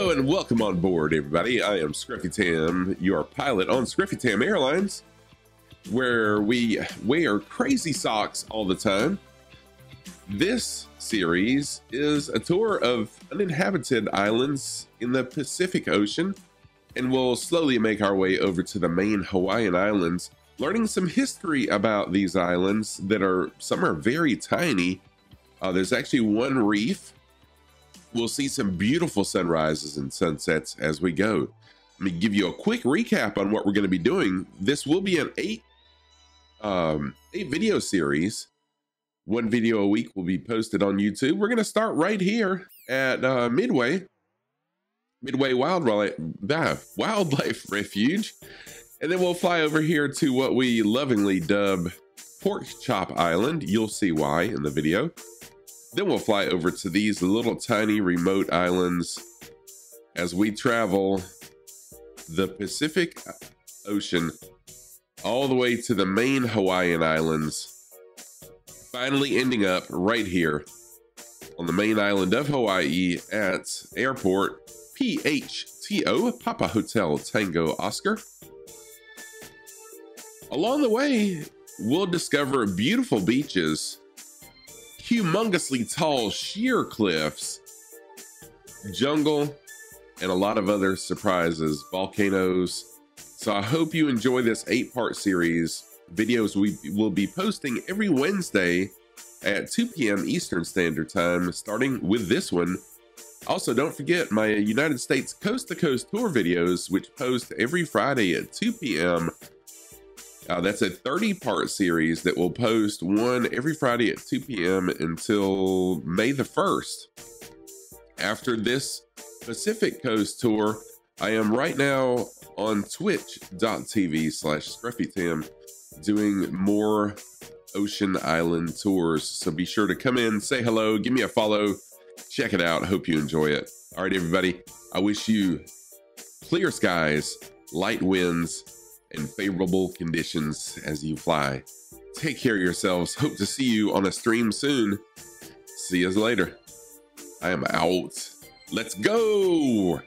Hello and welcome on board, everybody. I am Scruffy Tam, your pilot on Scruffy Tam Airlines, where we wear crazy socks all the time. This series is a tour of uninhabited islands in the Pacific Ocean, and we'll slowly make our way over to the main Hawaiian Islands, learning some history about these islands that are some are very tiny. Uh, there's actually one reef We'll see some beautiful sunrises and sunsets as we go. Let me give you a quick recap on what we're going to be doing. This will be an eight, um, eight video series. One video a week will be posted on YouTube. We're going to start right here at uh, Midway, Midway Wildlife, Wildlife Refuge. And then we'll fly over here to what we lovingly dub Pork Chop Island. You'll see why in the video. Then we'll fly over to these little tiny remote islands as we travel the Pacific Ocean all the way to the main Hawaiian Islands, finally ending up right here on the main island of Hawaii at airport PHTO, Papa Hotel Tango Oscar. Along the way, we'll discover beautiful beaches humongously tall sheer cliffs, jungle, and a lot of other surprises, volcanoes. So I hope you enjoy this eight part series. Videos we will be posting every Wednesday at 2 p.m. Eastern Standard Time, starting with this one. Also, don't forget my United States Coast to Coast tour videos, which post every Friday at 2 p.m. Uh, that's a 30 part series that will post one every Friday at 2 p.m. until May the 1st. After this Pacific Coast tour, I am right now on twitch.tv slash scrufytam doing more ocean island tours. So be sure to come in, say hello, give me a follow, check it out. Hope you enjoy it. All right, everybody, I wish you clear skies, light winds, and favorable conditions as you fly. Take care of yourselves. Hope to see you on a stream soon. See us later. I am out. Let's go.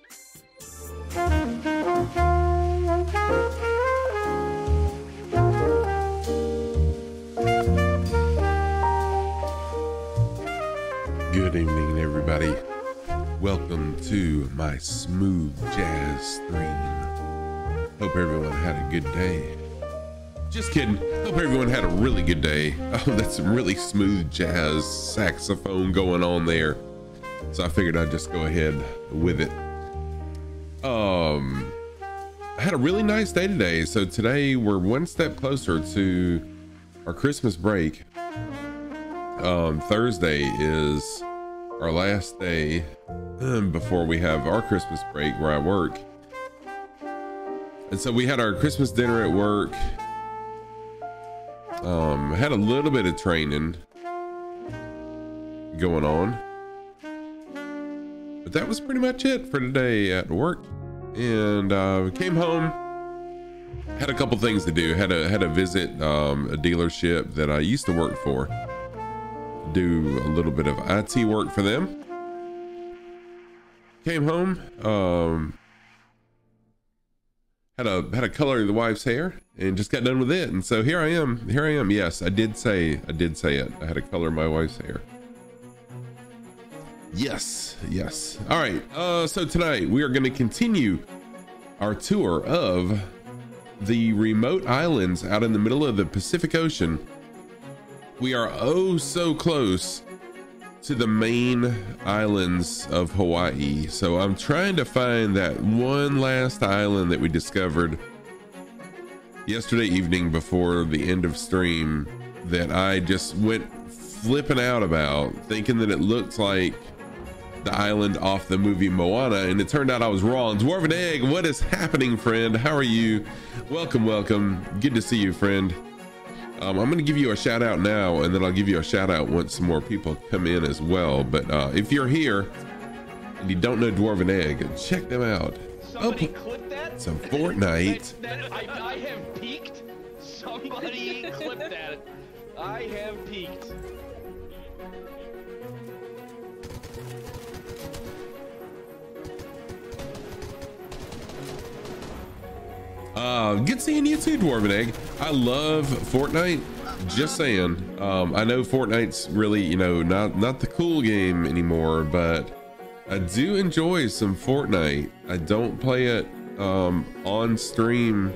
Good evening, everybody. Welcome to my smooth jazz stream. Hope everyone had a good day. Just kidding. Hope everyone had a really good day. Oh, that's some really smooth jazz saxophone going on there. So I figured I'd just go ahead with it. Um, I had a really nice day today. So today we're one step closer to our Christmas break. Um, Thursday is our last day before we have our Christmas break where I work. And so we had our Christmas dinner at work. Um, had a little bit of training going on. But that was pretty much it for today at work. And uh, came home. Had a couple things to do. Had a had a visit um, a dealership that I used to work for. Do a little bit of IT work for them. Came home. Um, had a had a color the wife's hair and just got done with it. And so here i am here i am. Yes i did say i did say it. I had to color of my wife's hair. Yes yes. All right uh so tonight we are going to continue our tour of the remote islands out in the middle of the pacific ocean. We are oh so close to the main islands of Hawaii. So I'm trying to find that one last island that we discovered yesterday evening before the end of stream that I just went flipping out about, thinking that it looked like the island off the movie Moana, and it turned out I was wrong. Dwarven Egg, what is happening, friend? How are you? Welcome, welcome. Good to see you, friend. Um, I'm going to give you a shout out now, and then I'll give you a shout out once some more people come in as well. But uh, if you're here and you don't know Dwarven Egg, check them out. Somebody oh, clip that. Some Fortnite. That, that, I, I have peaked. Somebody clip that. I have peaked. Uh, good seeing you too, Dwarven Egg. I love Fortnite. Just saying. Um, I know Fortnite's really, you know, not not the cool game anymore, but I do enjoy some Fortnite. I don't play it um, on stream.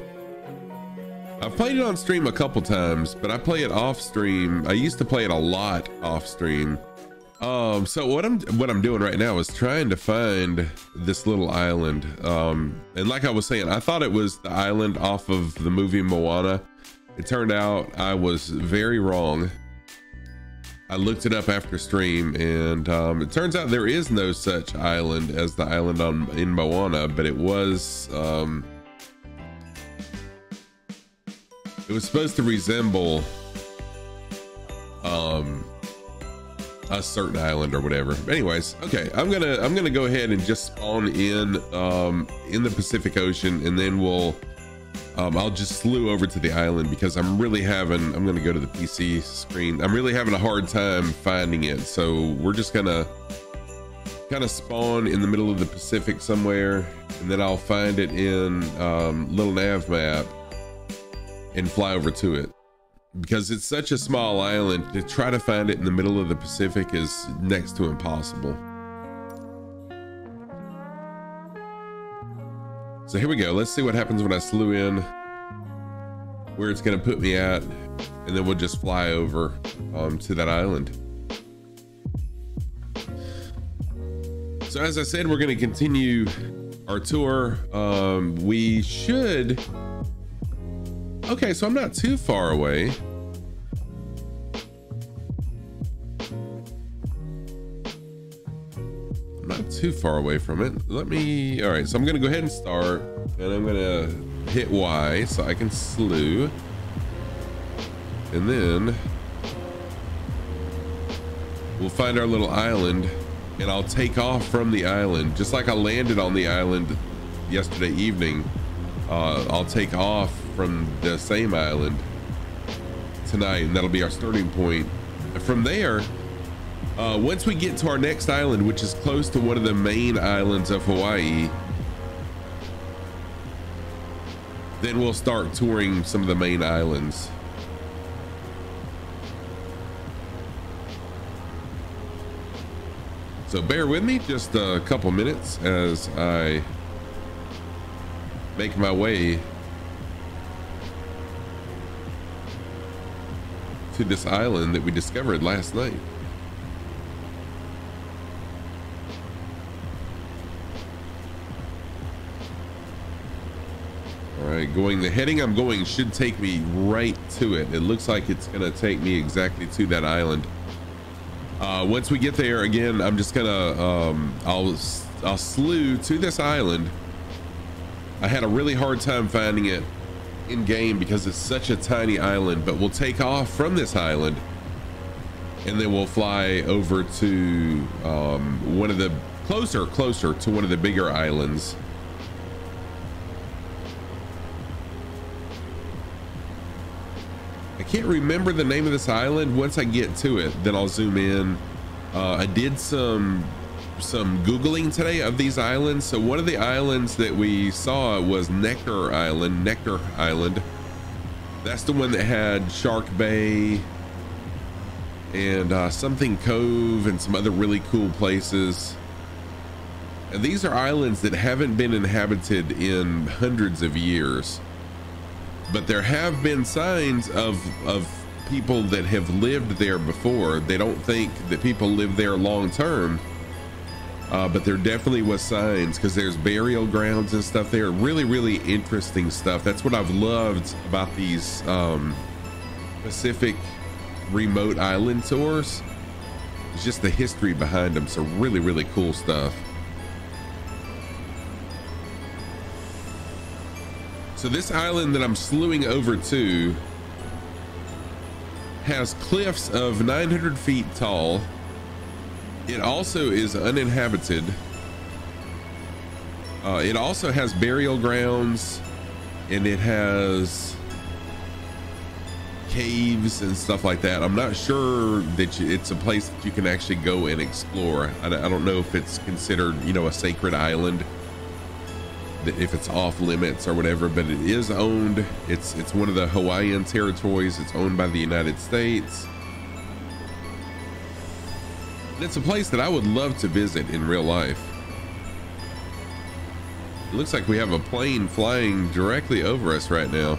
I've played it on stream a couple times, but I play it off stream. I used to play it a lot off stream. Um, so what I'm what I'm doing right now is trying to find this little island. Um, and like I was saying, I thought it was the island off of the movie Moana. It turned out I was very wrong. I looked it up after stream, and um, it turns out there is no such island as the island on in Moana, but it was um, it was supposed to resemble um a certain island or whatever. Anyways, okay, I'm gonna I'm gonna go ahead and just spawn in um in the Pacific Ocean, and then we'll um I'll just slew over to the island because I'm really having I'm gonna go to the PC screen. I'm really having a hard time finding it, so we're just gonna kind of spawn in the middle of the Pacific somewhere, and then I'll find it in um, Little Navmap and fly over to it because it's such a small island to try to find it in the middle of the Pacific is next to impossible. So here we go. Let's see what happens when I slew in where it's going to put me at and then we'll just fly over um, to that island. So as I said, we're going to continue our tour. Um, we should Okay, so I'm not too far away. Not too far away from it. Let me, all right, so I'm gonna go ahead and start and I'm gonna hit Y so I can slew. And then we'll find our little island and I'll take off from the island. Just like I landed on the island yesterday evening, uh, I'll take off from the same island tonight, and that'll be our starting point. From there, uh, once we get to our next island, which is close to one of the main islands of Hawaii, then we'll start touring some of the main islands. So bear with me just a couple minutes as I make my way to this island that we discovered last night. All right, going the heading I'm going should take me right to it. It looks like it's gonna take me exactly to that island. Uh, once we get there again, I'm just gonna, um, I'll, I'll slew to this island. I had a really hard time finding it in game because it's such a tiny island, but we'll take off from this island and then we'll fly over to um, one of the closer, closer to one of the bigger islands. Can't remember the name of this island. Once I get to it, then I'll zoom in. Uh, I did some some googling today of these islands so one of the islands that we saw was Necker Island Necker Island that's the one that had Shark Bay and uh, something Cove and some other really cool places and these are islands that haven't been inhabited in hundreds of years but there have been signs of of people that have lived there before they don't think that people live there long term uh, but there definitely was signs because there's burial grounds and stuff there. Really, really interesting stuff. That's what I've loved about these um, Pacific remote island tours. It's just the history behind them. So really, really cool stuff. So this island that I'm slewing over to has cliffs of 900 feet tall it also is uninhabited. Uh, it also has burial grounds and it has caves and stuff like that. I'm not sure that you, it's a place that you can actually go and explore. I, I don't know if it's considered, you know, a sacred island if it's off limits or whatever, but it is owned. It's it's one of the Hawaiian territories. It's owned by the United States. And it's a place that I would love to visit in real life. It looks like we have a plane flying directly over us right now.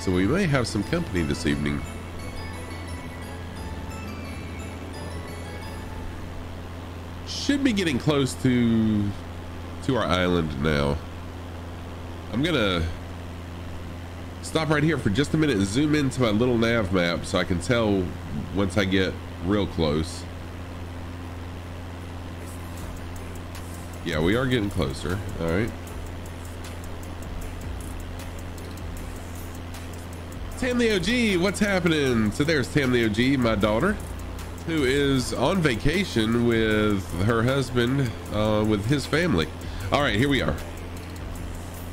So we may have some company this evening. Should be getting close to to our island now. I'm gonna stop right here for just a minute and zoom into my Little Navmap so I can tell once I get real close. Yeah, we are getting closer. All right. Tam the OG, what's happening? So there's Tam the OG, my daughter, who is on vacation with her husband, uh, with his family. All right, here we are.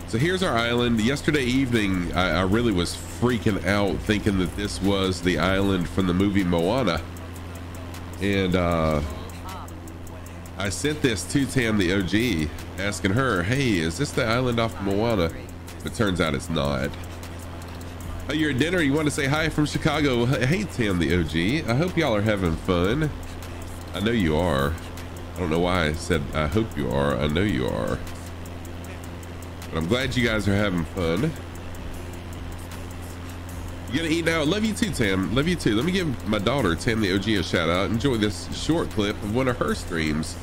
So here's our island. Yesterday evening, I, I really was freaking out thinking that this was the island from the movie Moana. And uh, I sent this to Tam the OG, asking her, hey, is this the island off Moana? But turns out it's not. Oh, you're at dinner. You want to say hi from Chicago. Hey, Tam the OG. I hope y'all are having fun. I know you are. I don't know why I said I hope you are. I know you are. But I'm glad you guys are having fun. You gonna eat now? Love you too, Tam. Love you too. Let me give my daughter, Tam the OG, a shout out. Enjoy this short clip of one of her streams.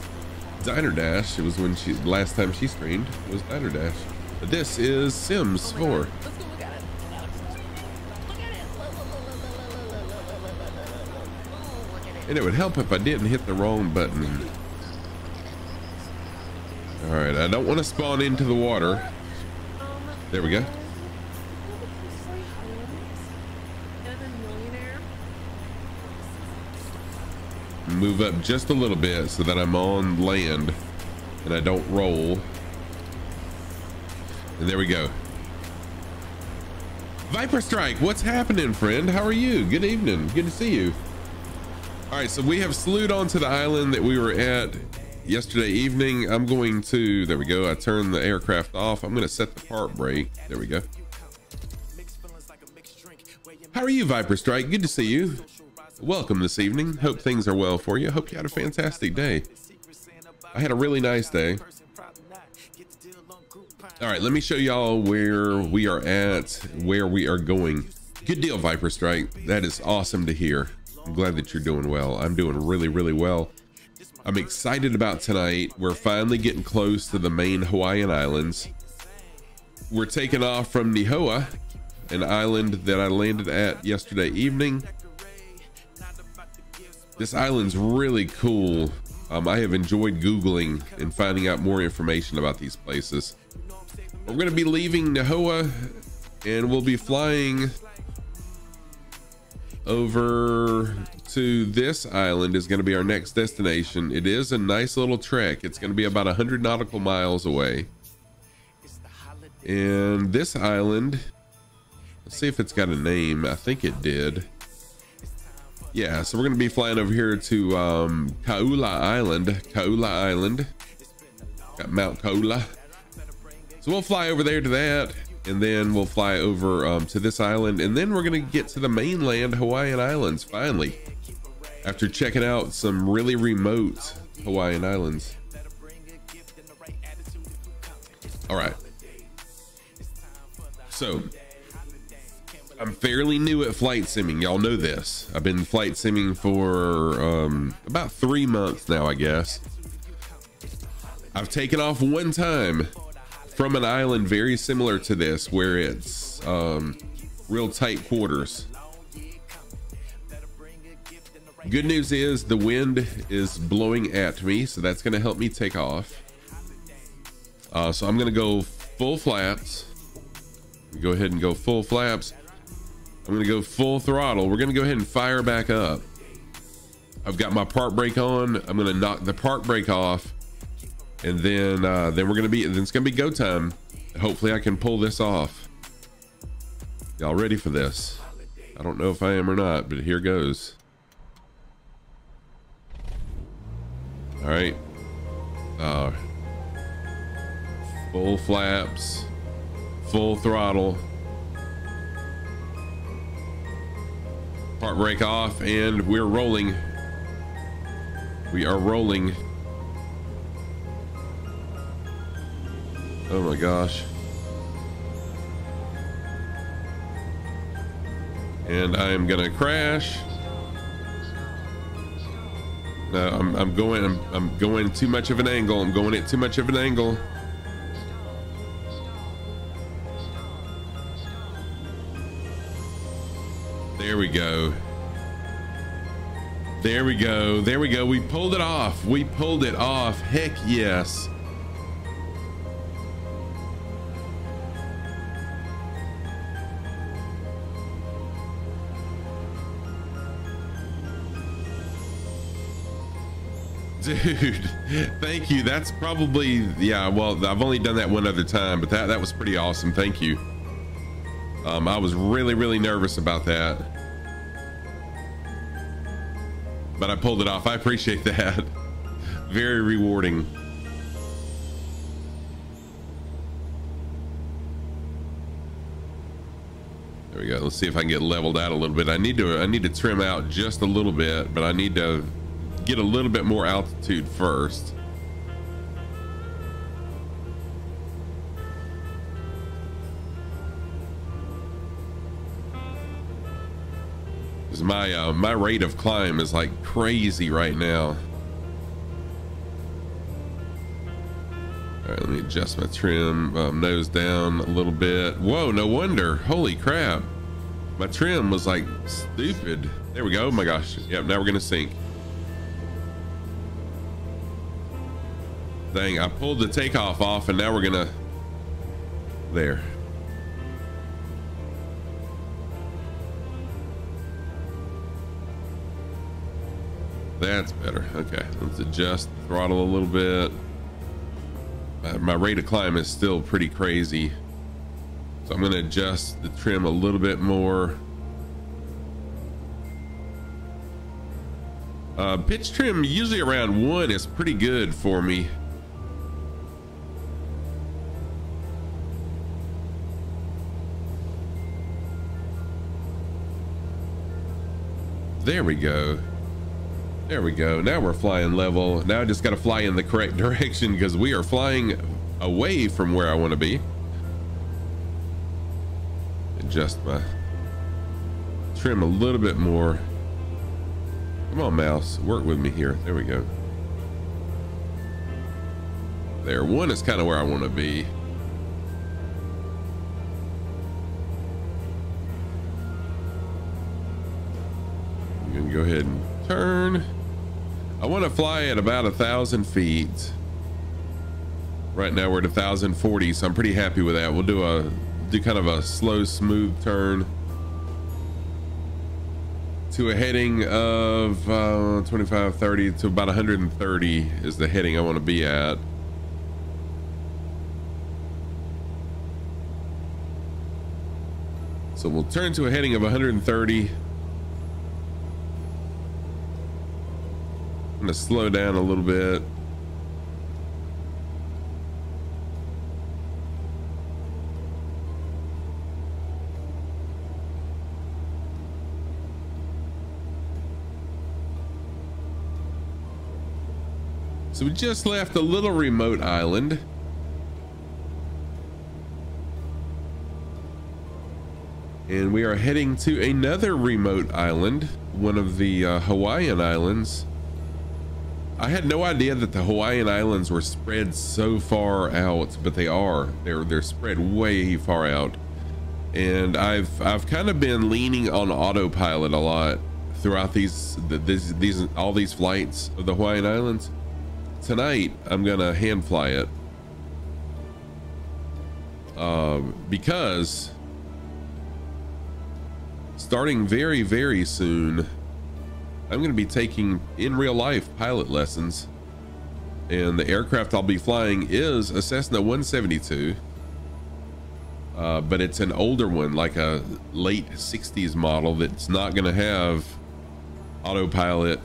Diner Dash. It was when she last time she streamed was Diner Dash. But this is Sims 4. And it would help if I didn't hit the wrong button. All right, I don't want to spawn into the water. There we go. Move up just a little bit so that I'm on land and I don't roll. And there we go. Viper Strike, what's happening, friend? How are you? Good evening. Good to see you. All right, so we have slewed onto the island that we were at yesterday evening. I'm going to, there we go. I turned the aircraft off. I'm going to set the park brake. There we go. How are you, Viper Strike? Good to see you. Welcome this evening. Hope things are well for you. Hope you had a fantastic day. I had a really nice day. All right, let me show y'all where we are at, where we are going. Good deal, Viper Strike. That is awesome to hear. I'm glad that you're doing well. I'm doing really, really well. I'm excited about tonight. We're finally getting close to the main Hawaiian Islands. We're taking off from Nihoa, an island that I landed at yesterday evening. This island's really cool. Um, I have enjoyed Googling and finding out more information about these places. We're going to be leaving Nihoa and we'll be flying over to this island is going to be our next destination. It is a nice little trek. It's going to be about 100 nautical miles away. And this island, let's see if it's got a name. I think it did. Yeah, so we're going to be flying over here to um, Kaula Island. Kaula Island. Got Mount Kaula. So we'll fly over there to that and then we'll fly over um, to this island and then we're gonna get to the mainland Hawaiian Islands finally after checking out some really remote Hawaiian Islands. All right. So I'm fairly new at flight simming y'all know this. I've been flight simming for um, about three months now I guess. I've taken off one time from an island very similar to this where it's um, real tight quarters. Good news is the wind is blowing at me, so that's going to help me take off. Uh, so I'm going to go full flaps. Go ahead and go full flaps. I'm going to go full throttle. We're going to go ahead and fire back up. I've got my park brake on. I'm going to knock the park brake off and then uh, then we're gonna be then it's gonna be go time. Hopefully I can pull this off. Y'all ready for this? I don't know if I am or not, but here goes. All right. Uh, full flaps, full throttle. Park brake off, and we're rolling. We are rolling. Oh my gosh. And I am gonna crash. No, I'm, I'm going, I'm, I'm going too much of an angle. I'm going at too much of an angle. There we go. There we go. There we go. We pulled it off. We pulled it off. Heck yes. Dude, thank you. That's probably, yeah, well, I've only done that one other time, but that, that was pretty awesome. Thank you. Um, I was really, really nervous about that. But I pulled it off. I appreciate that. Very rewarding. There we go. Let's see if I can get leveled out a little bit. I need to I need to trim out just a little bit, but I need to get a little bit more altitude first. Because my uh, my rate of climb is like crazy right now. All right, let me adjust my trim, um, nose down a little bit. Whoa, no wonder. Holy crap. My trim was like stupid. There we go. Oh my gosh. Yep, now we're going to sink. Dang, I pulled the takeoff off and now we're to... There. That's better. Okay, let's adjust the throttle a little bit. Uh, my rate of climb is still pretty crazy. So I'm to adjust the trim a little bit more. Uh, pitch trim usually around one is pretty good for me. There we go. There we go. Now we're flying level. Now I just got to fly in the correct direction because we are flying away from where I want to be. Adjust my trim a little bit more. Come on, mouse. Work with me here. There we go. There. One is kind of where I want to be. Go ahead and turn. I want to fly at about a thousand feet. Right now we're at a 1040, so I'm pretty happy with that. We'll do a do kind of a slow, smooth turn to a heading of uh, 25, 30 to about 130 is the heading I want to be at. So we'll turn to a heading of 130. I'm gonna slow down a little bit. So we just left a little remote island. And we are heading to another remote island, one of the uh, Hawaiian islands. I had no idea that the Hawaiian Islands were spread so far out, but they are. They're they're spread way far out. And I've I've kind of been leaning on autopilot a lot throughout these these these all these flights of the Hawaiian Islands. Tonight I'm gonna hand fly it uh, because starting very very soon I'm going to be taking in real life pilot lessons. And the aircraft I'll be flying is a Cessna 172. Uh, but it's an older one, like a late 60s model that's not going to have autopilot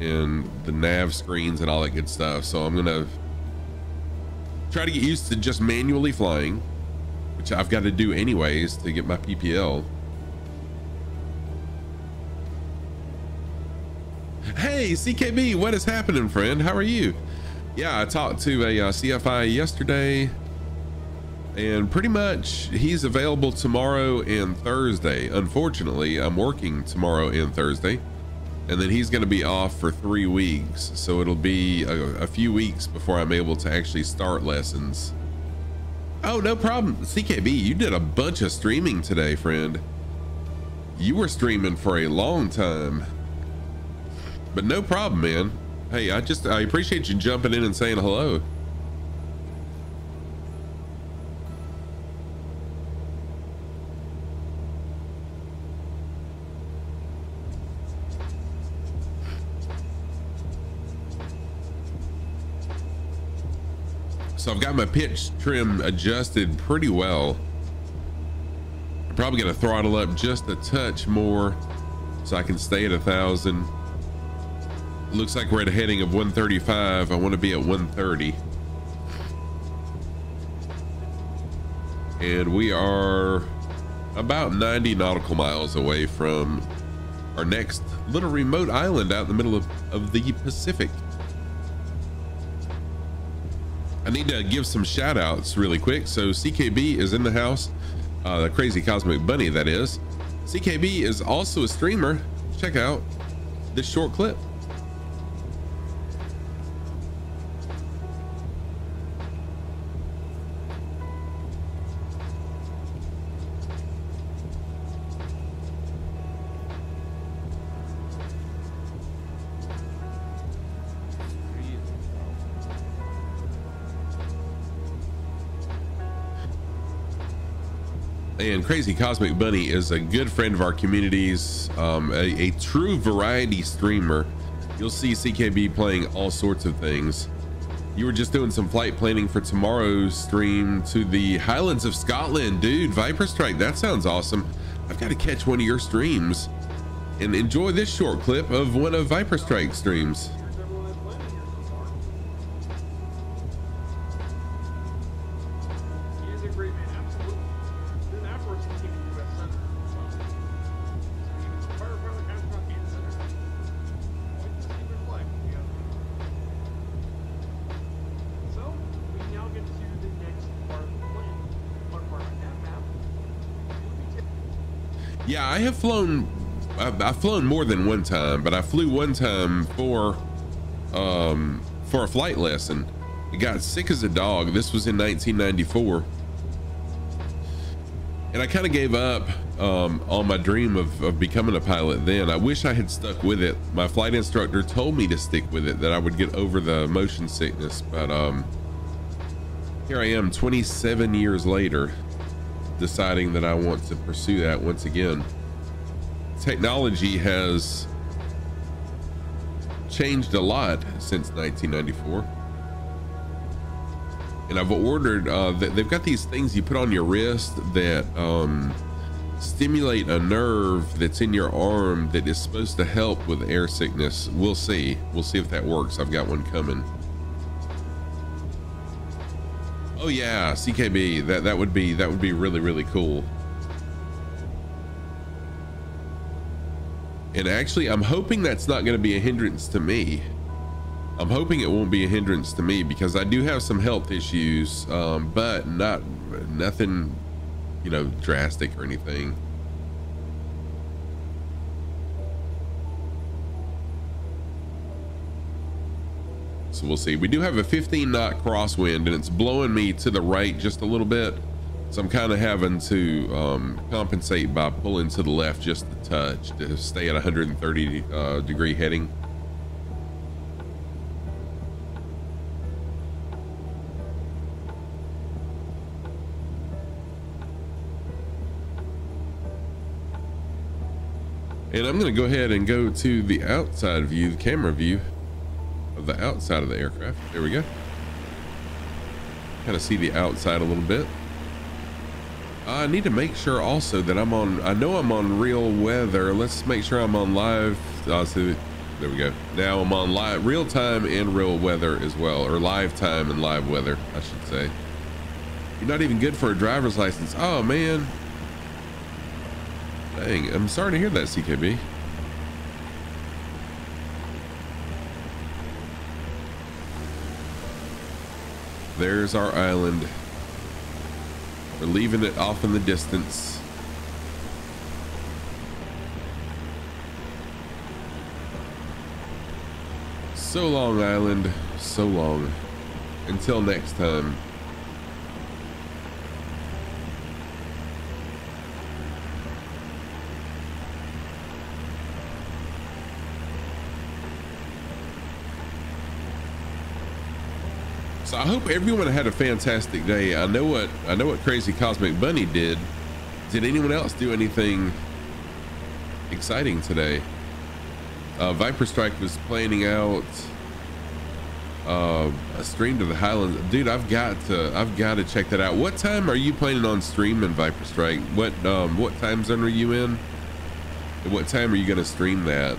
and the nav screens and all that good stuff. So I'm gonna try to get used to just manually flying, which I've got to do anyways to get my PPL. Hey, CKB, what is happening, friend? How are you? Yeah, I talked to a uh, CFI yesterday, and pretty much he's available tomorrow and Thursday. Unfortunately, I'm working tomorrow and Thursday, and then he's going to be off for three weeks. So it'll be a, a few weeks before I'm able to actually start lessons. Oh, no problem. CKB, you did a bunch of streaming today, friend. You were streaming for a long time. But no problem, man. Hey, I just, I appreciate you jumping in and saying hello. So I've got my pitch trim adjusted pretty well. I'm probably gonna throttle up just a touch more so I can stay at a thousand. Looks like we're at a heading of 135. I want to be at 130. And we are about 90 nautical miles away from our next little remote island out in the middle of, of the Pacific. I need to give some shout outs really quick. So CKB is in the house, uh, the crazy cosmic bunny that is. CKB is also a streamer. Check out this short clip. And Crazy Cosmic Bunny is a good friend of our communities, um, a, a, true variety streamer. You'll see CKB playing all sorts of things. You were just doing some flight planning for tomorrow's stream to the Highlands of Scotland. Dude, Viper Strike, that sounds awesome. I've got to catch one of your streams and enjoy this short clip of one of Viper Strike streams. I have flown. I've, I've, flown more than one time, but I flew one time for um, for a flight lesson. I got sick as a dog. This was in 1994, and I kind of gave up um, on my dream of, of becoming a pilot. Then I wish I had stuck with it. My flight instructor told me to stick with it, that I would get over the motion sickness. But um, here I am, 27 years later deciding that I want to pursue that once again. Technology has changed a lot since 1994. And I've ordered, uh, they've got these things you put on your wrist that um, stimulate a nerve that's in your arm that is supposed to help with air sickness. We'll see. We'll see if that works. I've got one coming. Oh yeah, CKB. That that would be that would be really really cool. And actually, I'm hoping that's not going to be a hindrance to me. I'm hoping it won't be a hindrance to me because I do have some health issues, um, but not nothing, you know, drastic or anything. so we'll see. We do have a 15 knot crosswind and it's blowing me to the right just a little bit. So I'm kind of having to um, compensate by pulling to the left just a touch to stay at 130 uh, degree heading. And I'm going to go ahead and go to the outside view, the camera view of the outside of the aircraft. There we go. Kind of see the outside a little bit. I need to make sure also that I'm on, I know I'm on real weather. Let's make sure I'm on live. Uh, There we go. Now I'm on live, real time and real weather as well, or live time and live weather, I should say. You're not even good for a driver's license. Oh man. Dang, I'm sorry to hear that, CKB. There's our island. We're leaving it off in the distance. So long, island. So long. Until next time. So I hope everyone had a fantastic day. I know what I know what Crazy Cosmic Bunny did. Did anyone else do anything exciting today? Uh, Viper Strike was planning out uh, a stream to the Highlands. Dude, I've got to I've got to check that out. What time are you planning on streaming Viper Strike? What um, what time zone are you in? And what time are you gonna stream that?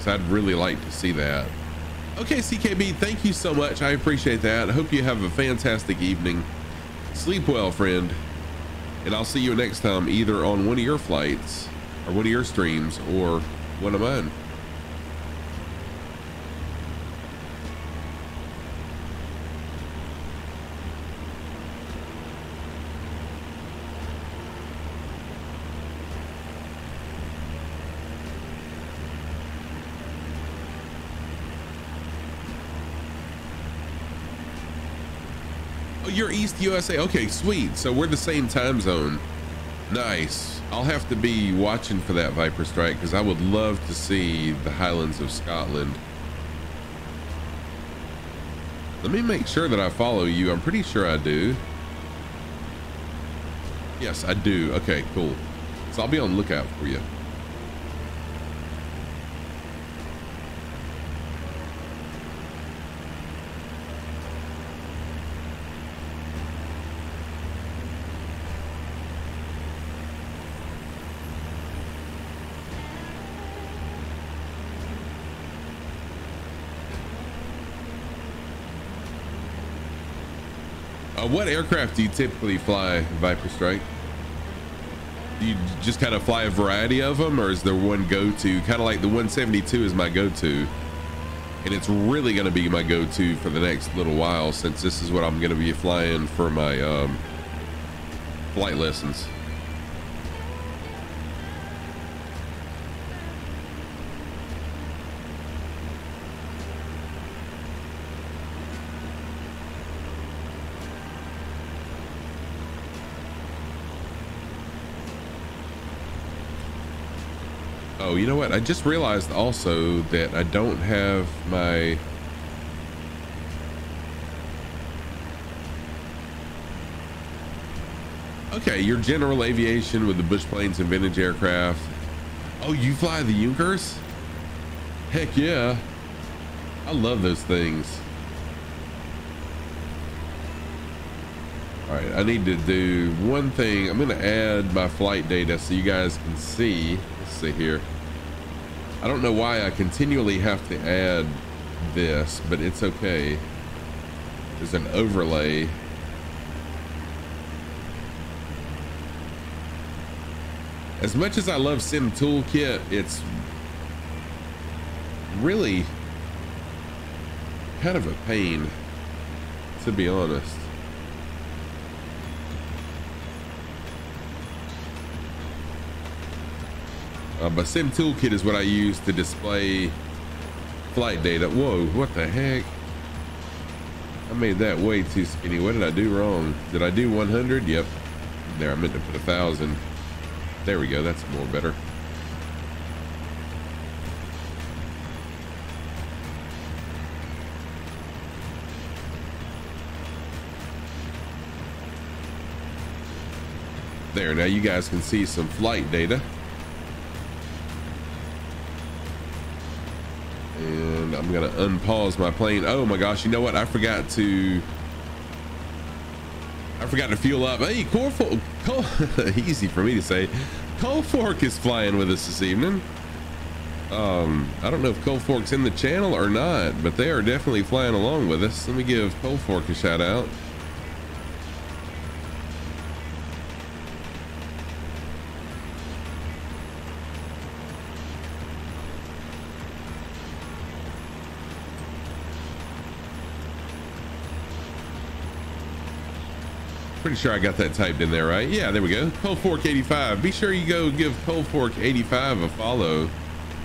So I'd really like to see that. Okay, CKB, thank you so much. I appreciate that. I hope you have a fantastic evening. Sleep well, friend. And I'll see you next time, either on one of your flights or one of your streams or one of mine. you're East USA. Okay, sweet. So we're the same time zone. Nice. I'll have to be watching for that Viper Strike because I would love to see the Highlands of Scotland. Let me make sure that I follow you. I'm pretty sure I do. Yes, I do. Okay, cool. So I'll be on lookout for you. Uh, what aircraft do you typically fly, Viper Strike? Do you just kind of fly a variety of them, or is there one go-to? Kind of like the 172 is my go-to, and it's really going to be my go-to for the next little while, since this is what I'm going to be flying for my um, flight lessons. Oh, you know what? I just realized also that I don't have my... Okay, your general aviation with the bush planes and vintage aircraft. Oh, you fly the Junkers? Heck yeah. I love those things. All right, I need to do one thing. I'm to add my flight data so you guys can see. Let's see here. I don't know why I continually have to add this, but it's okay. There's an overlay. As much as I love Sim Toolkit, it's really kind of a pain, to be honest. Uh, but Sim Toolkit is what I use to display flight data. Whoa, what the heck? I made that way too skinny. What did I do wrong? Did I do 100? Yep. There, I meant to put a thousand. There we go. That's more better. There, now you guys can see some flight data. and I'm gonna unpause my plane. Oh my gosh, you know what? I forgot to I forgot to fuel up. Hey, Core Fork, easy for me to say. Cole Fork is flying with us this evening. Um, I don't know if Cold Fork's in the channel or not, but they are definitely flying along with us. Let me give Cold Fork a shout out. Pretty sure I got that typed in there, right? Yeah, there we go. Cold Fork 85. Be sure you go give Cold Fork 85 a follow.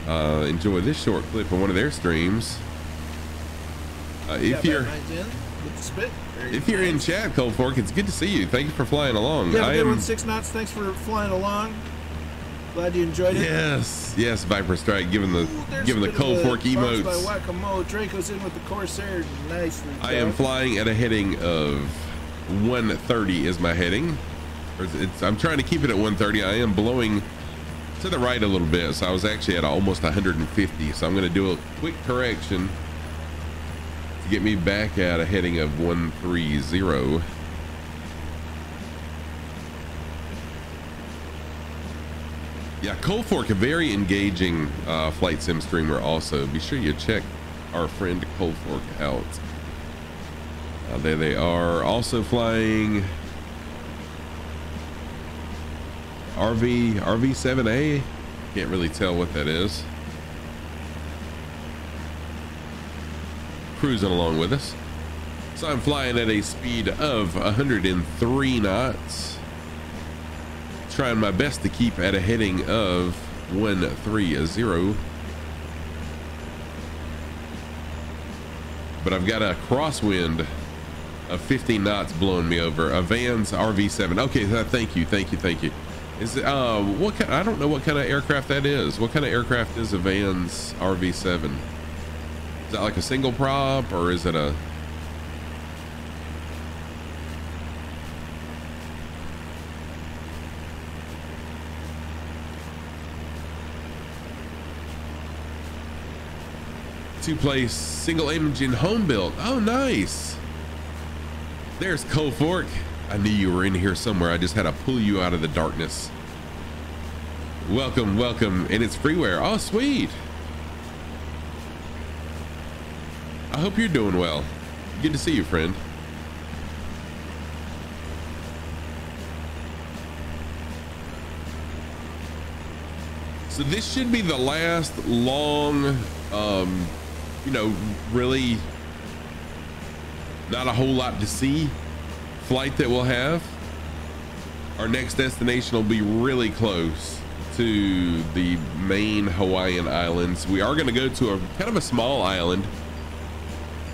Uh, enjoy this short clip of one of their streams. Uh, if you're if you're in chat, Cold Fork, it's good to see you. Thank you for flying along. Yeah, good am, one, six knots. Thanks for flying along. Glad you enjoyed it. Yes, yes, Viper Strike, giving the Ooh, giving the Cold Fork emotes. By Whack-A-Mole. Draco's in with the Corsair. Nicely. I am flying at a heading of 130 is my heading. I'm trying to keep it at 130. I am blowing to the right a little bit. So I was actually at almost 150. So I'm going to do a quick correction to get me back at a heading of 130. Yeah, Cold Fork, a very engaging uh, flight sim streamer also. Be sure you check our friend Cold Fork out. Uh, there they are. Also flying RV RV7A. Can't really tell what that is. Cruising along with us. So I'm flying at a speed of 103 knots. Trying my best to keep at a heading of 130. But I've got a crosswind of 15 knots blowing me over. A Vans RV7. Okay, thank you, thank you, thank you. Is it, uh, what kind, I don't know what kind of aircraft that is. What kind of aircraft is a Vans RV7? Is that like a single prop or is it a two place single engine home built? Oh, nice. There's Cold Fork. I knew you were in here somewhere. I just had to pull you out of the darkness. Welcome, welcome. And it's freeware. Oh, sweet. I hope you're doing well. Good to see you, friend. So this should be the last long, um, you know, really not a whole lot to see flight that we'll have. Our next destination will be really close to the main Hawaiian islands. We are going to go to a kind of a small island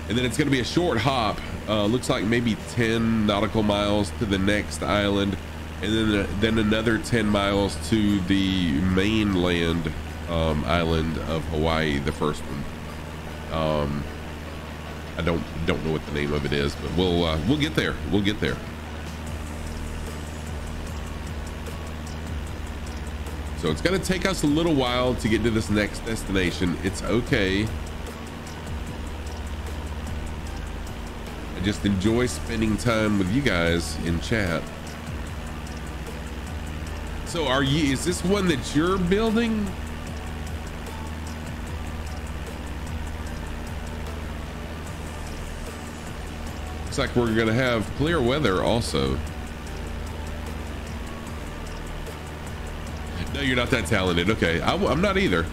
and then it's going to be a short hop. Uh, looks like maybe 10 nautical miles to the next island and then uh, then another 10 miles to the mainland um, island of Hawaii, the first one. Um, I don't don't know what the name of it is, but we'll uh, we'll get there. We'll get there. So it's going to take us a little while to get to this next destination. It's okay. I just enjoy spending time with you guys in chat. So are you, is this one that you're building? Looks like we're going to have clear weather also. No, you're not that talented. Okay, I, am not either.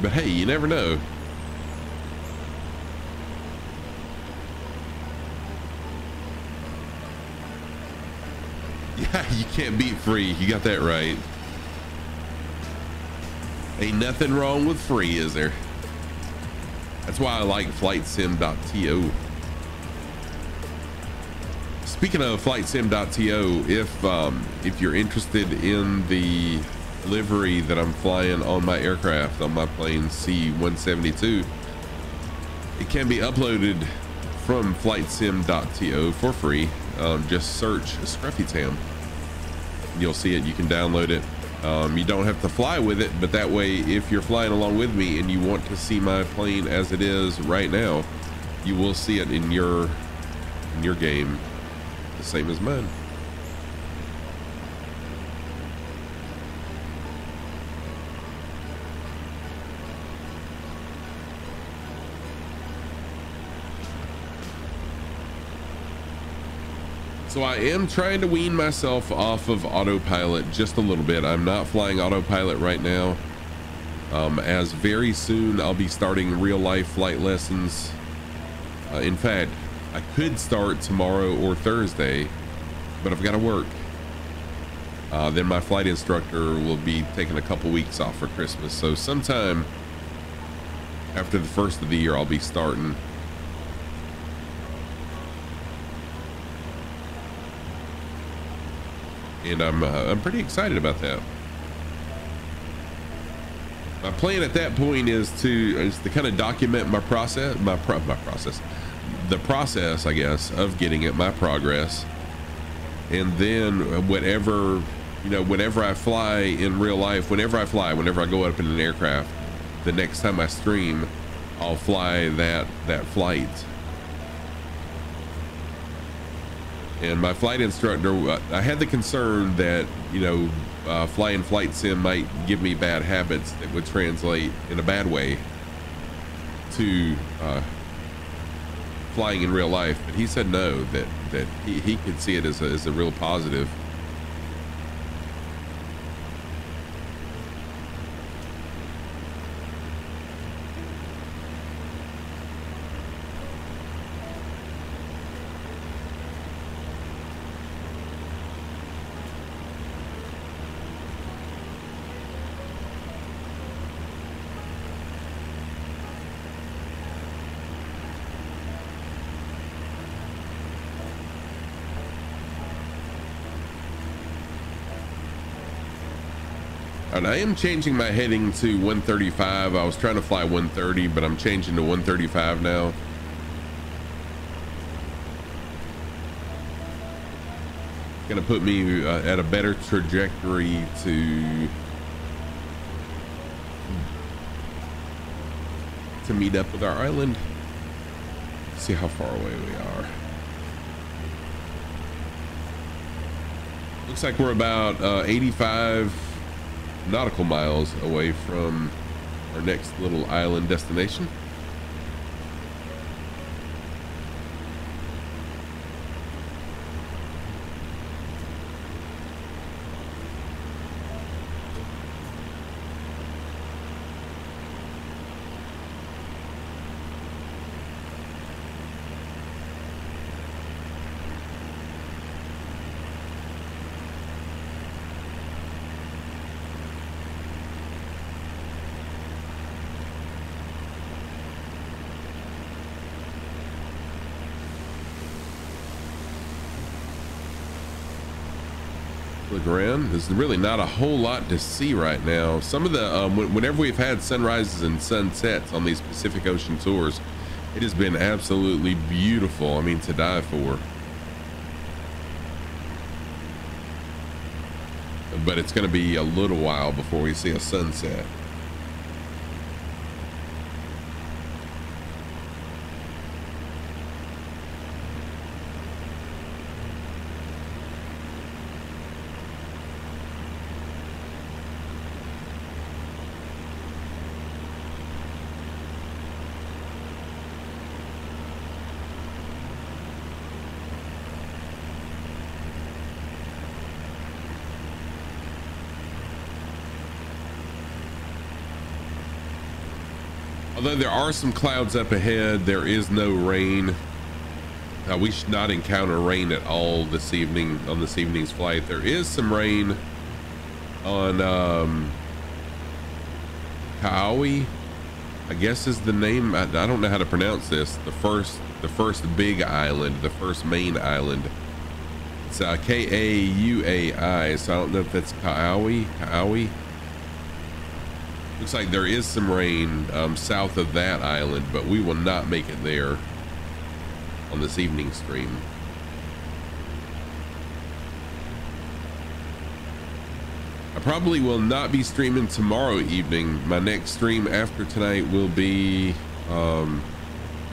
But hey, you never know. Yeah, you can't beat free. You got that right. Ain't nothing wrong with free, is there? That's why I like flightsim.to. Speaking of flightsim.to, if um, if you're interested in the livery that I'm flying on my aircraft, on my plane C-172, it can be uploaded from flightsim.to for free. Um, just search Scrufytam. You'll see it. You can download it. Um, you don't have to fly with it, but that way, if you're flying along with me and you want to see my plane as it is right now, you will see it in your in your game the same as man. So I am trying to wean myself off of autopilot just a little bit. I'm not flying autopilot right now. Um, as very soon I'll be starting real life flight lessons. Uh, in fact, I could start tomorrow or Thursday, but I've got to work. Uh, then my flight instructor will be taking a couple weeks off for Christmas. So sometime after the first of the year, I'll be starting and I'm uh, I'm pretty excited about that. My plan at that point is to is to kind of document my process, my pro, my process, the process, I guess, of getting it, my progress, and then whatever you know, whenever I fly in real life, whenever I fly, whenever I go up in an aircraft, the next time I stream, I'll fly that that flight. And my flight instructor uh, i had the concern that you know uh, flying flight sim might give me bad habits that would translate in a bad way to uh, flying in real life but he said no that that he, he could see it as a, as a real positive I am changing my heading to 135. I was trying to fly 130, but I'm changing to 135 now. Gonna put me uh, at a better trajectory to to meet up with our island. See how far away we are. Looks like we're about uh, 85 nautical miles away from our next little island destination. look around. There's really not a whole lot to see right now. Some of the, um, whenever we've had sunrises and sunsets on these Pacific Ocean tours, it has been absolutely beautiful. I mean, to die for. But it's going to be a little while before we see a sunset. Although there are some clouds up ahead, there is no rain. Uh, we should not encounter rain at all this evening on this evening's flight. There is some rain on um, Kauai, I guess is the name. I, I, don't know how to pronounce this. The first, the first big island, the first main island. It's uh, K A U A I. So I don't know if that's Kauai. Kauai. Looks like there is some rain um, south of that island, but we will not make it there on this evening stream. I probably will not be streaming tomorrow evening. My next stream after tonight will be um,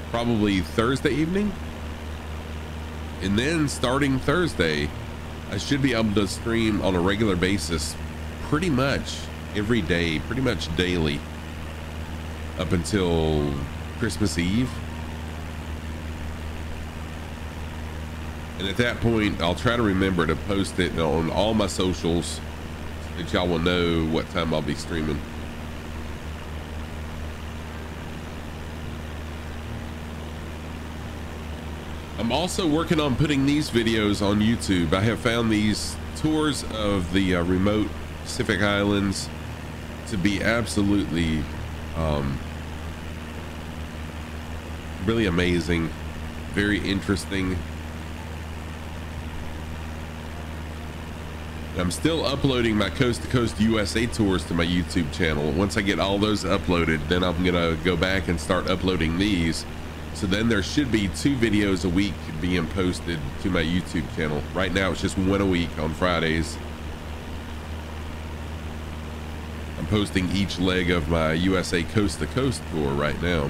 probably Thursday evening. And then starting Thursday, I should be able to stream on a regular basis pretty much every day, pretty much daily, up until Christmas Eve. And at that point, I'll try to remember to post it on all my socials so that y'all will know what time I'll be streaming. I'm also working on putting these videos on YouTube. I have found these tours of the uh, remote Pacific Islands to be absolutely um, really amazing, very interesting. I'm still uploading my coast to coast USA tours to my YouTube channel. Once I get all those uploaded, then I'm gonna go back and start uploading these. So then there should be two videos a week being posted to my YouTube channel. Right now it's just one a week on Fridays. I'm posting each leg of my USA coast to coast tour right now.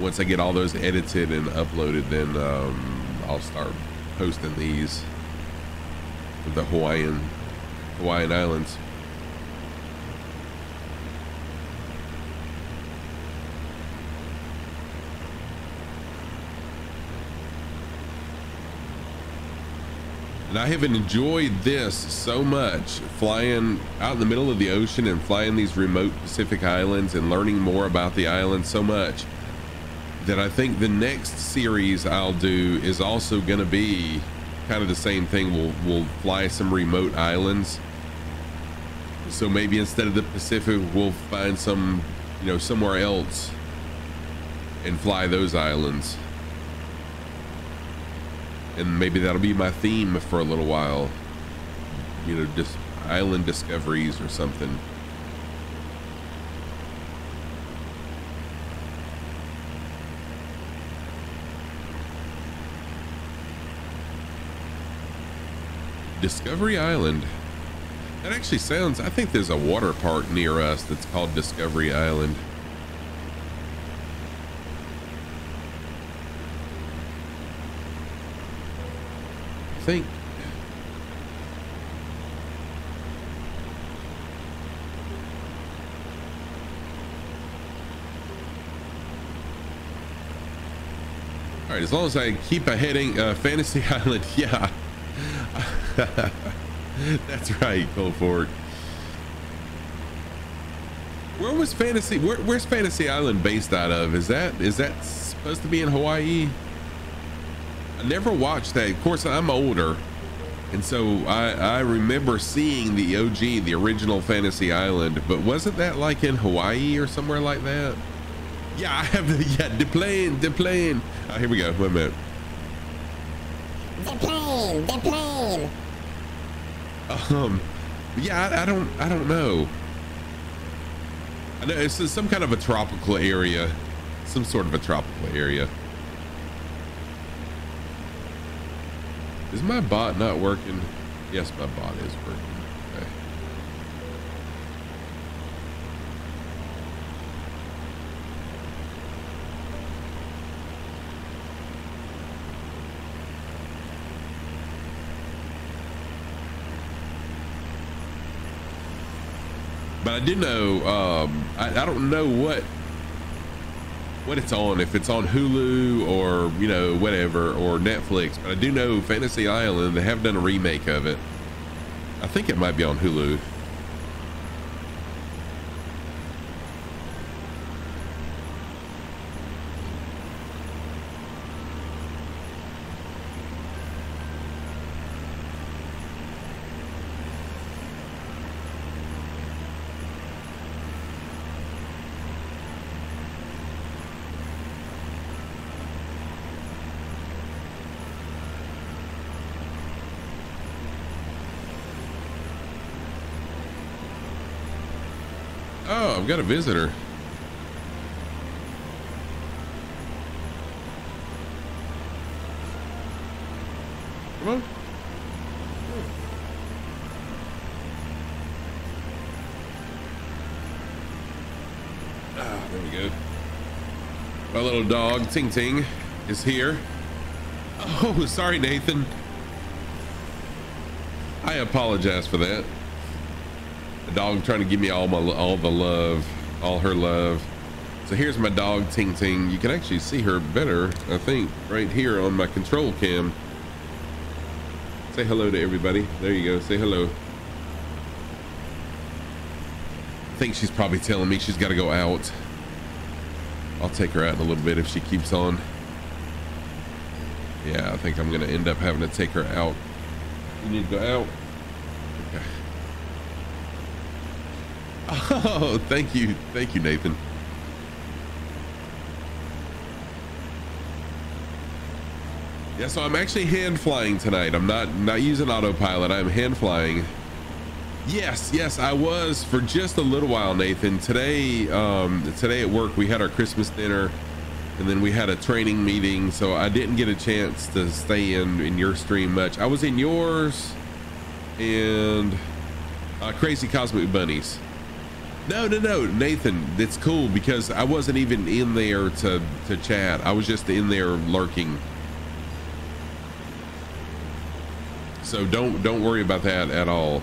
Once I get all those edited and uploaded, then um, I'll start posting these the Hawaiian Hawaiian Islands. And I have enjoyed this so much flying out in the middle of the ocean and flying these remote Pacific islands and learning more about the island so much that I think the next series I'll do is also going to be kind of the same thing. We'll, we'll fly some remote islands. So maybe instead of the Pacific, we'll find some, you know, somewhere else and fly those islands. And maybe that'll be my theme for a little while. You know, just island discoveries or something. Discovery Island. That actually sounds, I think there's a water park near us that's called Discovery Island. Think. All right, as long as I keep a heading, uh, Fantasy Island, yeah. That's right, go for it. Where was Fantasy? Where, where's Fantasy Island based out of? Is that is that supposed to be in Hawaii? Never watched that. Of course, I'm older, and so I I remember seeing the OG, the original Fantasy Island. But wasn't that like in Hawaii or somewhere like that? Yeah, I have the yeah the plane, the plane. Oh, here we go. Wait a minute. The plane, the plane. Um, yeah, I, I, don't, I don't know. I know it's some kind of a tropical area, some sort of a tropical area. Is my bot not working? Yes, my bot is working. Okay. but I do know um, I, I, don't know what what it's on if it's on Hulu or you know whatever or Netflix but I do know Fantasy Island they have done a remake of it. I think it might be on Hulu Oh, I've got a visitor. Come on. Ah, there we go. My little dog, Ting Ting, is here. Oh, sorry, Nathan. I apologize for that dog trying to give me all my all the love, all her love. So here's my dog Ting Ting. You can actually see her better, I think, right here on my control cam. Say hello to everybody. There you go. Say hello. I think she's probably telling me she's got to go out. I'll take her out in a little bit if she keeps on. Yeah, I think I'm going to end up having to take her out. You need to go out. Okay. Oh, thank you. Thank you, Nathan. Yeah, so I'm actually hand flying tonight. I'm not not using autopilot. I'm hand flying. Yes, yes, I was for just a little while, Nathan. Today, um, today at work we had our Christmas dinner, and then we had a training meeting. So I didn't get a chance to stay in in your stream much. I was in yours, and uh, Crazy Cosmic Bunnies. No, no, no, Nathan. It's cool because I wasn't even in there to to chat. I was just in there lurking. So don't don't worry about that at all.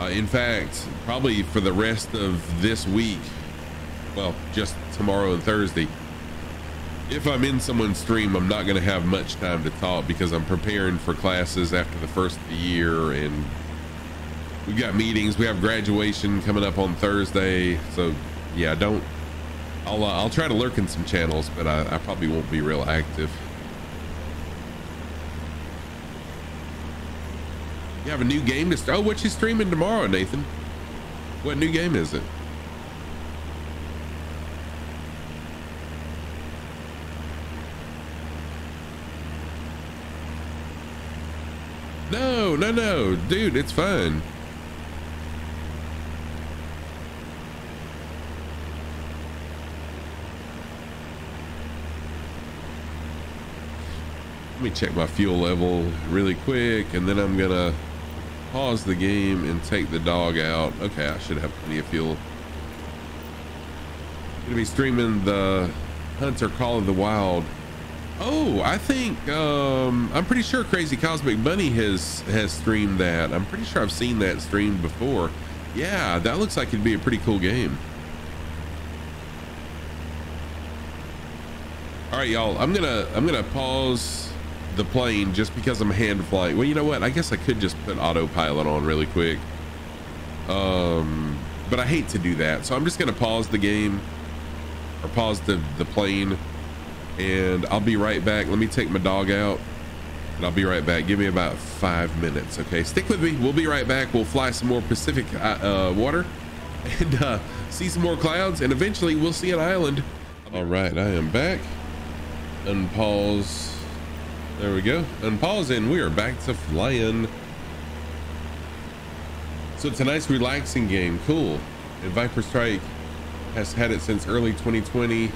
Uh, in fact, probably for the rest of this week, well, just tomorrow and Thursday, if I'm in someone's stream, I'm not going to have much time to talk because I'm preparing for classes after the first the year and we've got meetings. We have graduation coming up on Thursday. So yeah, I don't, I'll, uh, I'll try to lurk in some channels, but I, I probably won't be real active. You have a new game to start. Oh, what you streaming tomorrow, Nathan? What new game is it? No, no, no, dude, it's fine. Let me check my fuel level really quick, and then I'm gonna pause the game and take the dog out. Okay, I should have plenty of fuel. Gonna be streaming the Hunter Call of the Wild. Oh, I think um, I'm pretty sure Crazy Cosmic Bunny has has streamed that. I'm pretty sure I've seen that streamed before. Yeah, that looks like it'd be a pretty cool game. All right, y'all. I'm gonna I'm gonna pause the plane just because I'm hand flying. Well, you know what? I guess I could just put autopilot on really quick. Um, but I hate to do that. So I'm just going to pause the game or pause the, the plane and I'll be right back. Let me take my dog out and I'll be right back. Give me about five minutes. Okay. Stick with me. We'll be right back. We'll fly some more Pacific uh, uh water and uh, see some more clouds and eventually we'll see an island. All right. I am back. Unpause there we go. And pause in. We are back to flying. So tonight's a relaxing game. Cool. And Viper Strike has had it since early 2020.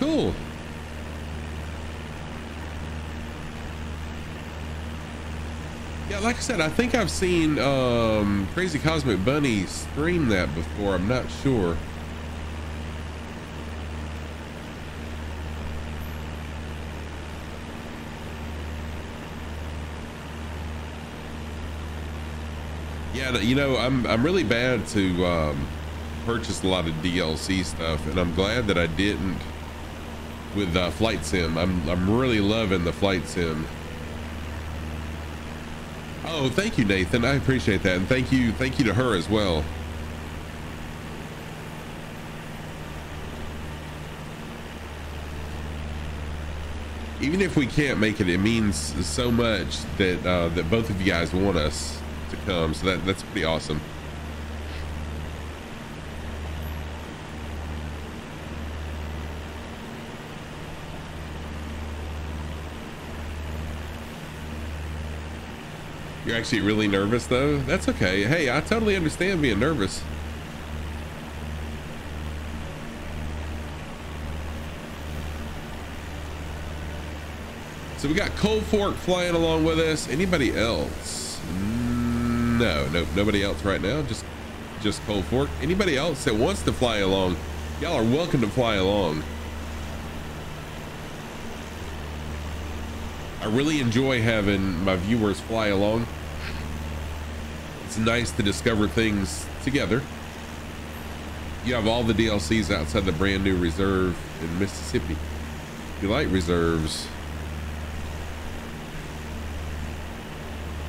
Cool. Yeah, like I said, I think I've seen um, Crazy Cosmic Bunny stream that before. I'm not sure. You know, I'm I'm really bad to um, purchase a lot of DLC stuff, and I'm glad that I didn't with uh, Flight Sim. I'm I'm really loving the Flight Sim. Oh, thank you, Nathan. I appreciate that, and thank you, thank you to her as well. Even if we can't make it, it means so much that uh, that both of you guys want us to come. So that that's pretty awesome. You're actually really nervous though? That's okay. Hey, I totally understand being nervous. So we got Cold Fork flying along with us. Anybody else? Hmm. No, no, nobody else right now. Just, just Cold Fork. Anybody else that wants to fly along, y'all are welcome to fly along. I really enjoy having my viewers fly along. It's nice to discover things together. You have all the DLCs outside the brand new reserve in Mississippi. If You like reserves.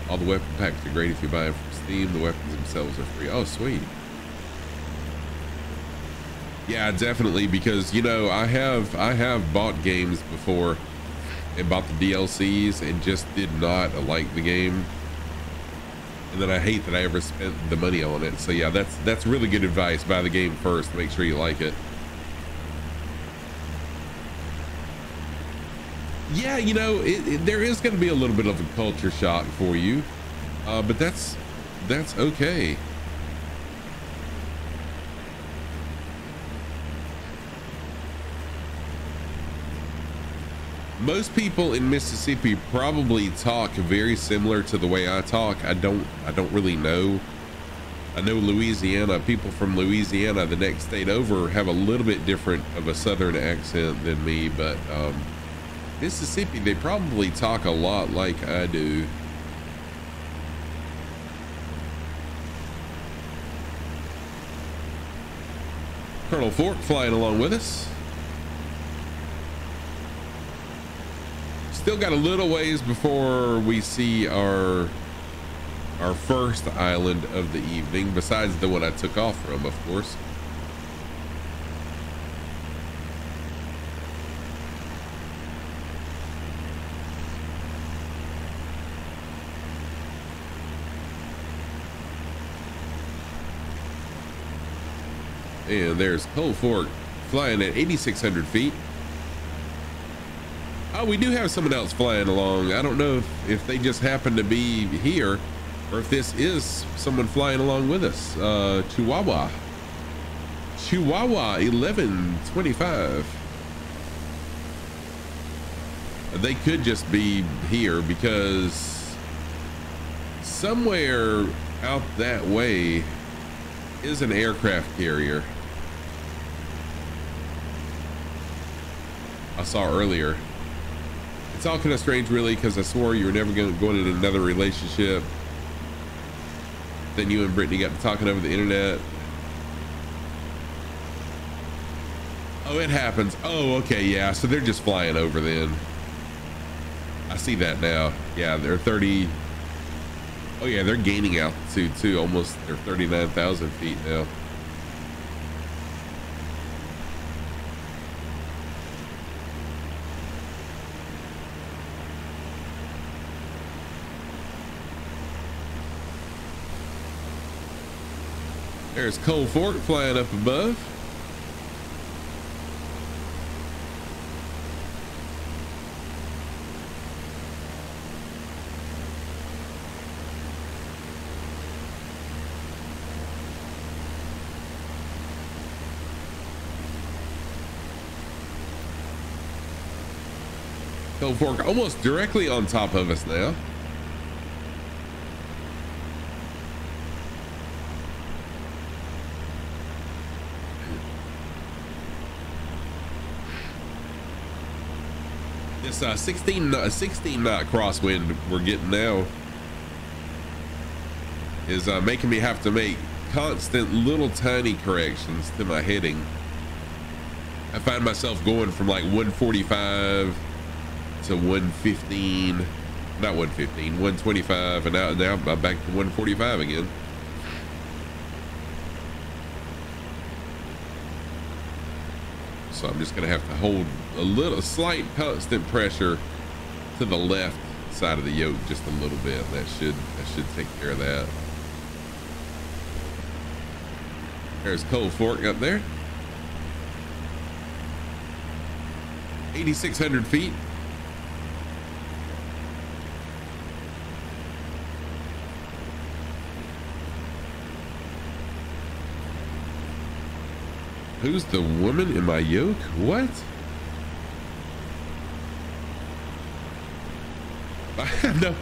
All the weapon packs are great if you buy them from Steam. The weapons themselves are free. Oh, sweet. Yeah, definitely because you know I have I have bought games before and bought the DLCs and just did not like the game. And then I hate that I ever spent the money on it. So yeah, that's that's really good advice. Buy the game first. Make sure you like it. Yeah, you know, it, it, there is going to be a little bit of a culture shock for you, uh, but that's that's okay. most people in Mississippi probably talk very similar to the way I talk. I don't I don't really know. I know Louisiana, people from Louisiana, the next state over, have a little bit different of a southern accent than me, but um, Mississippi, they probably talk a lot like I do. Cold Fork flying along with us. still got a little ways before we see our our first island of the evening besides the one I took off from of course and there's Cold Fork flying at 8600 feet Oh, we do have someone else flying along. I don't know if, if they just happen to be here or if this is someone flying along with us. Uh, Chihuahua. Chihuahua 1125. They could just be here because somewhere out that way is an aircraft carrier. I saw earlier it's all kind of strange, really, because I swore you were never going to go into another relationship. Then you and Brittany got talking over the internet. Oh, it happens. Oh, okay, yeah. So they're just flying over then. I see that now. Yeah, they're 30. Oh, yeah, they're gaining altitude too. Almost, they're 39,000 feet now. There's Cold Fork flying up above. Cold Fork almost directly on top of us now. This uh, 16, uh, 16 knot crosswind we're getting now is uh, making me have to make constant little tiny corrections to my heading. I find myself going from like 145 to 115, not 115, 125, and now, now I'm back to 145 again. So I'm just gonna have to hold a little slight constant pressure to the left side of the yoke just a little bit. That should that should take care of that. There's Cold Fork up there. 8,600 feet. Who's the woman in my yoke? What? no.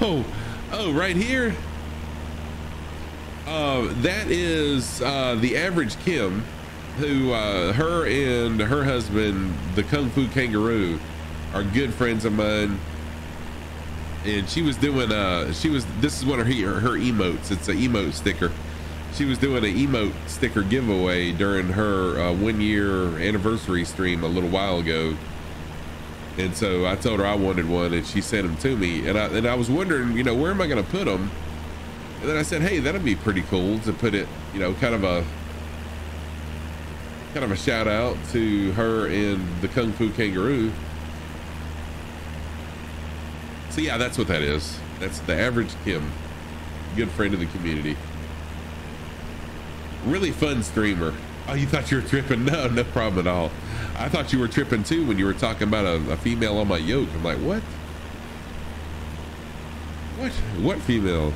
Oh, oh, right here. Uh, that is uh, the average Kim, who uh, her and her husband, the Kung Fu Kangaroo, are good friends of mine. And she was doing uh, she was this is one of her her emotes. It's an emote sticker she was doing an emote sticker giveaway during her uh, one year anniversary stream a little while ago And so I told her I wanted one, and she sent them to me. And I and I was wondering, you know, where am I going to put them? And then I said, hey, that'd be pretty cool to put it, you know, kind of a kind of a shout out to her and the Kung Fu Kangaroo. So yeah, that's what that is. That's the average Kim, good friend of the community. Really fun streamer. Oh, you thought you were tripping? No, no problem at all. I thought you were tripping too when you were talking about a, a female on my yoke. I'm like, what? What? What female?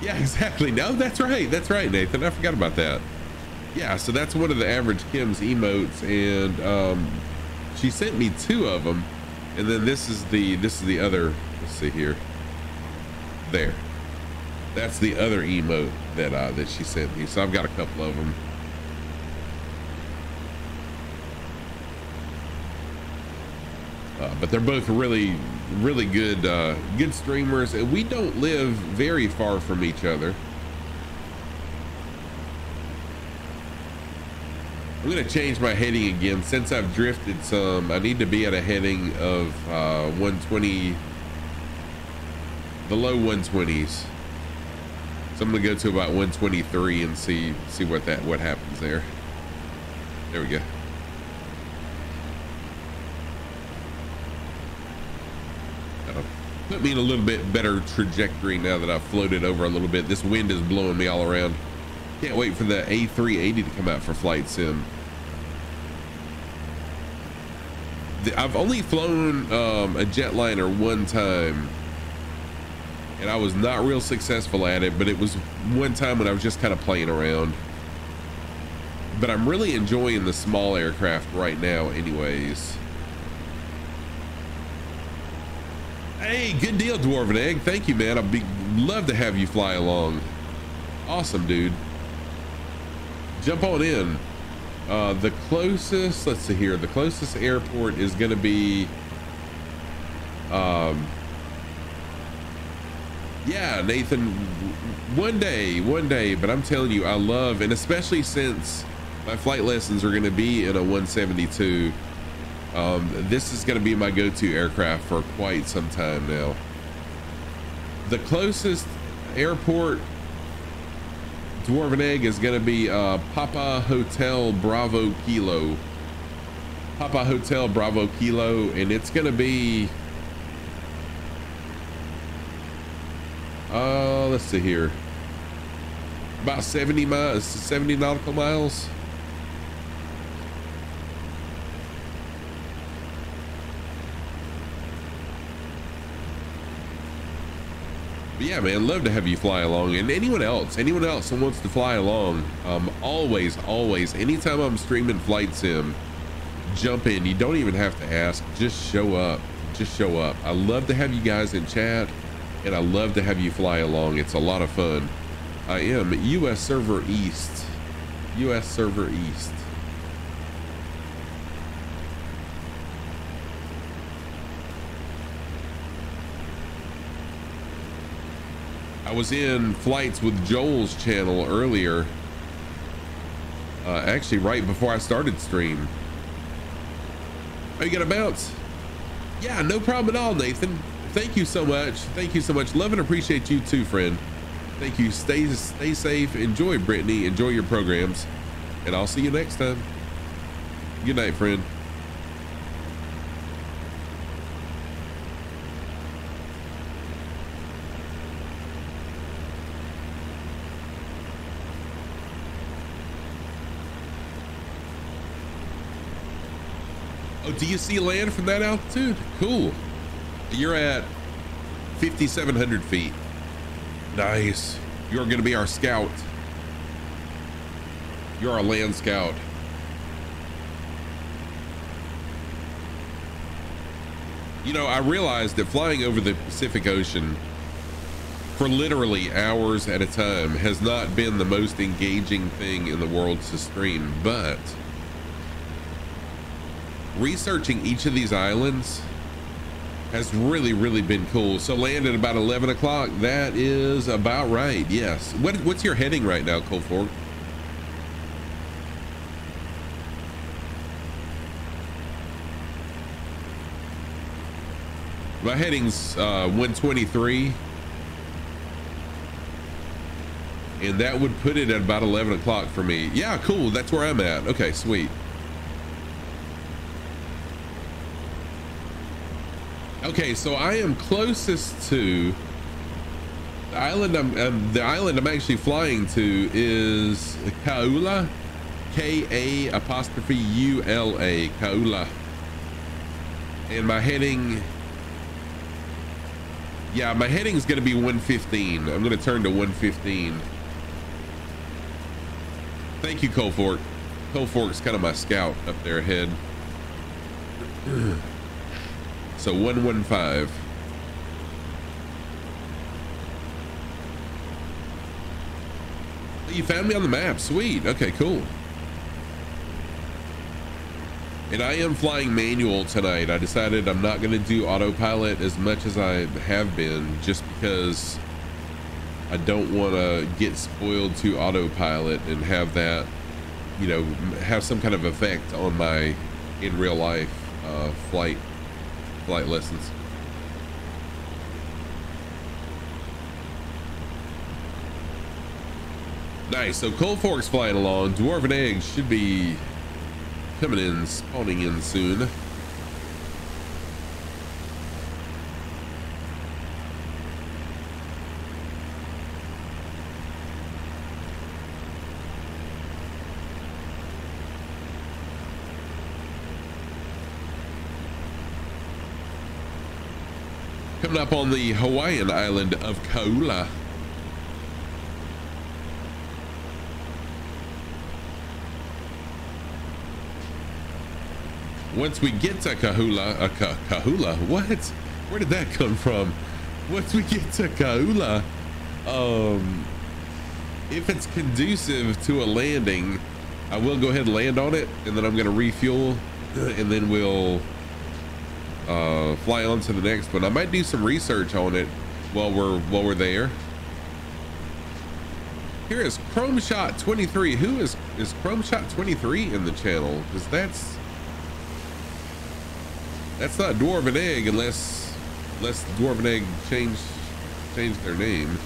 Yeah, exactly. No, that's right. That's right, Nathan. I forgot about that. Yeah, so that's one of the average Kim's emotes, and um, she sent me two of them, and then this is the this is the other. Let's see here. There. That's the other emote that uh, that she sent me. So I've got a couple of them. Uh, but they're both really, really good, uh, good streamers, and we don't live very far from each other. I'm gonna change my heading again since I've drifted some. I need to be at a heading of uh, 120, the low 120s. So I'm gonna go to about 123 and see see what that what happens there. There we go. That'll put me in a little bit better trajectory now that I've floated over a little bit. This wind is blowing me all around. Can't wait for the A380 to come out for Flight Sim. I've only flown um, a jetliner one time and I was not real successful at it, but it was one time when I was just kind of playing around. But I'm really enjoying the small aircraft right now anyways. Hey, good deal, Dwarven Egg. Thank you, man. I'd be love to have you fly along. Awesome, dude. Jump on in. Uh, the closest, let's see here, the closest airport is going to be um, yeah, Nathan, one day, one day, but I'm telling you, I love, and especially since my flight lessons are going to be in a 172, um, this is going to be my go-to aircraft for quite some time now. The closest airport Dwarven Egg is going to be uh, Papa Hotel Bravo Kilo. Papa Hotel Bravo Kilo, and it's going to be Uh, let's see here. About 70 miles, 70 nautical miles. But yeah, man, love to have you fly along. And anyone else, anyone else who wants to fly along, um, always, always, anytime I'm streaming Flight Sim, jump in. You don't even have to ask. Just show up. Just show up. I love to have you guys in chat and I love to have you fly along. It's a lot of fun. I am US Server East. US Server East. I was in flights with Joel's channel earlier. Uh, actually, right before I started stream. Are you gonna bounce? Yeah, no problem at all, Nathan thank you so much. Thank you so much. Love and appreciate you too, friend. Thank you. Stay stay safe. Enjoy Brittany. Enjoy your programs. And I'll see you next time. Good night, friend. Oh, do you see land from that altitude? Cool. You're at 5,700 feet. Nice. You're going to be our scout. You're our land scout. You know, I realized that flying over the Pacific Ocean for literally hours at a time has not been the most engaging thing in the world to stream, but researching each of these islands has really, really been cool. So land at about 11 o'clock. That is about right. Yes. What, what's your heading right now, Cold Fork? My heading's uh, 123. And that would put it at about 11 o'clock for me. Yeah, cool. That's where I'm at. Okay, sweet. Okay, so I am closest to the island. I'm um, the island I'm actually flying to is Kaula, K A apostrophe U L A, Kaula. And my heading, yeah, my heading is going to be 115. I'm going to turn to 115. Thank you, Cold Fork. Fork's kind of my scout up there ahead. So 115. You found me on the map. Sweet. Okay, cool. And I am flying manual tonight. I decided I'm not going to do autopilot as much as I have been just because I don't want to get spoiled to autopilot and have that, you know, have some kind of effect on my in real life uh, flight flight lessons. Nice. So Cold Fork's flying along. Dwarven eggs should be coming in, spawning in soon. Coming up on the Hawaiian island of Kaula. Once we get to Kahula, uh, Ka Kahula, what? Where did that come from? Once we get to Kaula, um, if it's conducive to a landing, I will go ahead and land on it, and then I'm going to refuel, and then we'll uh, fly on to the next one. I might do some research on it while we're while we're there. Here is Chrome Shot 23. Who is is Chrome Shot 23 in the channel? Because that's that's not Dwarven Egg unless unless Dwarven Egg changed changed their name.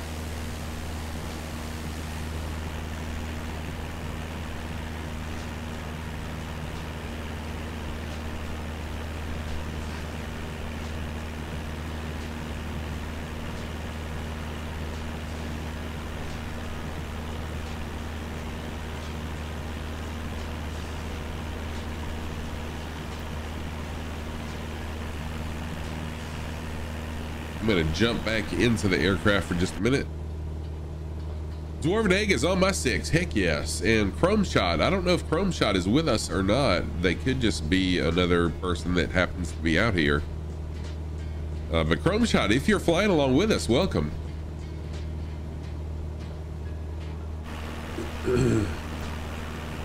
I'm jump back into the aircraft for just a minute. Dwarven Egg is on my six. Heck yes. And Chrome Shot. I don't know if Chrome Shot is with us or not. They could just be another person that happens to be out here. Uh, but Chrome Shot, if you're flying along with us, welcome.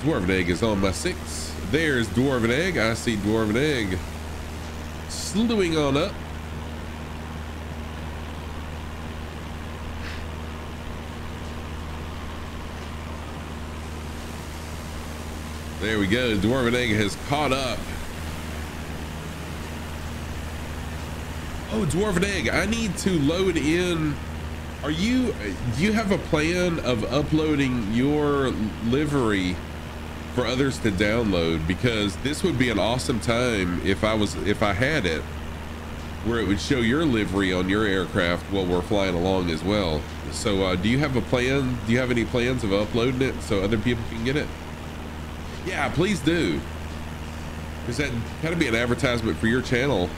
Dwarven Egg is on my six. There's Dwarven Egg. I see Dwarven Egg slewing on up. There we go. Dwarven Egg has caught up. Oh, Dwarven Egg, I need to load in. Are you, do you have a plan of uploading your livery for others to download? Because this would be an awesome time if I was, if I had it, where it would show your livery on your aircraft while we're flying along as well. So uh, do you have a plan? Do you have any plans of uploading it so other people can get it? Yeah, please do. Because that of be an advertisement for your channel.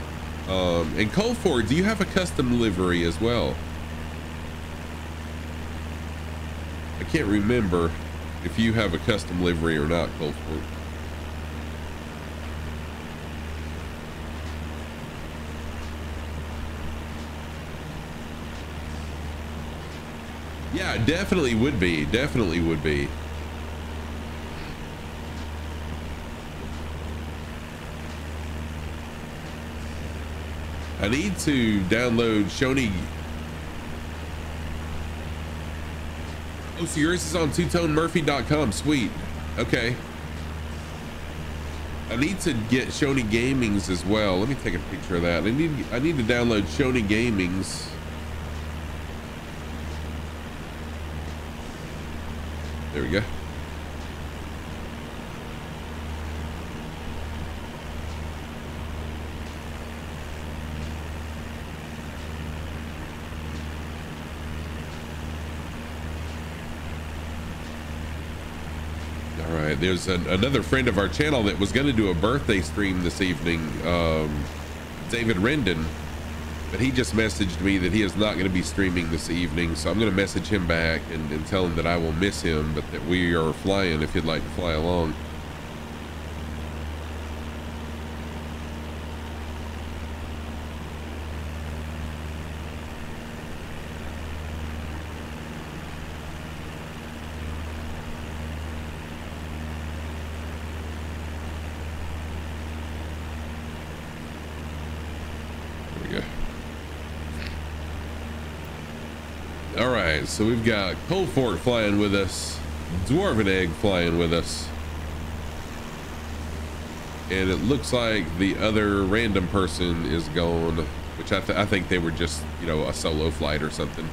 Um, and Cold Fork, do you have a custom livery as well? I can't remember if you have a custom livery or not, Cold Fork. Yeah, definitely would be. Definitely would be. I need to download Shoney. Oh, so yours is on twetonemurphy.com. Sweet. Okay. I need to get Shoney Gamings as well. Let me take a picture of that. I need I need to download Shoney Gamings. There we go. All right, there's an, another friend of our channel that was going to do a birthday stream this evening, um, David Rendon, but he just messaged me that he is not going to be streaming this evening. So I'm going to message him back and, and tell him that I will miss him, but that we are flying if he'd like to fly along. There we go. All right, so we've got Cold Fork flying with us, Dwarven Egg flying with us, and it looks like the other random person is gone, which I, th- I think they were just, you know, a solo flight or something.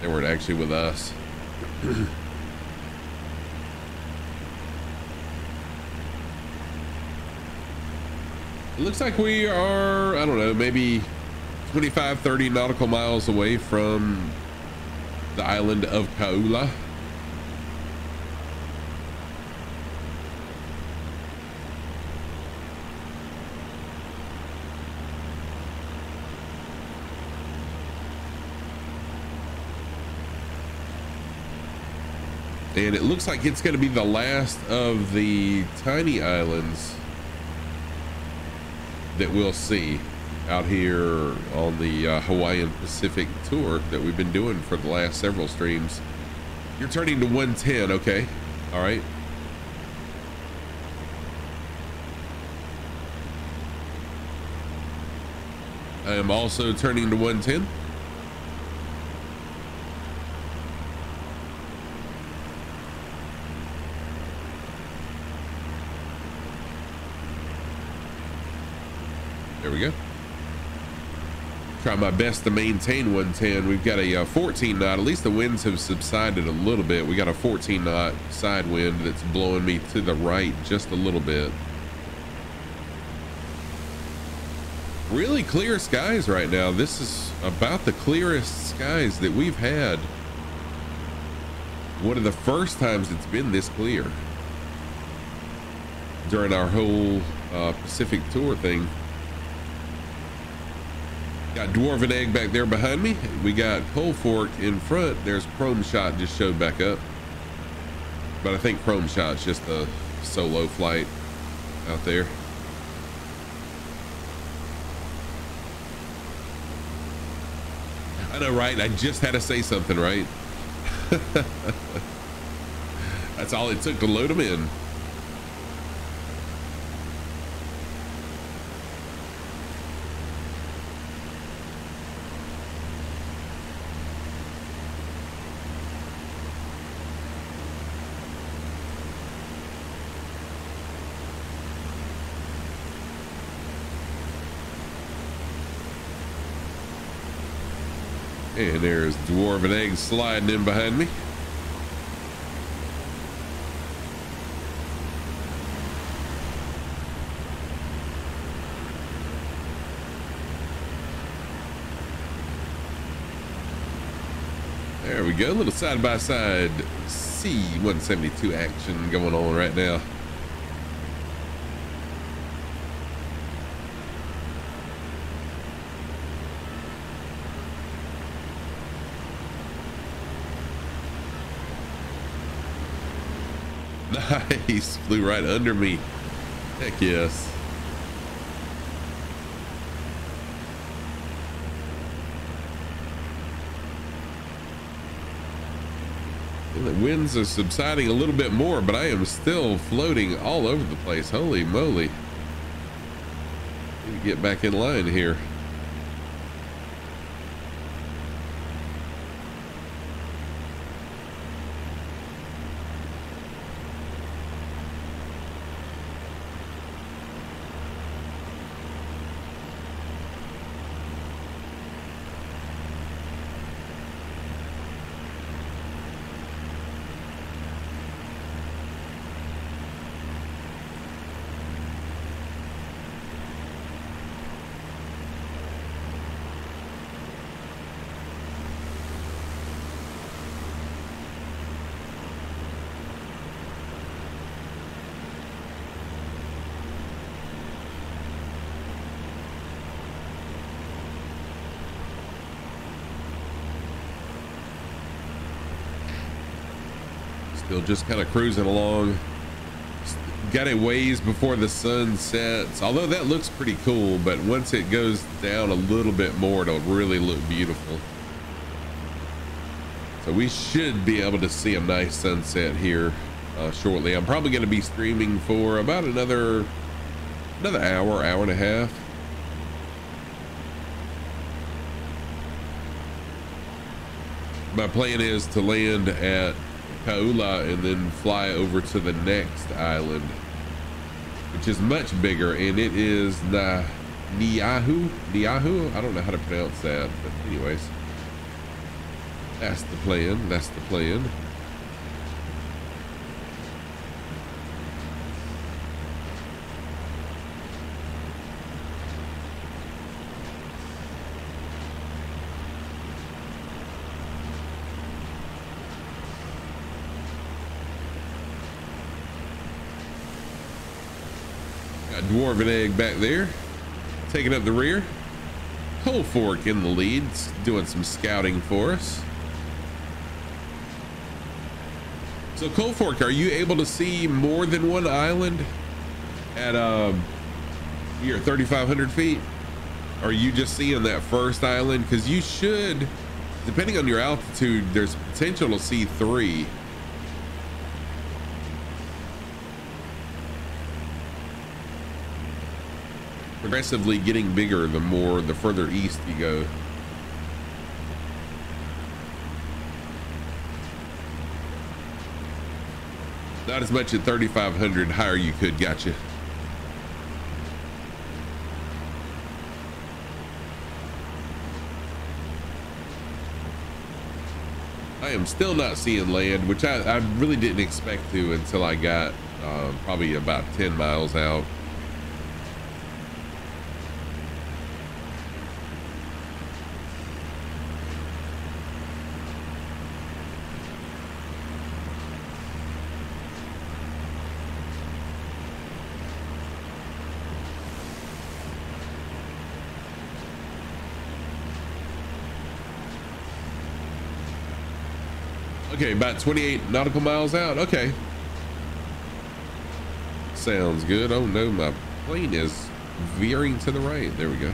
They weren't actually with us. It looks like we are, I don't know, maybe 25, 30 nautical miles away from the island of Kaula. And it looks like it's going to be the last of the tiny islands that we'll see out here on the uh, Hawaiian Pacific tour that we've been doing for the last several streams. You're turning to 110, okay? All right. I am also turning to 110. There we go. My best to maintain 110. We've got a uh, 14 knot. At least the winds have subsided a little bit. We got a 14 knot side wind that's blowing me to the right just a little bit. Really clear skies right now. This is about the clearest skies that we've had. One of the first times it's been this clear during our whole uh, Pacific tour thing. Got Dwarven Egg back there behind me. We got Cold Fork in front. There's Chrome Shot just showed back up. But I think Chrome Shot's just a solo flight out there. I know, right? I just had to say something, right? That's all it took to load them in. And there's Dwarven Egg sliding in behind me. There we go. A little side by side C-172 action going on right now. Nice. Flew right under me. Heck yes. The winds are subsiding a little bit more, but I am still floating all over the place. Holy moly. Need to get back in line here. Still just kind of cruising along. Got a ways before the sun sets. Although that looks pretty cool, but once it goes down a little bit more, it'll really look beautiful. So we should be able to see a nice sunset here uh, shortly. I'm probably going to be streaming for about another another hour, hour and a half. My plan is to land at Kaula and then fly over to the next island, which is much bigger, and it is Na Niahu. Niahu? I don't know how to pronounce that, but anyways, that's the plan. That's the plan. Got Dwarven Egg back there, taking up the rear. Cold Fork in the leads, doing some scouting for us. So Cold Fork, are you able to see more than one island at um you're 3,500 feet? Are you just seeing that first island? Because you should, depending on your altitude, there's potential to see three. Progressively getting bigger the more the further east you go. Not as much at 3,500 higher you could, gotcha. I am still not seeing land, which I, I really didn't expect to until I got uh, probably about 10 miles out. Okay, about 28 nautical miles out. Okay. Sounds good. Oh no, my plane is veering to the right. There we go.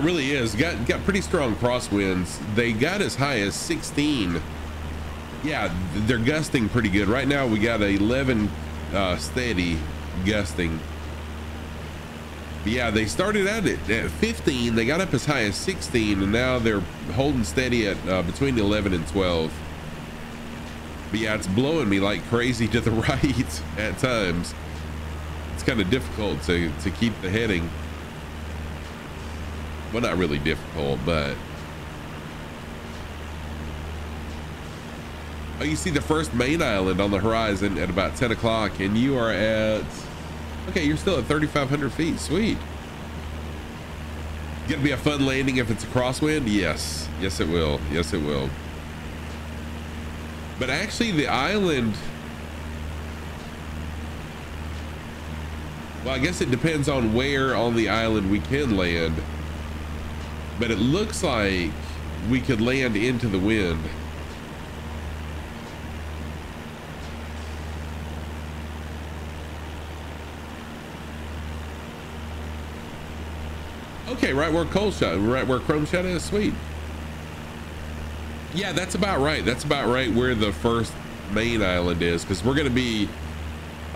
It really is. Got got pretty strong crosswinds. They got as high as 16. Yeah, they're gusting pretty good. Right now we got 11 uh, steady gusting. Yeah, they started out at, at 15. They got up as high as 16, and now they're holding steady at uh, between 11 and 12. But yeah, it's blowing me like crazy to the right at times. It's kind of difficult to to keep the heading well not really difficult but oh you see the first main island on the horizon at about 10 o'clock and you are at okay you're still at 3500 feet sweet. Gonna be a fun landing if it's a crosswind? Yes. Yes it will. Yes it will. But actually the island well i guess it depends on where on the island we can land but it looks like we could land into the wind. Okay, right where cold shot, right where chrome shot is, sweet. Yeah, that's about right. That's about right where the first main island is, because we're gonna be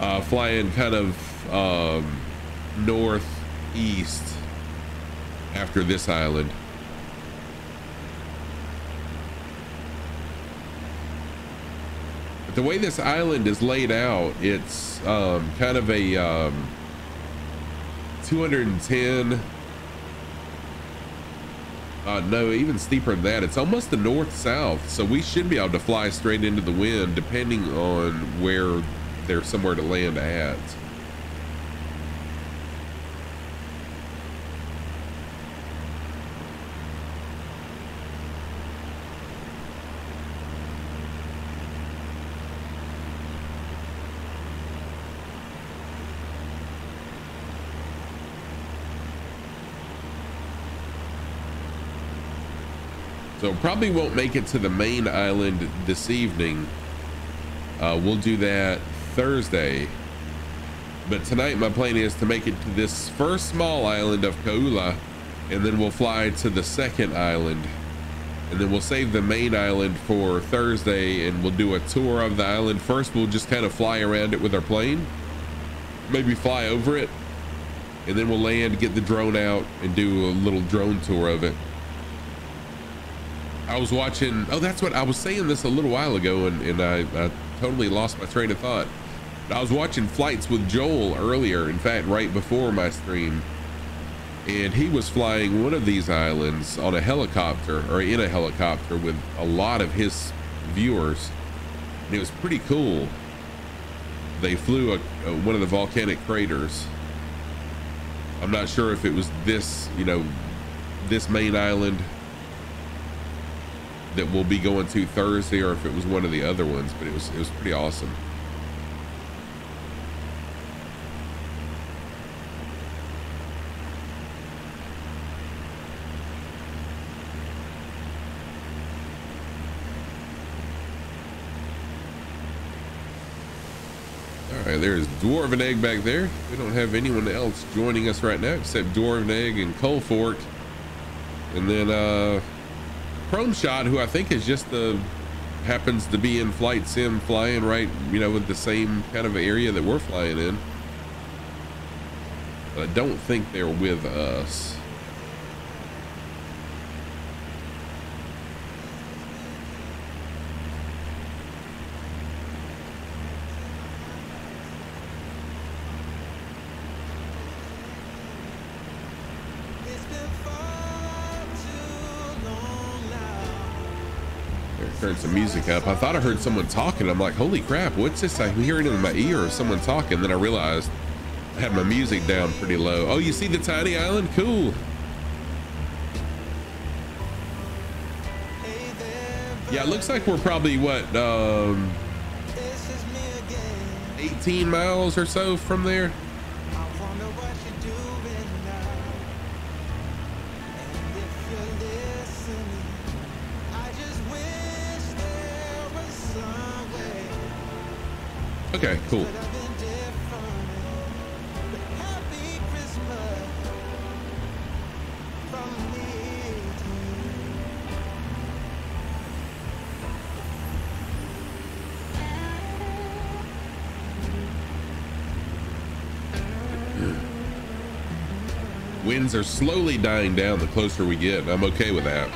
uh, flying kind of um, northeast after this island. But the way this island is laid out, it's um, kind of a um, 210. Uh, no, even steeper than that. It's almost the north-south, so we should be able to fly straight into the wind, depending on where there's somewhere to land at. So probably won't make it to the main island this evening. Uh, we'll do that Thursday. But tonight my plan is to make it to this first small island of Kaula, and then we'll fly to the second island. And then we'll save the main island for Thursday and we'll do a tour of the island. First, we'll just kind of fly around it with our plane, maybe fly over it, and then we'll land, get the drone out, and do a little drone tour of it. I was watching, oh, that's what I was saying this a little while ago, and, and I, I totally lost my train of thought. I was watching Flights with Joel earlier, in fact, right before my stream, and he was flying one of these islands on a helicopter or in a helicopter with a lot of his viewers. And it was pretty cool. They flew a, a, one of the volcanic craters. I'm not sure if it was this, you know, this main island that we'll be going to Thursday or if it was one of the other ones, but it was it was pretty awesome. All right, there's Dwarven Egg back there. We don't have anyone else joining us right now except Dwarven Egg and Cold Fork. And then uh Chrome Shot, who I think is just the happens to be in flight sim flying right, you know, with the same kind of area that we're flying in. But I don't think they're with us. Turn some music up. I thought I heard someone talking. I'm like, holy crap, what's this? I'm hearing in my ear or someone talking. Then I realized I had my music down pretty low. Oh, you see the tiny island? Cool. Yeah, it looks like we're probably what, um, 18 miles or so from there. Are slowly dying down the closer we get. I'm okay with that.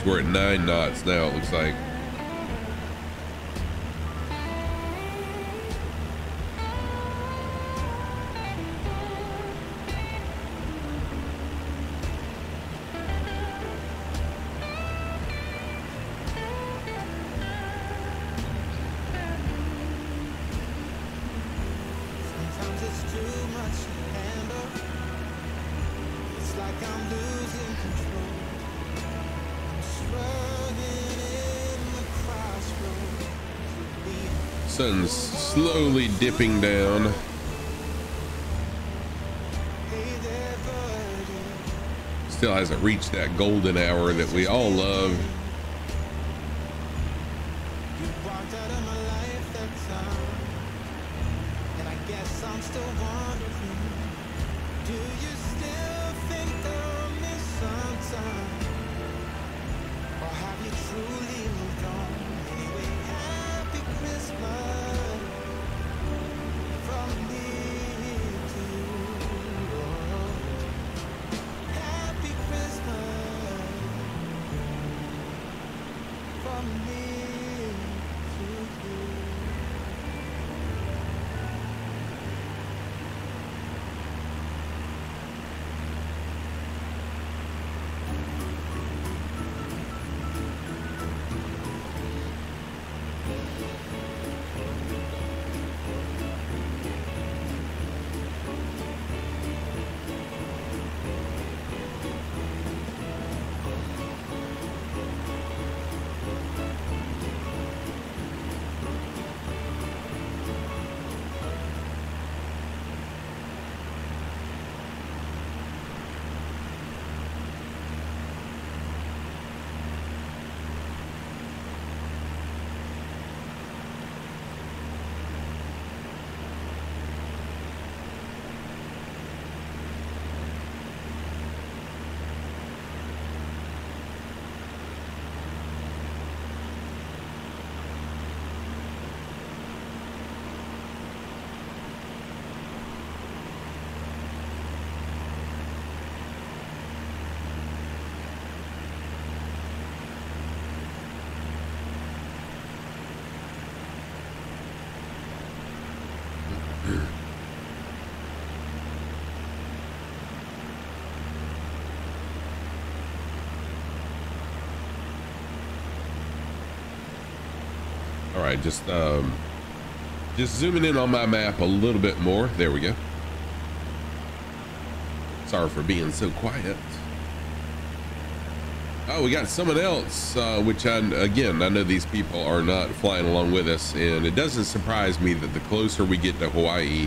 So we're at nine knots now, it looks like. Dipping down. Still hasn't reached that golden hour that we all love. Right, just um, just zooming in on my map a little bit more. There we go. Sorry for being so quiet. Oh, we got someone else, uh, which I, again, I know these people are not flying along with us, and it doesn't surprise me that the closer we get to Hawaii,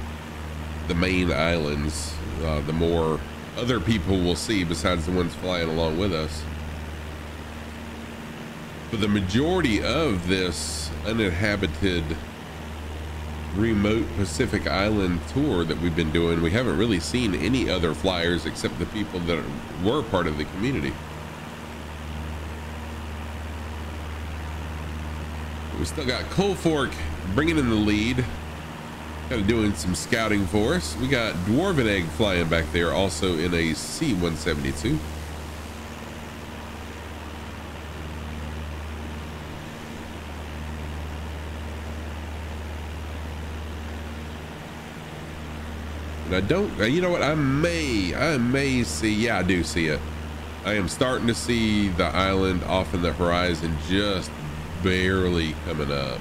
the main islands, uh, the more other people will see besides the ones flying along with us. For the majority of this uninhabited remote Pacific Island tour that we've been doing, we haven't really seen any other flyers except the people that were part of the community. We still got Cold Fork bringing in the lead, kind of doing some scouting for us. We got Dwarven Egg flying back there, also in a C-172. And I don't, uh, you know what? I may, I may see, yeah, I do see it. I am starting to see the island off in the horizon, just barely coming up.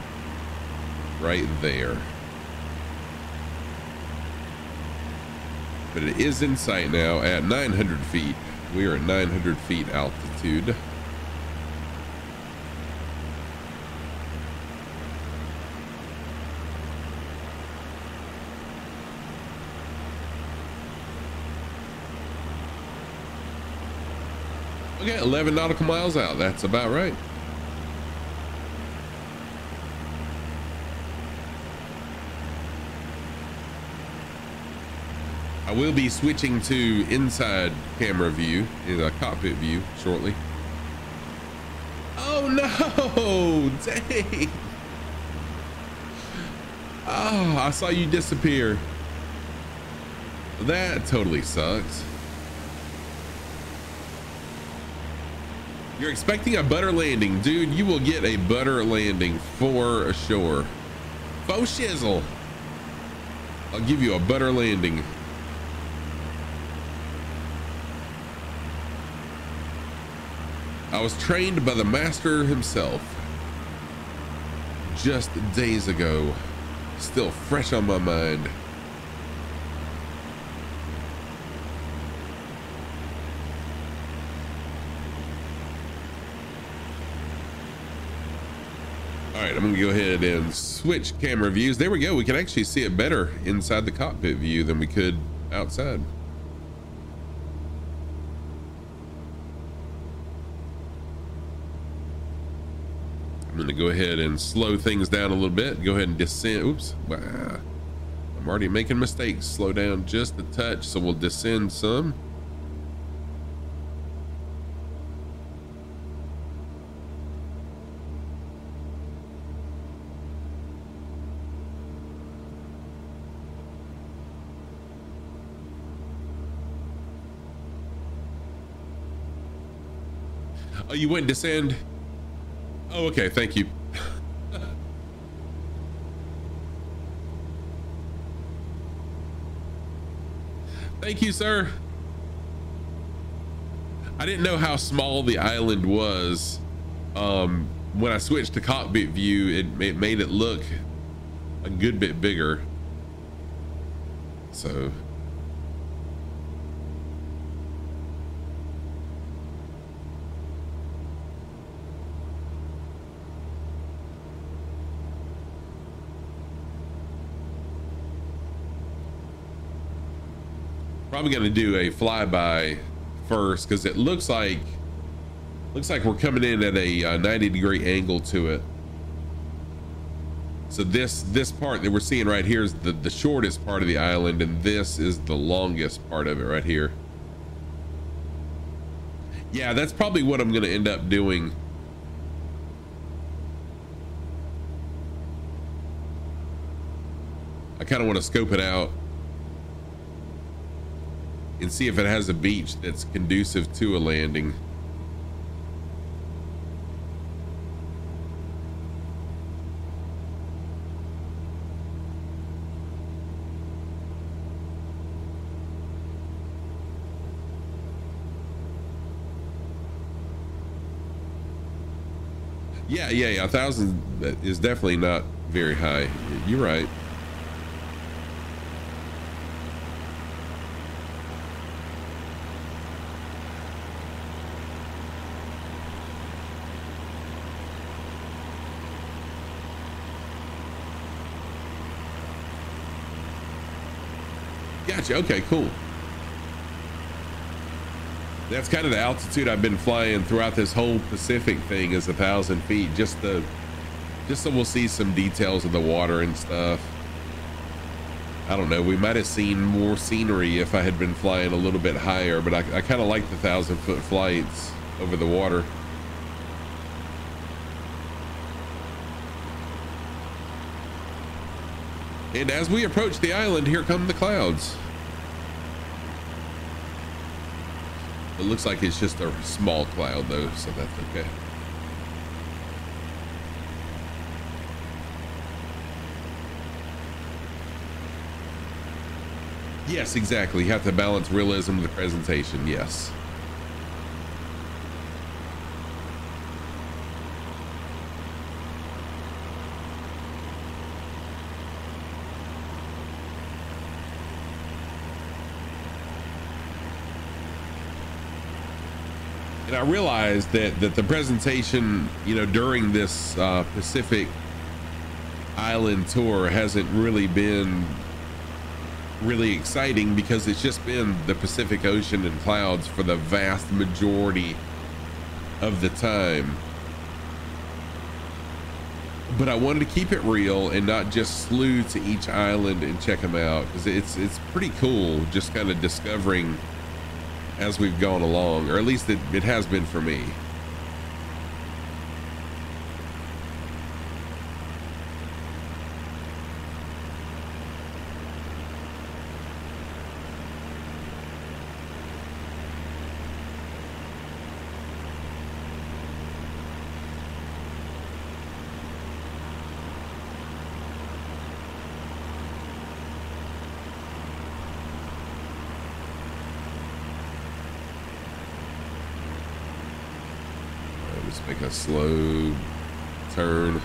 Right there. But it is in sight now at 900 feet. We are at 900 feet altitude. Okay, 11 nautical miles out. That's about right. I will be switching to inside camera view, in a cockpit view shortly. Oh no! Dang! Oh, I saw you disappear. That totally sucks. You're expecting a butter landing, dude. You will get a butter landing for sure. Faux shizzle. I'll give you a butter landing. I was trained by the master himself just days ago. Still fresh on my mind. All right, I'm gonna and switch camera views. There we go. We can actually see it better inside the cockpit view than we could outside. I'm gonna go ahead and slow things down a little bit. Go ahead and descend. Oops. Wow. I'm already making mistakes. Slow down just a touch, so we'll descend some. You went descend. Oh, okay. Thank you. Thank you, sir. I didn't know how small the island was. Um, when I switched to cockpit view, it, it made it look a good bit bigger. So probably to do a flyby first because it looks like looks like we're coming in at a uh, 90 degree angle to it. So this this part that we're seeing right here is the the shortest part of the island and this is the longest part of it right here. Yeah that's probably what i'm to end up doing. I kind of want to scope it out and see if it has a beach that's conducive to a landing. Yeah, yeah, yeah. A thousand is definitely not very high. You're right. Okay, cool. That's kind of the altitude I've been flying throughout this whole Pacific thing is a thousand feet. Just the, just so we'll see some details of the water and stuff. I don't know. We might have seen more scenery if I had been flying a little bit higher, but I, I kind of like the thousand foot flights over the water. And as we approach the island, here come the clouds. It looks like it's just a small cloud though, so that's okay. Yes, exactly. You have to balance realism with the presentation. Yes. I realized that that the presentation, you know, during this uh, Pacific Island tour hasn't really been really exciting because it's just been the Pacific Ocean and clouds for the vast majority of the time. But I wanted to keep it real and not just slew to each island and check them out because it's it's pretty cool just kind of discovering as we've gone along, or at least it, it has been for me. Let's make a slow turn.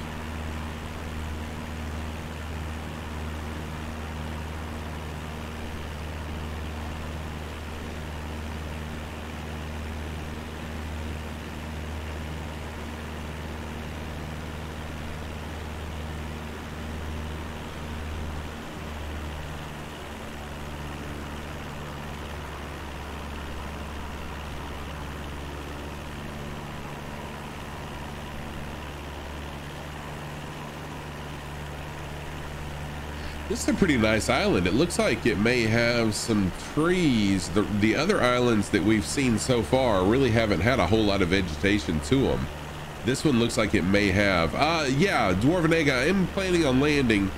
This is a pretty nice island. It looks like it may have some trees. The, the other islands that we've seen so far really haven't had a whole lot of vegetation to them. This one looks like it may have. Uh, yeah, Dwarven Egg, I am planning on landing,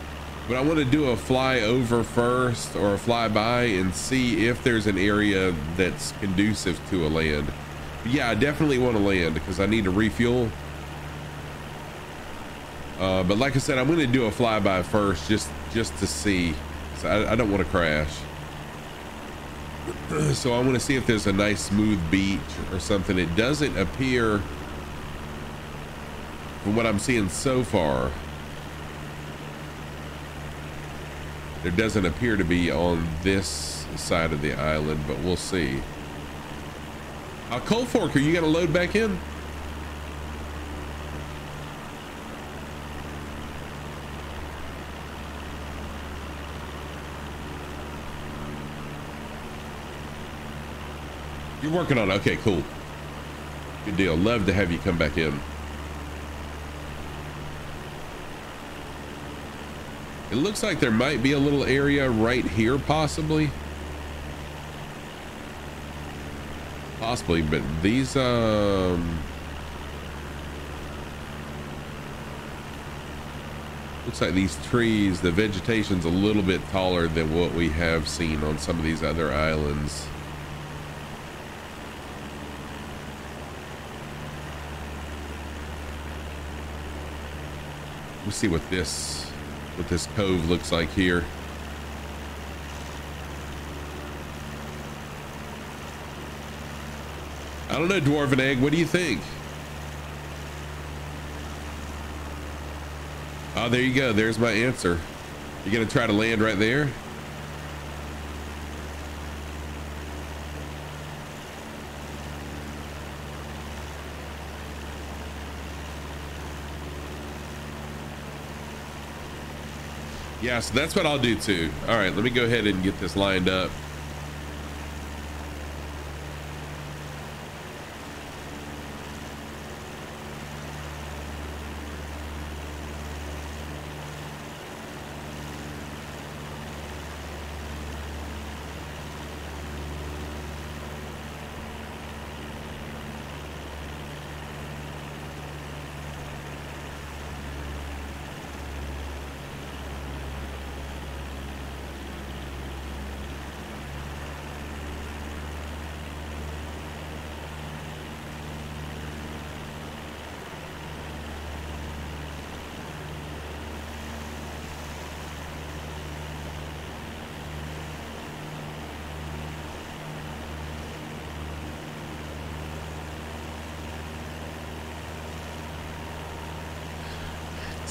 but I want to do a fly over first or a flyby and see if there's an area that's conducive to a land. But yeah, I definitely want to land because I need to refuel uh, but like I said, I'm going to do a flyby first, just just to see. So I, I don't want to crash. so I want to see if there's a nice smooth beach or something. It doesn't appear, from what I'm seeing so far, there doesn't appear to be on this side of the island, but we'll see. Uh, Cold Fork, are you going to load back in? You're working on it. Okay, cool. Good deal. Love to have you come back in. It looks like there might be a little area right here, possibly. Possibly, but these, um... Looks like these trees, the vegetation's a little bit taller than what we have seen on some of these other islands. Let's see what this what this cove looks like here. I don't know, Dwarven Egg. What do you think? Oh, there you go. There's my answer. You're gonna try to land right there? Yeah, so that's what I'll do too. All right, let me go ahead and get this lined up.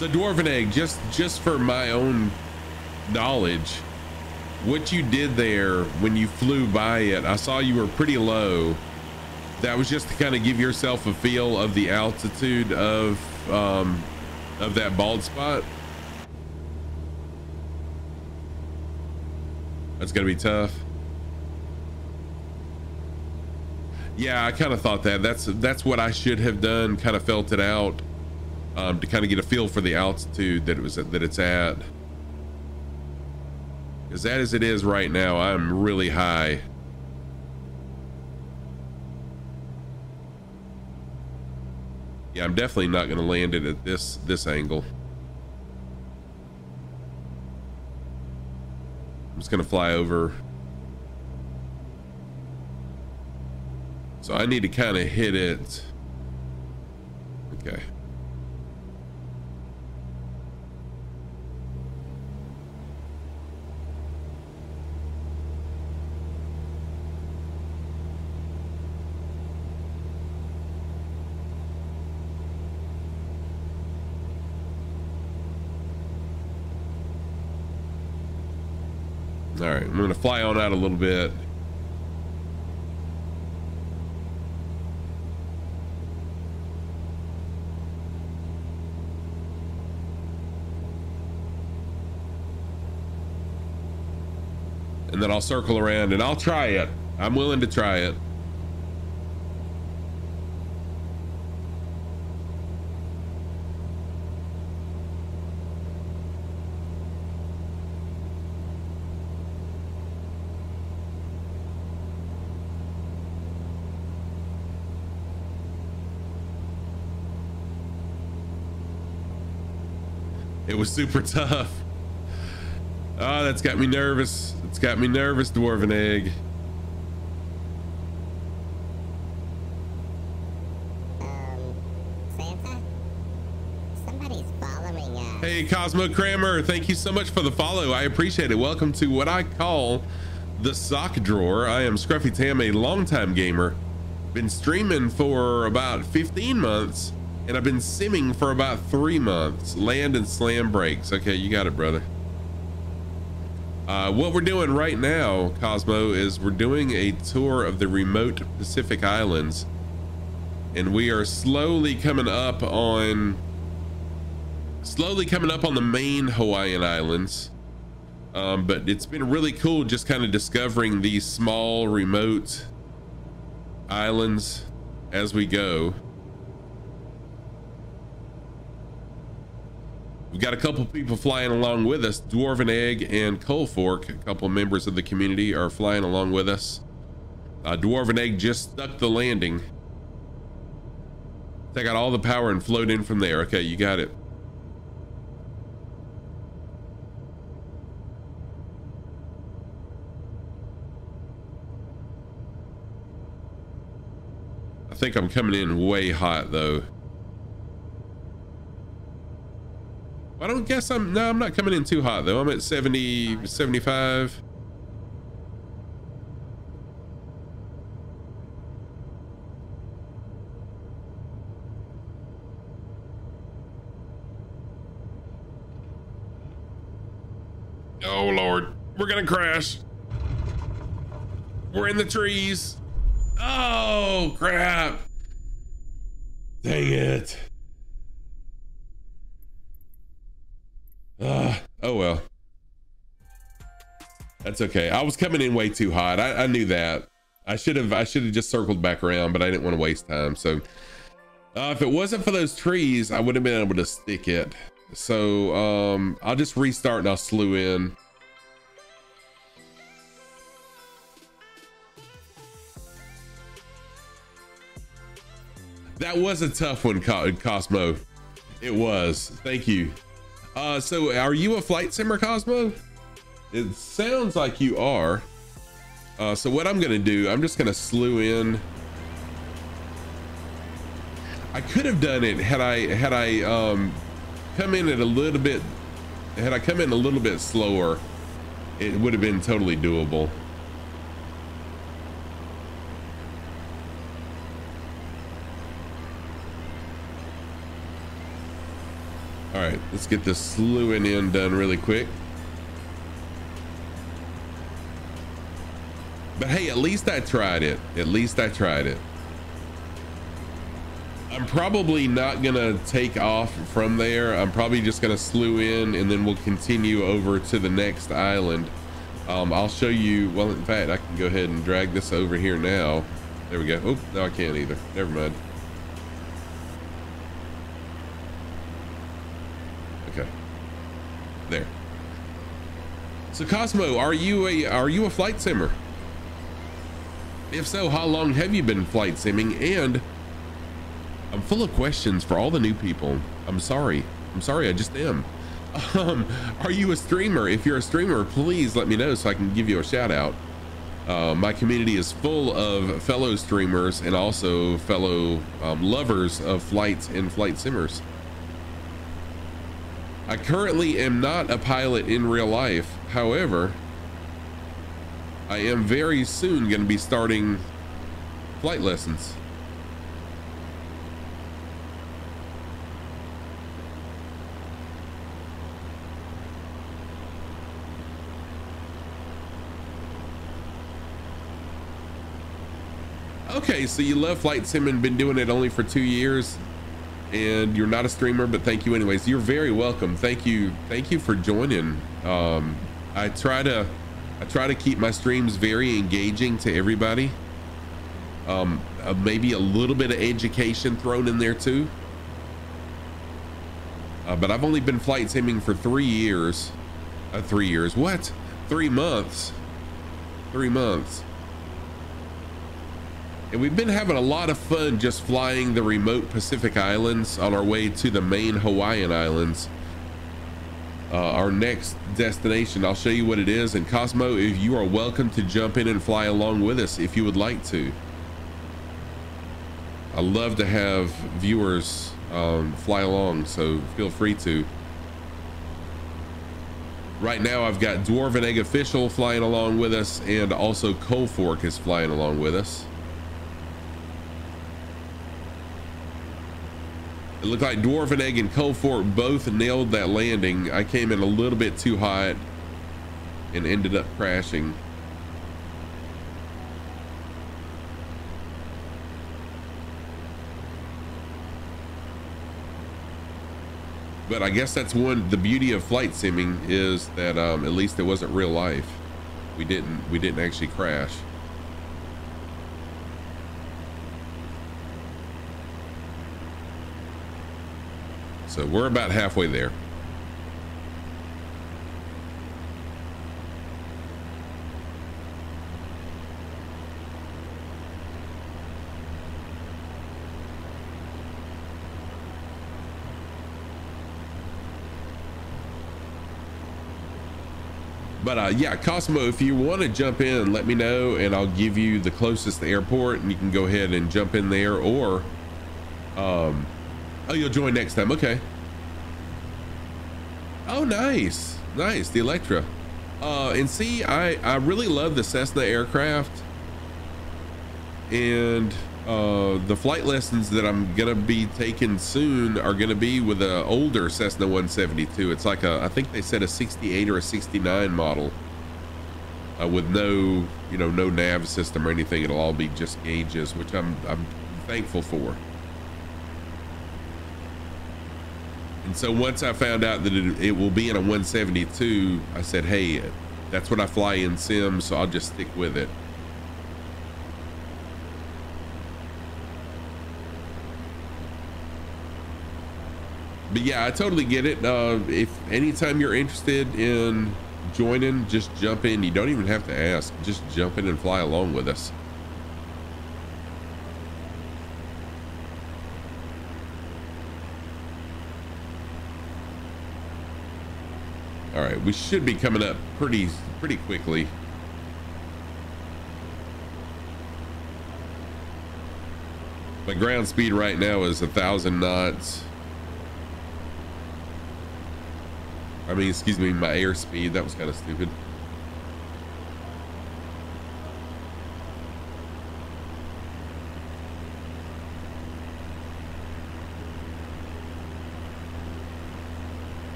So dwarven egg, just just for my own knowledge, what you did there when you flew by it, I saw you were pretty low. That was just to kind of give yourself a feel of the altitude of um, of that bald spot. That's gonna be tough. Yeah, I kind of thought that. That's that's what I should have done. Kind of felt it out um, to kind of get a feel for the altitude that it was at, that it's at. As that as it is right now, I'm really high. Yeah, I'm definitely not going to land it at this this angle. I'm just going to fly over. So I need to kind of hit it. Okay. All right, I'm gonna fly on out a little bit. And then I'll circle around and I'll try it. I'm willing to try it. Was super tough. Oh, that's got me nervous. It's got me nervous, Dwarven Egg. Um, Santa? Somebody's following us. Hey, Cosmo Kramer, thank you so much for the follow. I appreciate it. Welcome to what I call the sock drawer. I am Scrufytam, a longtime gamer. Been streaming for about 15 months, and I've been simming for about three months. Land and slam brakes. Okay, you got it, brother. Uh, what we're doing right now, Cosmo, is we're doing a tour of the remote Pacific Islands, and we are slowly coming up on slowly coming up on the main Hawaiian Islands. Um, but it's been really cool just kind of discovering these small remote islands as we go. We've got a couple people flying along with us. Dwarven Egg and Cold Fork, a couple members of the community, are flying along with us. Uh, Dwarven Egg just stuck the landing. Take out all the power and float in from there. Okay, you got it. I think I'm coming in way hot though. I don't guess I'm, no, I'm not coming in too hot though. I'm at 70, 75. Oh Lord, we're gonna crash. We're in the trees. Oh crap. Dang it. Uh, oh well. That's okay. I was coming in way too hot. I, I knew that. I should have I should have just circled back around, but I didn't want to waste time. So uh, if it wasn't for those trees, I would have been able to stick it. So um, I'll just restart and I'll slew in. That was a tough one, Cosmo. It was. Thank you. Uh, so are you a flight simmer, Cosmo? It sounds like you are. Uh, so what I'm gonna do, I'm just gonna slew in. I could have done it had I had I um, come in at a little bit. Had I come in a little bit slower, it would have been totally doable. All right, let's get this slewing in done really quick. But hey, at least I tried it. At least I tried it. I'm probably not gonna take off from there. I'm probably just gonna slew in and then we'll continue over to the next island. Um, I'll show you, well, in fact, I can go ahead and drag this over here now. There we go. Oh, no, I can't either. Never mind. Okay. There. So Cosmo, are you a are you a flight simmer? If so, how long have you been flight simming? And I'm full of questions for all the new people. I'm sorry. I'm sorry, I just am. Um, are you a streamer? If you're a streamer, please let me know so I can give you a shout out. Uh, my community is full of fellow streamers and also fellow um, lovers of flights and flight simmers. I currently am not a pilot in real life. However, I am very soon going to be starting flight lessons. Okay, so you love flight sim and been doing it only for two years and you're not a streamer, but thank you anyways. You're very welcome. Thank you. Thank you for joining. Um, I try to, I try to keep my streams very engaging to everybody. Um, uh, maybe a little bit of education thrown in there too. Uh, but I've only been flight simming for three years. Uh, three years. What? Three months. Three months. And we've been having a lot of fun just flying the remote Pacific Islands on our way to the main Hawaiian Islands. Uh, our next destination, I'll show you what it is. And Cosmo, if you are welcome to jump in and fly along with us if you would like to. I love to have viewers um, fly along, so feel free to. Right now, I've got Dwarven Egg Official flying along with us, and also Cold Fork is flying along with us. It looked like Dwarven Egg and Fork both nailed that landing. I came in a little bit too hot and ended up crashing. But I guess that's one, the beauty of flight simming is that um, at least it wasn't real life. We didn't, we didn't actually crash. So we're about halfway there. but uh, yeah cosmo if you want to jump in let me know and i'll give you the closest airport and you can go ahead and jump in there or um, Oh, you'll join next time. Okay. Oh, nice. Nice. The Electra. Uh, and see, I, I really love the Cessna aircraft. And uh, the flight lessons that I'm gonna be taking soon are gonna be with an older Cessna 172. It's like a, I think they said a 68 or a 69 model, uh, with no, you know, no nav system or anything. It'll all be just gauges, which I'm I'm thankful for. And so once I found out that it, it will be in a 172, I said, hey, that's what I fly in sim, so I'll just stick with it. but yeah, I totally get it. Uh, if anytime you're interested in joining, just jump in. You don't even have to ask. Just jump in and fly along with us. All right, we should be coming up pretty pretty quickly. My ground speed right now is a thousand knots. I mean, excuse me, my airspeed. That was kind of stupid.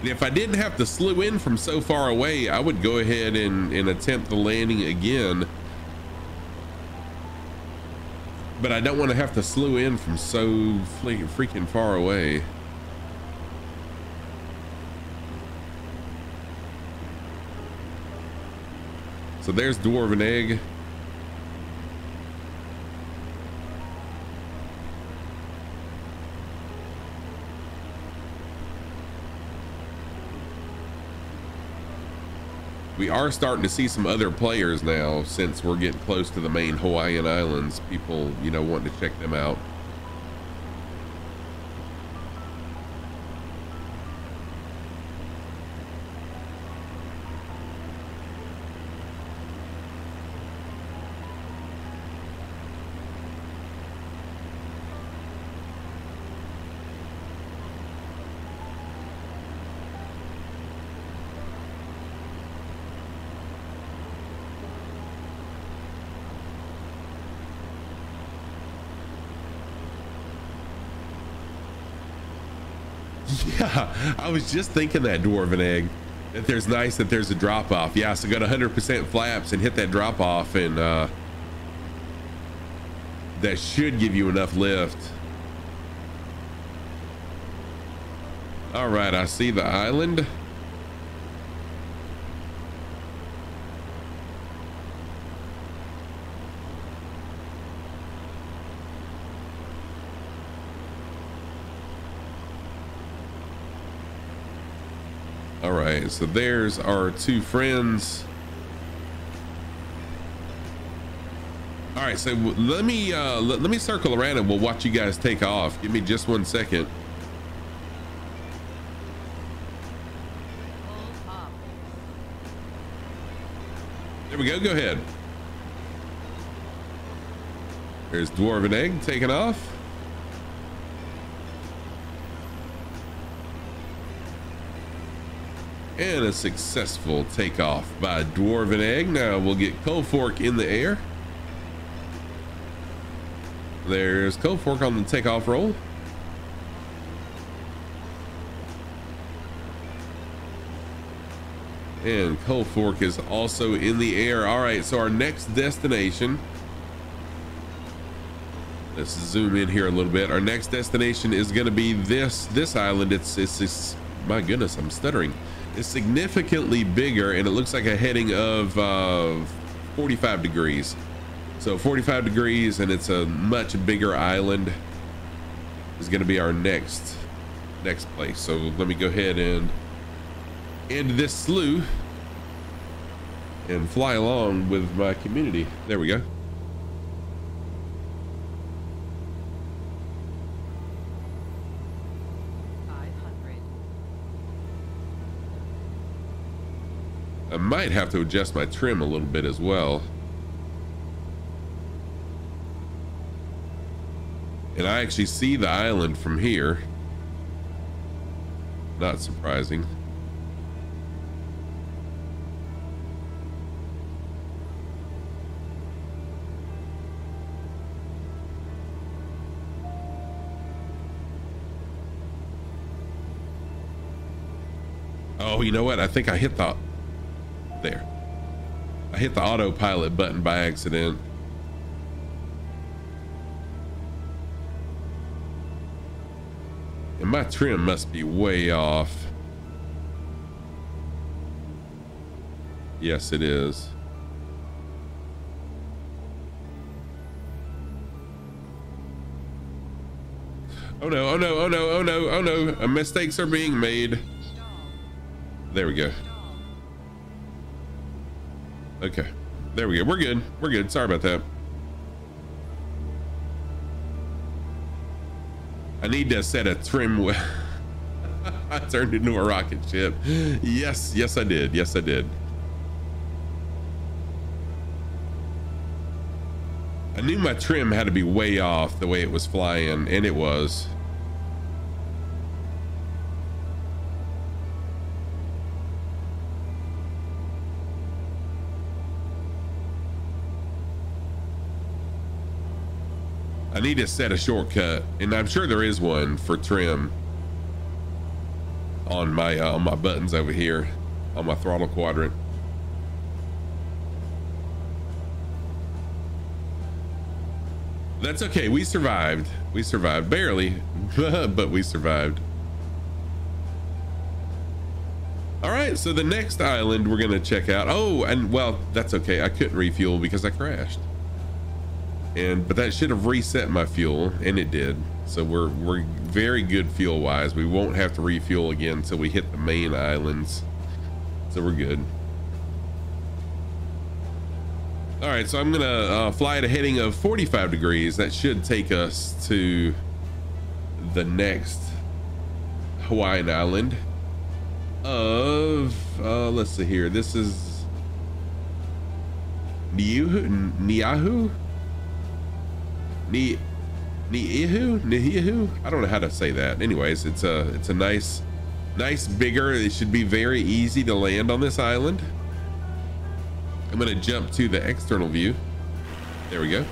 And if I didn't have to slew in from so far away, I would go ahead and, and attempt the landing again but I don't want to have to slew in from so freaking far away. So there's Dwarven Egg. We are starting to see some other players now since we're getting close to the main Hawaiian Islands. People, you know, wanting to check them out. Yeah, I was just thinking that dwarven egg. That there's nice that there's a drop off. Yeah, so got to 100% flaps and hit that drop off, and uh, that should give you enough lift. All right, I see the island. right, so there's our two friends. All right, so let me uh, let, let me circle around and we'll watch you guys take off. Give me just one second. There we go. Go ahead. There's Dwarven Egg taking off. And a successful takeoff by Dwarven Egg. Now we'll get Fork in the air. There's Fork on the takeoff roll. And Fork is also in the air. All right, so our next destination. Let's zoom in here a little bit. Our next destination is going to be this this island. It's, it's it's my goodness, I'm stuttering is significantly bigger and it looks like a heading of uh, 45 degrees. So 45 degrees and it's a much bigger island is going to be our next next place. So let me go ahead and end this slew and fly along with my community. There we go. I might have to adjust my trim a little bit as well. And I actually see the island from here. Not surprising. Oh, you know what? I think I hit the there. I hit the autopilot button by accident. And my trim must be way off. Yes, it is. Oh no, oh no, oh no, oh no, oh no. Uh, mistakes are being made. There we go. There we go. We're good. We're good. Sorry about that. I need to set a trim. I turned into a rocket ship. Yes, yes, I did. Yes, I did. I knew my trim had to be way off the way it was flying, and it was. I need to set a shortcut, and I'm sure there is one for trim on my uh, on my buttons over here on my throttle quadrant. That's okay. We survived. We survived barely, but we survived. All right, so the next island we're gonna check out. Oh, and well, that's okay. I couldn't refuel because I crashed and but that should have reset my fuel and it did. So we're we're very good fuel wise we won't have to refuel again until we hit the main islands. So we're good. All right so i'm gonna uh, fly at a heading of 45 degrees. That should take us to the next hawaiian island of uh let's see here. This is Niuhu, Niahu Ni Niihu? Nihihu? I don't know how to say that. Anyways, it's a it's a nice nice bigger. It should be very easy to land on this island. I'm gonna jump to the external view. There we go.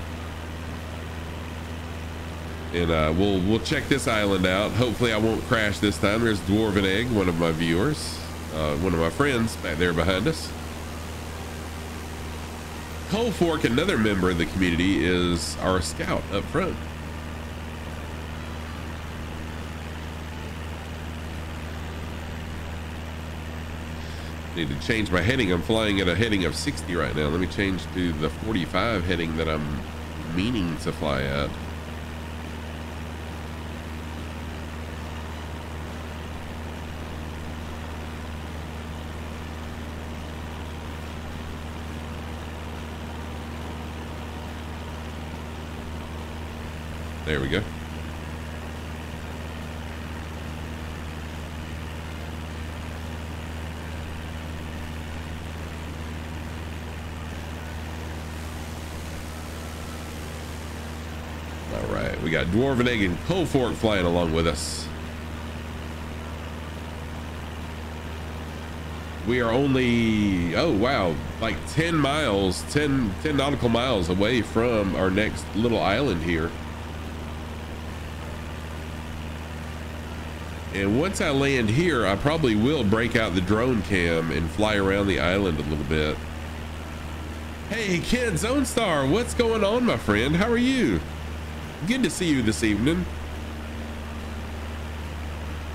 And uh, we'll we'll check this island out. Hopefully I won't crash this time. There's Dwarven Egg, one of my viewers, uh, one of my friends back there behind us. Cold Fork, another member of the community, is our scout up front. Need to change my heading. I'm flying at a heading of 60 right now. Let me change to the 45 heading that I'm meaning to fly at. There we go. All right, we got Dwarven Egg and Cold Fork flying along with us. We are only, oh wow, like 10 miles, 10, 10 nautical miles away from our next little island here. And once I land here, I probably will break out the drone cam and fly around the island a little bit. Hey, Kent Zone Star, what's going on, my friend? How are you? Good to see you this evening.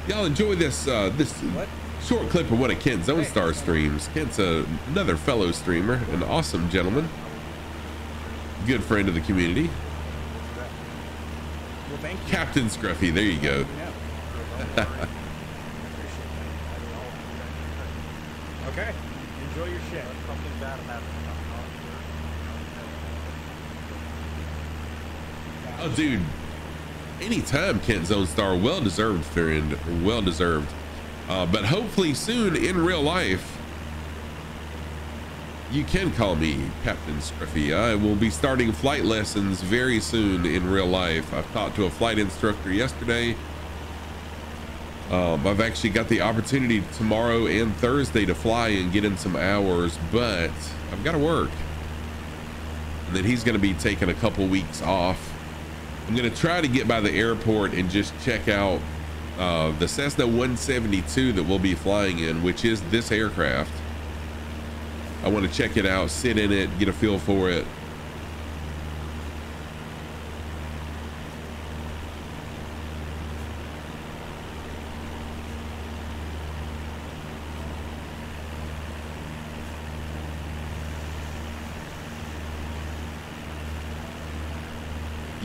Y'all enjoy this uh, this what? short clip of one of Kent Zone Star streams. Kent's a, another fellow streamer, an awesome gentleman, good friend of the community. Well, Captain Scruffy, there you go. Okay. Enjoy your shit. Oh, dude. Anytime, Kent Zone Star. Well deserved, friend. Well deserved. Uh, but hopefully soon in real life, you can call me Captain Scruffy. I will be starting flight lessons very soon in real life. I've talked to a flight instructor yesterday Um, I've actually got the opportunity tomorrow and Thursday to fly and get in some hours, but I've got to work. And then he's going to be taking a couple weeks off. I'm going to try to get by the airport and just check out uh, the Cessna 172 that we'll be flying in, which is this aircraft. I want to check it out, sit in it, get a feel for it.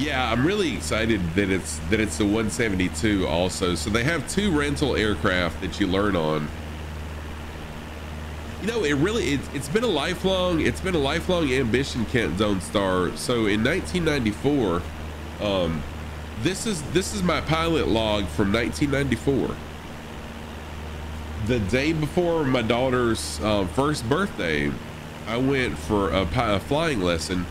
Yeah, I'm really excited that it's that it's the 172 also. So they have two rental aircraft that you learn on. You know, it really it, it's been a lifelong it's been a lifelong ambition, Kent Zone Star. So in 1994, um, this is this is my pilot log from 1994. The day before my daughter's uh, first birthday, I went for a, a flying lesson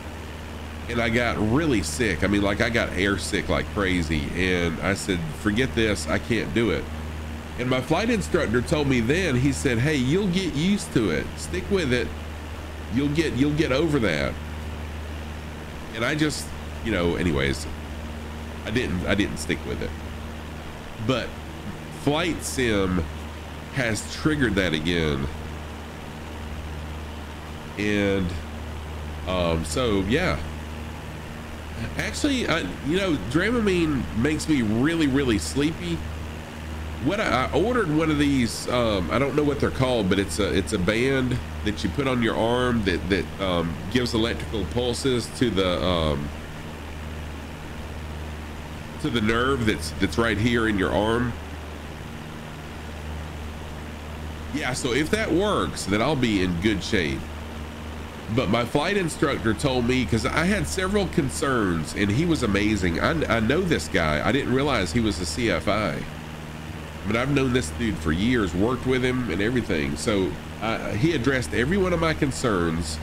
and I got really sick. I mean, like I got air sick like crazy. And I said, forget this, I can't do it. And my flight instructor told me then, he said, Hey, you'll get used to it. Stick with it. You'll get you'll get over that. And I just, you know, anyways, I didn't I didn't stick with it. But flight sim has triggered that again. And um, so yeah, Actually, uh, you know, Dramamine makes me really, really sleepy. What I, I ordered one of these, um, I don't know what they're called, but it's a it's a band that you put on your arm that that um, gives electrical pulses to the um, to the nerve that's that's right here in your arm. Yeah, so if that works, then I'll be in good shape but my flight instructor told me because I had several concerns and he was amazing. I, I know this guy. I didn't realize he was a CFI, but I've known this dude for years, worked with him and everything. So uh, he addressed every one of my concerns.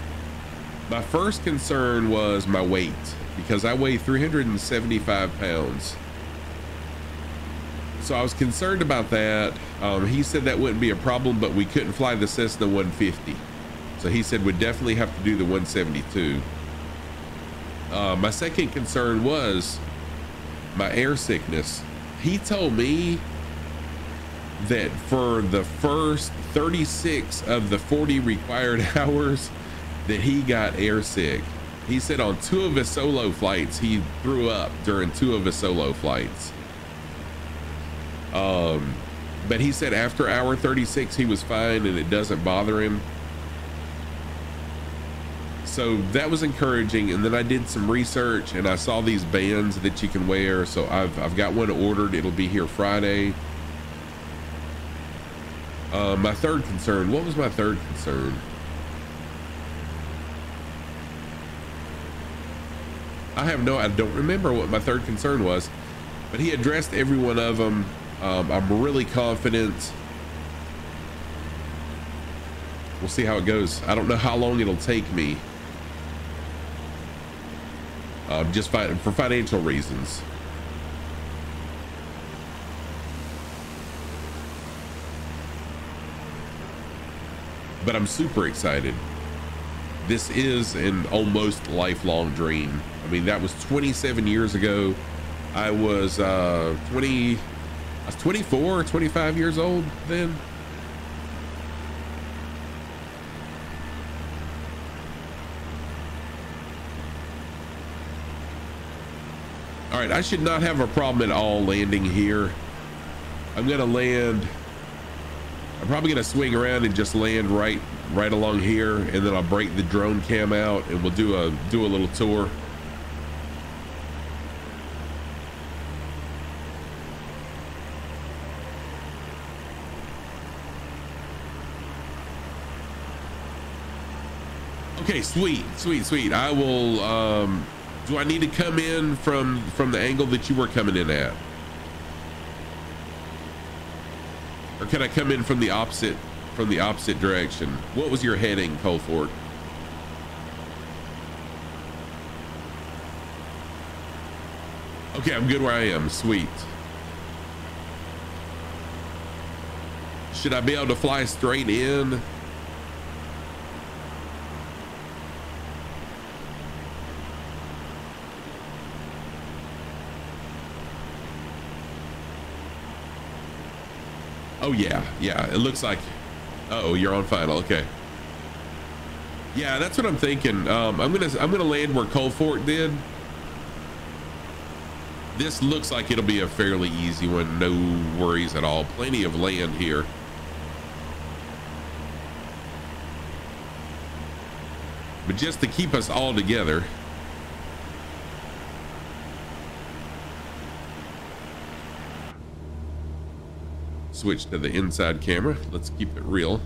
My first concern was my weight because I weigh 375 pounds. So I was concerned about that. Um, he said that wouldn't be a problem, but we couldn't fly the Cessna 150. So he said we'd definitely have to do the 172. Uh, my second concern was my air sickness. He told me that for the first 36 of the 40 required hours that he got air sick. He said on two of his solo flights, he threw up during two of his solo flights. Um, but he said after hour 36, he was fine and it doesn't bother him so that was encouraging. And then I did some research and I saw these bands that you can wear. So I've, I've got one ordered. It'll be here Friday. Uh, my third concern, what was my third concern? I have no, I don't remember what my third concern was, but he addressed every one of them. Um, I'm really confident. We'll see how it goes. I don't know how long it'll take me uh, just fi for financial reasons. But I'm super excited. This is an almost lifelong dream. I mean, that was 27 years ago. I was uh, 20, I was 24 or 25 years old then. All right, I should not have a problem at all landing here. I'm gonna land. I'm probably gonna swing around and just land right, right along here, and then I'll break the drone cam out, and we'll do a do a little tour. Okay, sweet, sweet, sweet. I will. Um, do I need to come in from from the angle that you were coming in at? Or can I come in from the opposite from the opposite direction? What was your heading, Cold Fork? Okay, I'm good where I am. Sweet. Should I be able to fly straight in? Oh yeah, yeah. It looks like. Uh oh, you're on final. Okay. Yeah, that's what I'm thinking. Um, I'm gonna I'm gonna land where Cold Fork did. This looks like it'll be a fairly easy one. No worries at all. Plenty of land here. But just to keep us all together. Switch to the inside camera. Let's keep it real.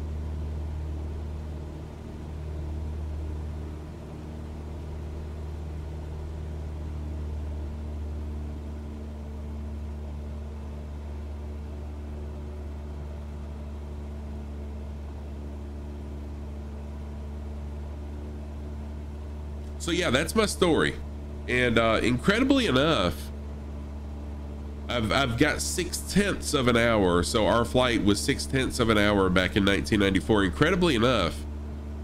So yeah, that's my story. And uh, incredibly enough, I've, I've got six tenths of an hour. So our flight was six tenths of an hour back in 1994. Incredibly enough,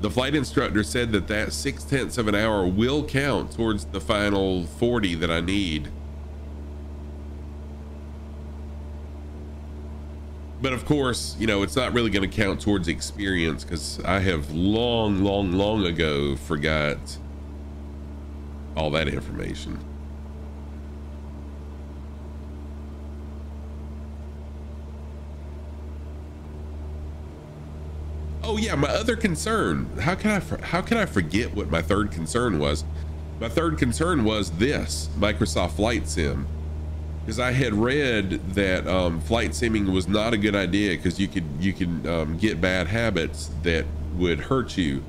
the flight instructor said that that six tenths of an hour will count towards the final 40 that I need. But of course, you know, it's not really going to count towards experience because I have long, long, long ago forgot all that information. Oh yeah, my other concern. How can I how can I forget what my third concern was? My third concern was this Microsoft Flight Sim, because I had read that um, flight simming was not a good idea because you could you could um, get bad habits that would hurt you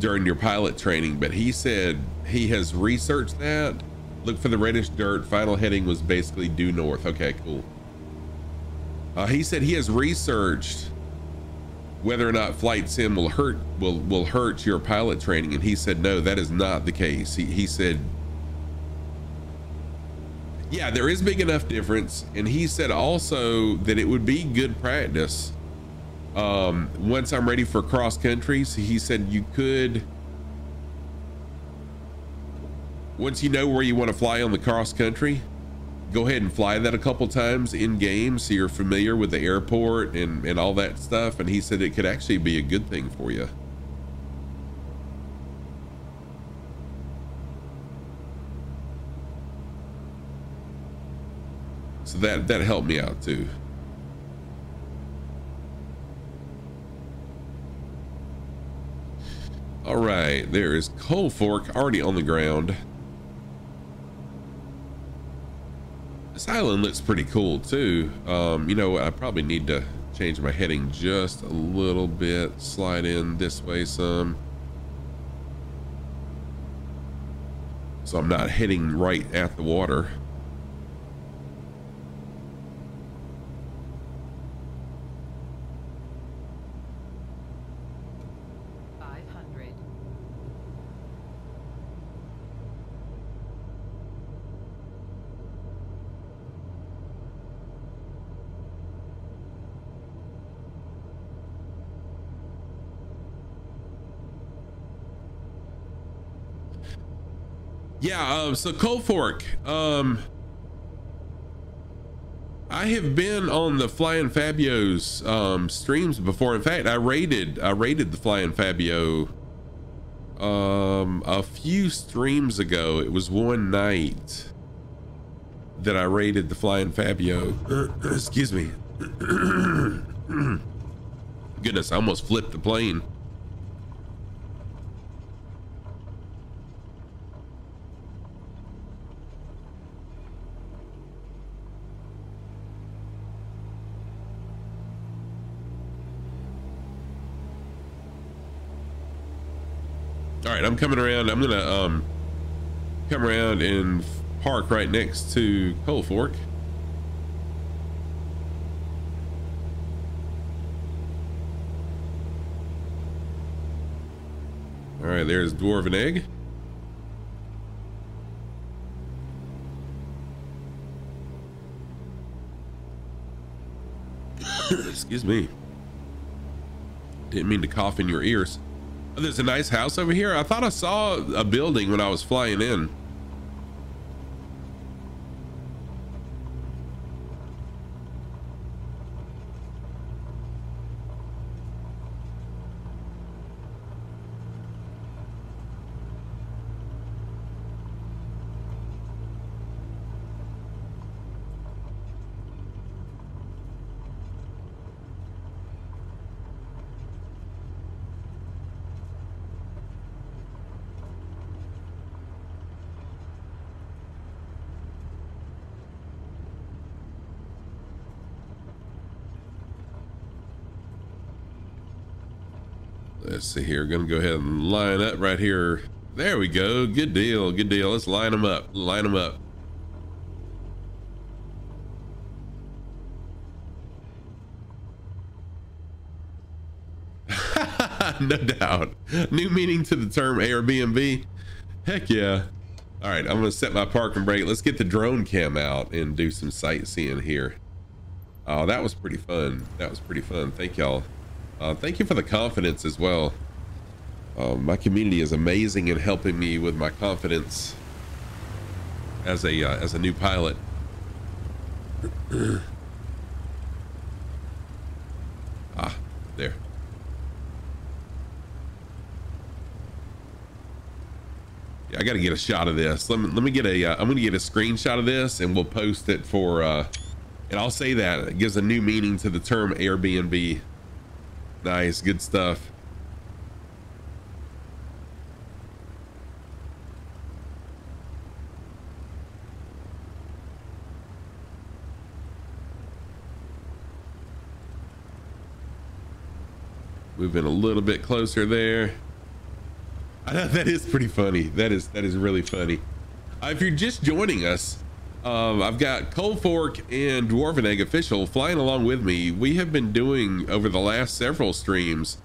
during your pilot training, but he said he has researched that. Look for the reddish dirt. Final heading was basically due north. Okay, cool. Uh, he said he has researched whether or not flight sim will hurt will will hurt your pilot training, and he said no, that is not the case. He he said. Yeah, there is big enough difference, and he said also that it would be good practice um, once I'm ready for cross countries, he said you could, once you know where you want to fly on the cross country, go ahead and fly that a couple times in game so you're familiar with the airport and, and all that stuff. And he said it could actually be a good thing for you. So that, that helped me out too. All right, there is Cold Fork already on the ground. This island looks pretty cool too. Um, you know, I probably need to change my heading just a little bit, slide in this way some. So I'm not heading right at the water. Yeah, um, so Cold Fork. Um, I have been on the Flying Fabio's um, streams before. In fact, I rated I rated the Flying Fabio um, a few streams ago. It was one night that I rated the Flying Fabio. Excuse me. Goodness, I almost flipped the plane. All right, I'm coming around. I'm gonna um come around and park right next to Cold Fork. All right, there's Dwarven Egg. Excuse me. Didn't mean to cough in your ears. There's a nice house over here. I thought I saw a building when I was flying in. Let's see here. Gonna go ahead and line up right here. There we go. Good deal. Good deal. Let's line them up. Line them up. no doubt. New meaning to the term Airbnb. Heck yeah. All right, I'm gonna set my parking brake. Let's get the drone cam out and do some sightseeing here. Oh, that was pretty fun. That was pretty fun. Thank y'all. Uh, thank you for the confidence as well. Uh, my community is amazing in helping me with my confidence as a uh, as a new pilot. ah, there. Yeah, I got to get a shot of this. Let me let me get a. am going to get a screenshot of this, and we'll post it for. Uh, and I'll say that it gives a new meaning to the term Airbnb. Nice, good stuff. Moving a little bit closer there. I know that is pretty funny. That is that is really funny. Uh, if you're just joining us, um, I've got Cold Fork and Dwarven Egg Official flying along with me. We have been doing over the last several streams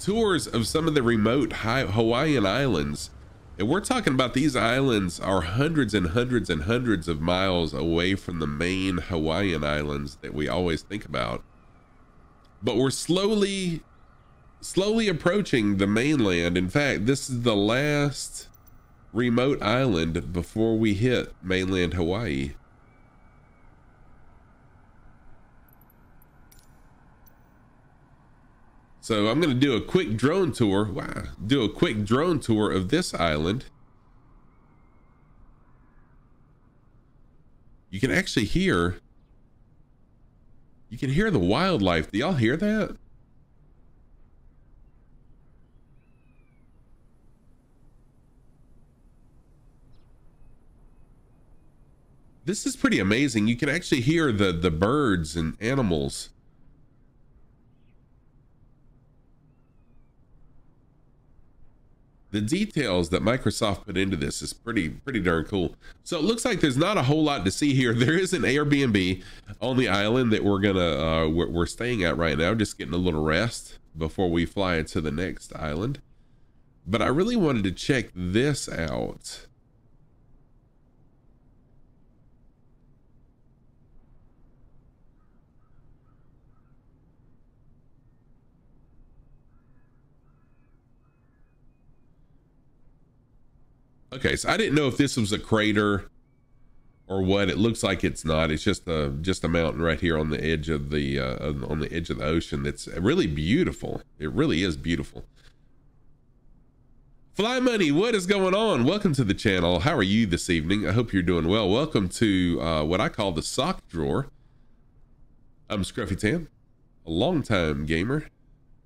tours of some of the remote Hawaiian islands. And we're talking about these islands are hundreds and hundreds and hundreds of miles away from the main Hawaiian islands that we always think about. But we're slowly, slowly approaching the mainland. In fact, this is the last remote island before we hit mainland Hawaii. So I'm going to do a quick drone tour. Wow. Do a quick drone tour of this island. You can actually hear, you can hear the wildlife. Do y'all hear that? This is pretty amazing. You can actually hear the the birds and animals. The details that Microsoft put into this is pretty pretty darn cool. So it looks like there's not a whole lot to see here. There is an Airbnb on the island that we're gonna uh, we're, we're staying at right now, just getting a little rest before we fly to the next island. But I really wanted to check this out. Okay, so I didn't know if this was a crater or what. It looks like it's not. It's just a just a mountain right here on the edge of the uh, on the edge of the ocean. That's really beautiful. It really is beautiful. Fly Money, what is going on? Welcome to the channel. How are you this evening? I hope you're doing well. Welcome to uh, what I call the sock drawer. I'm Scrufytam, a longtime gamer.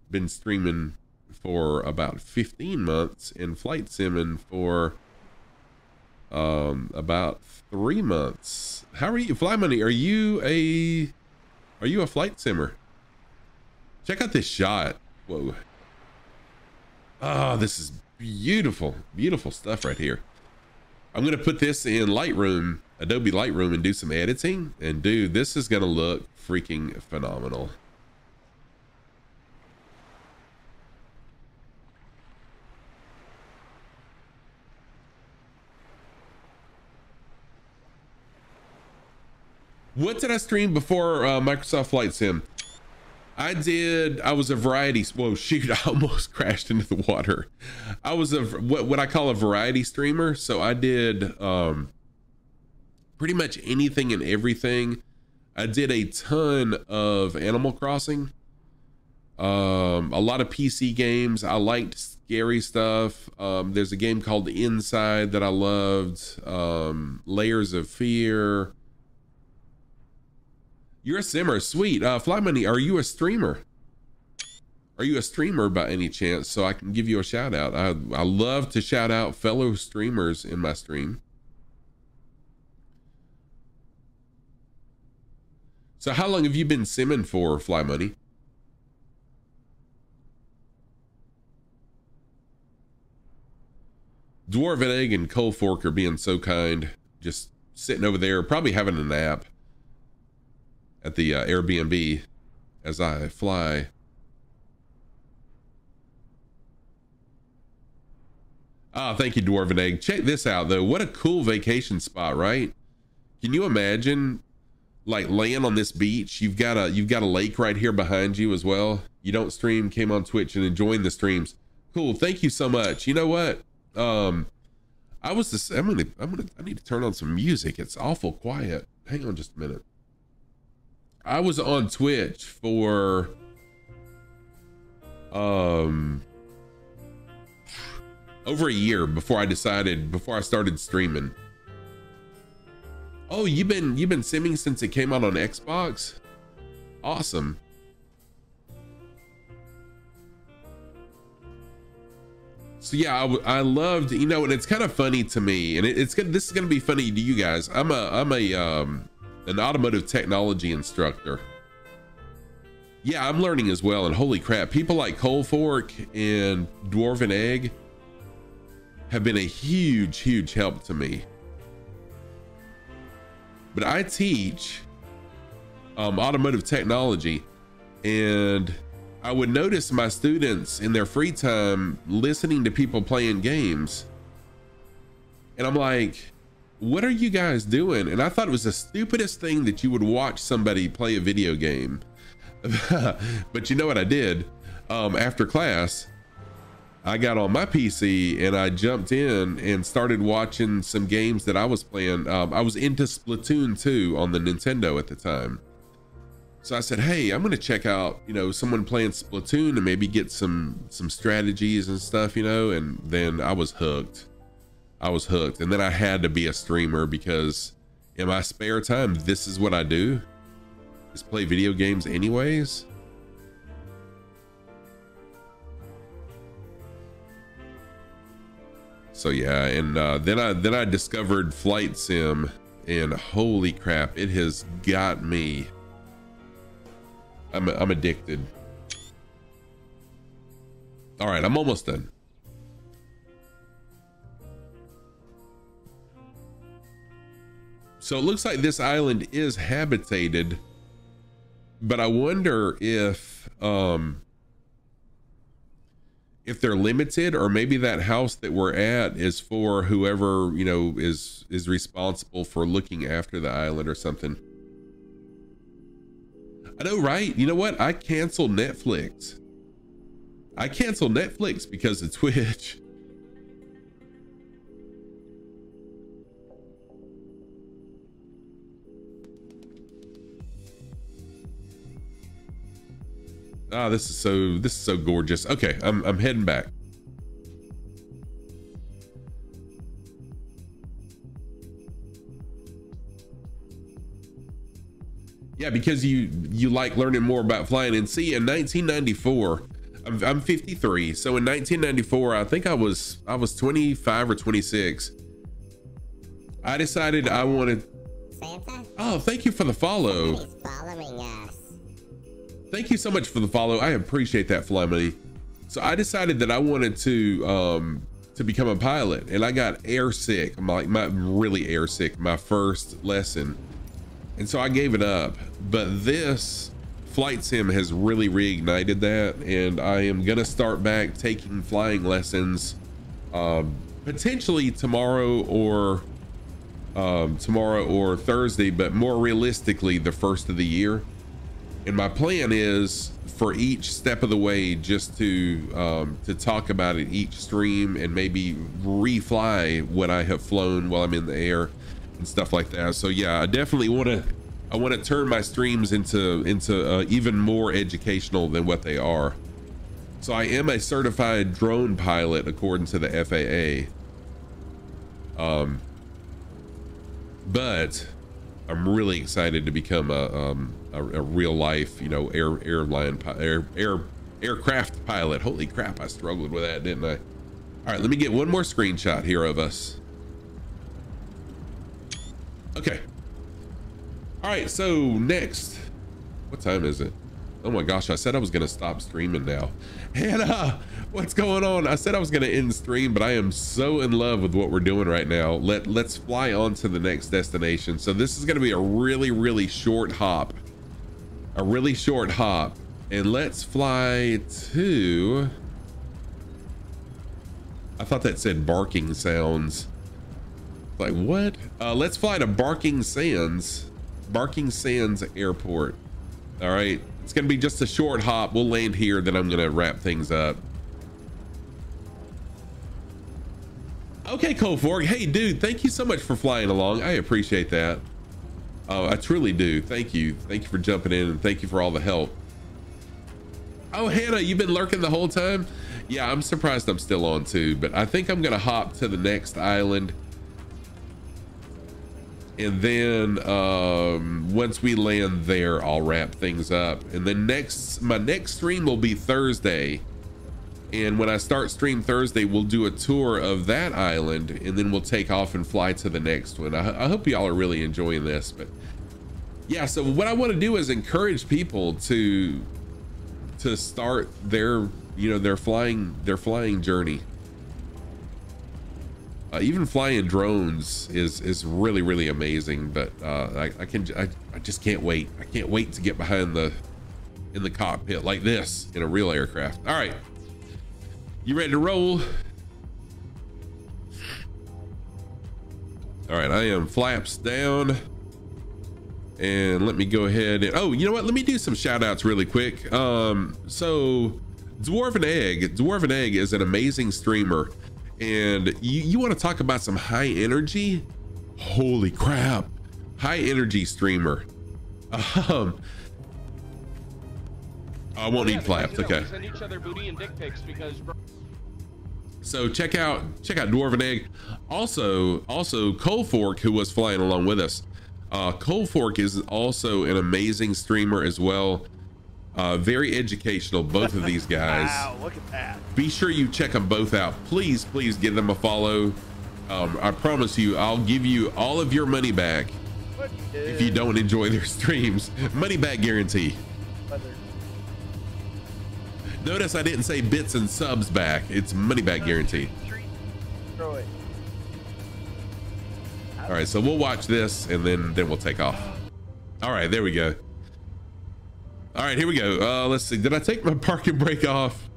Been streaming for about 15 months and flight simming for um, about three months. How are you, Fly Money? Are you a are you a flight simmer? Check out this shot. Whoa. Oh, this is beautiful, beautiful stuff right here. I'm gonna put this in Lightroom, Adobe Lightroom, and do some editing. And dude, this is gonna look freaking phenomenal. What did I stream before uh, Microsoft Flight Sim? I did. I was a variety. Whoa, shoot! I almost crashed into the water. I was a what what I call a variety streamer. So I did um, pretty much anything and everything. I did a ton of Animal Crossing. Um, a lot of PC games. I liked scary stuff. Um, there's a game called Inside that I loved. Um, Layers of Fear. You're a simmer, sweet. Uh, Fly Money, are you a streamer? Are you a streamer by any chance? So I can give you a shout out. I, I love to shout out fellow streamers in my stream. So how long have you been simming for, Fly Money? Dwarven Egg and Cold Fork are being so kind. Just sitting over there, probably having a nap at the uh, Airbnb as I fly. Ah, oh, thank you, Dwarven Egg. Check this out, though. What a cool vacation spot, right? Can you imagine, like, laying on this beach? You've got a you've got a lake right here behind you as well. You don't stream, came on Twitch and enjoying the streams. Cool. Thank you so much. You know what? Um, I was just I'm gonna I'm gonna I need to turn on some music. It's awful quiet. Hang on just a minute. I was on Twitch for um over a year before I decided before I started streaming. Oh, you've been you've been simming since it came out on Xbox? Awesome. So yeah, I, I loved, you know, and it's kind of funny to me, and it, it's good. This is gonna be funny to you guys. I'm a I'm a um an automotive technology instructor. Yeah, I'm learning as well. And holy crap, people like Cold Fork and Dwarven Egg have been a huge, huge help to me. But I teach um, automotive technology, and I would notice my students in their free time listening to people playing games. And I'm like, what are you guys doing? And I thought it was the stupidest thing that you would watch somebody play a video game. but you know what I did? Um, after class, I got on my PC and I jumped in and started watching some games that I was playing. Um, I was into Splatoon 2 on the Nintendo at the time. So I said, "Hey, I'm going to check out, you know, someone playing Splatoon and maybe get some some strategies and stuff, you know." And then I was hooked. I was hooked. And then I had to be a streamer because in my spare time, this is what I do is play video games anyways. So yeah, and uh, then I then I discovered Flight Sim, and holy crap, it has got me. I'm I'm addicted. All right, I'm almost done. So it looks like this island is habitated, but I wonder if um if they're limited or maybe that house that we're at is for whoever, you know, is is responsible for looking after the island or something. I know, right? You know what? I canceled Netflix. I canceled Netflix because of Twitch. Ah, oh, this is so this is so gorgeous. Okay, I'm I'm heading back. Yeah, because you you like learning more about flying. And see, in 1994, I'm, I'm 53. So in 1994, I think I was I was 25 or 26. I decided I wanted. Santa? Oh, thank you for the follow. following us. Thank you so much for the follow. I appreciate that, Flemmy. So I decided that I wanted to um, to become a pilot, and I got air sick. I'm like my really air sick. My first lesson, and so I gave it up. But this flight sim has really reignited that, and I am gonna start back taking flying lessons, um, potentially tomorrow or um, tomorrow or Thursday, but more realistically, the first of the year And my plan is for each step of the way just to um, to talk about it each stream and maybe refly what I have flown while I'm in the air and stuff like that. So yeah, I definitely want to I want to turn my streams into into uh, even more educational than what they are. So I am a certified drone pilot according to the FAA. Um, but I'm really excited to become a um, a, a real life, you know, air airline air air aircraft pilot. Holy crap, I struggled with that, didn't I? All right, let me get one more screenshot here of us. Okay. All right, so next, what time is it? Oh my gosh, I said I was gonna stop streaming now. Hannah, what's going on? I said I was gonna end stream, but I am so in love with what we're doing right now. Let, let's fly on to the next destination. So this is gonna be a really, really short hop. A really short hop. And let's fly to... I thought that said barking sounds. Like what? Uh, let's fly to Barking Sands. Barking Sands Airport. All right. It's to be just a short hop. We'll land here, then I'm to wrap things up. Okay, Cold Fork. Hey, dude, thank you so much for flying along. I appreciate that. Oh, I truly do. Thank you. Thank you for jumping in and thank you for all the help. Oh, Hannah, you've been lurking the whole time? Yeah, I'm surprised I'm still on too, but I think I'm going to hop to the next island and then um, once we land there i'll wrap things up and then next my next stream will be thursday and when i start stream thursday we'll do a tour of that island and then we'll take off and fly to the next one. I, I hope y'all are really enjoying this but yeah so what i want to do is encourage people to to start their you know their flying their flying journey. Uh, even flying drones is is really really amazing but uh, I, I, can I, I just can't wait. I can't wait to get behind the in the cockpit like this in a real aircraft. All right you ready to roll? All right I am flaps down. And let me go ahead and oh you know what? Let me do some shout outs really quick. Um so dwarven egg. Dwarven egg is an amazing streamer. And you, you want to talk about some high energy? Holy crap. High energy streamer. Um i won't yeah, need flaps okay. send each other booty and dick pics because so check out check out dwarven egg also also Cold Fork who was flying along with us uh Cold Fork is also an amazing streamer as well uh, very educational, both of these guys. wow, look at that. Be sure you check them both out. Please, please give them a follow. Um, I promise you, I'll give you all of your money back if you don't enjoy their streams. Money back guarantee. Notice I didn't say bits and subs back. It's money back guarantee. All right, so we'll watch this and then then we'll take off. All right, there we go. All right, here we go. Uh, let's see. Did I take my parking brake off?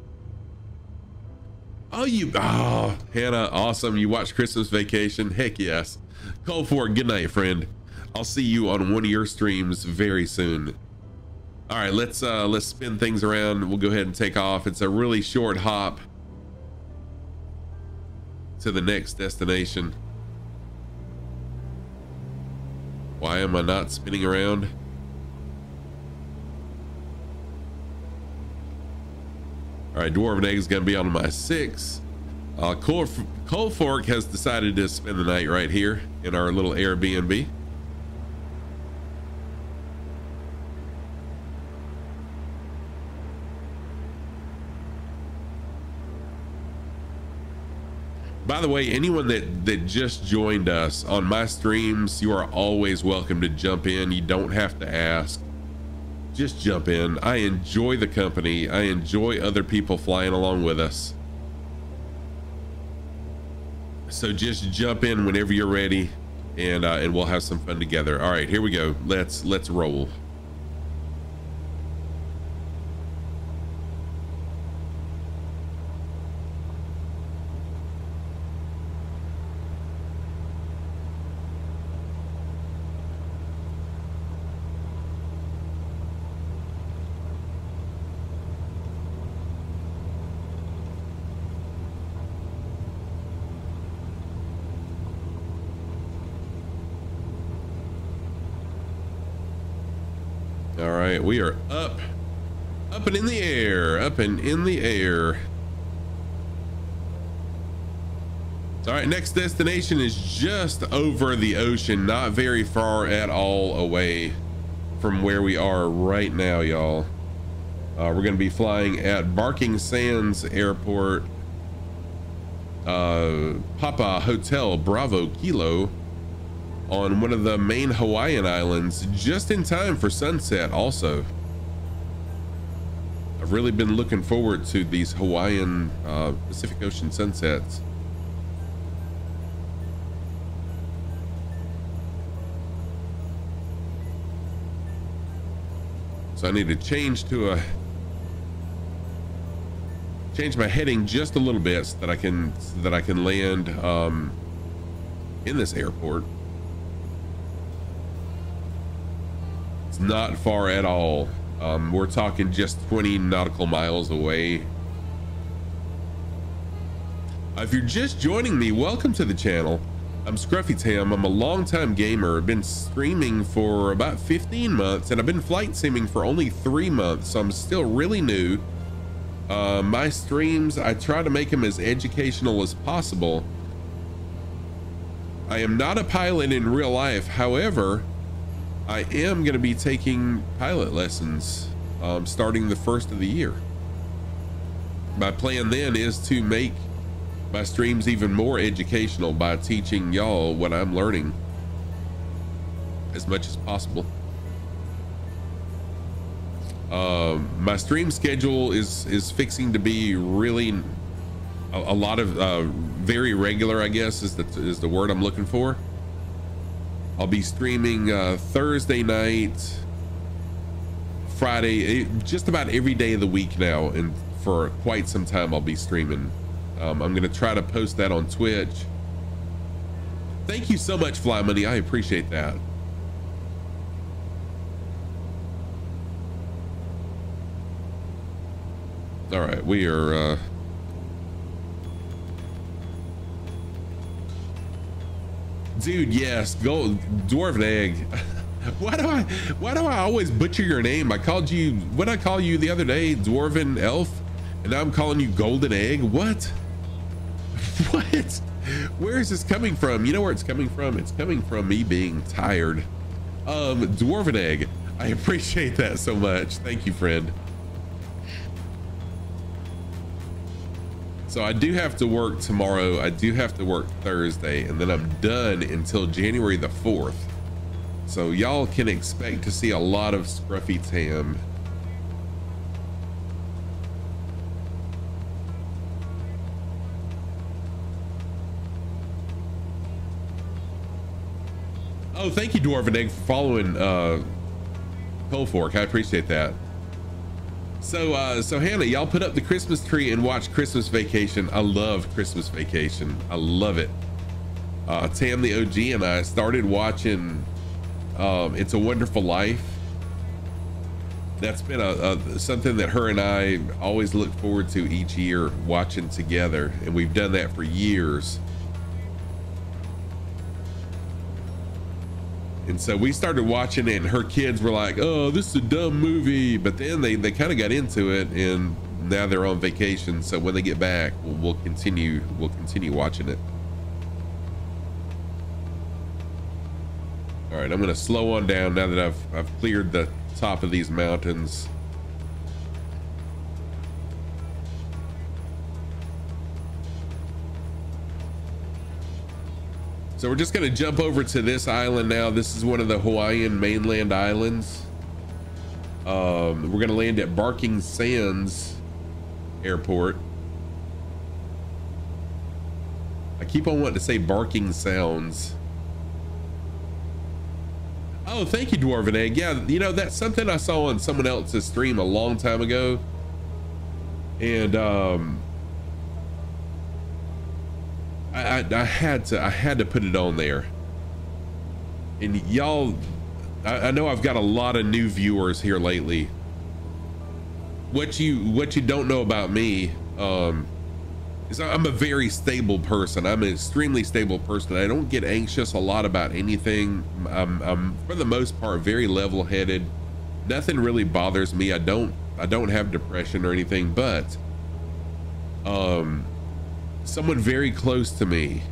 Oh, you. Oh, Hannah, awesome. You watched Christmas Vacation? Heck yes. Call for it. Good night, friend. I'll see you on one of your streams very soon. All right, let's uh let's spin things around. We'll go ahead and take off. It's a really short hop to the next destination. Why am I not spinning around? All right, Dwarven Egg is going to be on my six. Uh, Cole, Cold Fork has decided to spend the night right here in our little Airbnb. By the way, anyone that that just joined us on my streams, you are always welcome to jump in. You don't have to ask. Just jump in. I enjoy the company. I enjoy other people flying along with us. So just jump in whenever you're ready, and uh, and we'll have some fun together. All right, here we go. Let's let's roll. All right, we are up, up and in the air, up and in the air. All right, next destination is just over the ocean, not very far at all away from where we are right now, y'all. Uh, we're going to be flying at Barking Sands Airport, uh, Papa Hotel Bravo Kilo on one of the main Hawaiian islands just in time for sunset also. I've really been looking forward to these Hawaiian uh, Pacific Ocean sunsets. So I need to change to a change my heading just a little bit so that I can so that I can land um, in this airport. Not far at all. Um, we're talking just 20 nautical miles away. Uh, if you're just joining me, welcome to the channel. I'm Scrufytam. I'm a longtime gamer. I've been streaming for about 15 months and I've been flight simming for only three months. So I'm still really new. Uh, my streams, I try to make them as educational as possible. I am not a pilot in real life. However, I am going to be taking pilot lessons um, starting the first of the year. My plan then is to make my streams even more educational by teaching y'all what I'm learning as much as possible. Um, my stream schedule is is fixing to be really a, a lot of uh, very regular. I guess is the is the word I'm looking for. I'll be streaming uh, Thursday night, Friday, eh, just about every day of the week now, and for quite some time I'll be streaming um, I'm going to try to post that on Twitch. Thank you so much, Fly Money. I appreciate that. All right, we are. Uh... Dude, yes, go dwarven egg. why do I why do I always butcher your name? I called you what I call you the other day, dwarven elf, and now I'm calling you golden egg. What? What? Where is this coming from? You know where it's coming from? It's coming from me being tired. Um, Dwarven Egg. I appreciate that so much. Thank you, friend. So I do have to work tomorrow. I do have to work Thursday, and then I'm done until January the 4th. So y'all can expect to see a lot of Scrufytam Oh, thank you, Dwarven Egg, for following uh, Fork. I appreciate that. So, uh, so Hannah, y'all put up the Christmas tree and watch Christmas Vacation. I love Christmas Vacation. I love it. Uh, Tam the OG and I started watching um, It's a Wonderful Life. That's been a, a, something that her and I always look forward to each year watching together, and we've done that for years. And so we started watching it and her kids were like, oh, this is a dumb movie. But then they, they kind of got into it and now they're on vacation. So when they get back, we'll, we'll continue, we'll continue watching it. All right, I'm to slow on down now that I've, I've cleared the top of these mountains. So we're just going to jump over to this island now. This is one of the Hawaiian mainland islands. Um, we're going to land at Barking Sands Airport. I keep on wanting to say Barking Sounds. Oh, thank you, Dwarven Egg. Yeah, you know, that's something I saw on someone else's stream a long time ago. And um, I, I, I, had to I had to put it on there. And y'all, I, I know I've got a lot of new viewers here lately. What you what you don't know about me um, is I'm a very stable person. I'm an extremely stable person. I don't get anxious a lot about anything. I'm, I'm for the most part very level-headed, nothing really bothers me. I don't I don't have depression or anything, but um someone very close to me.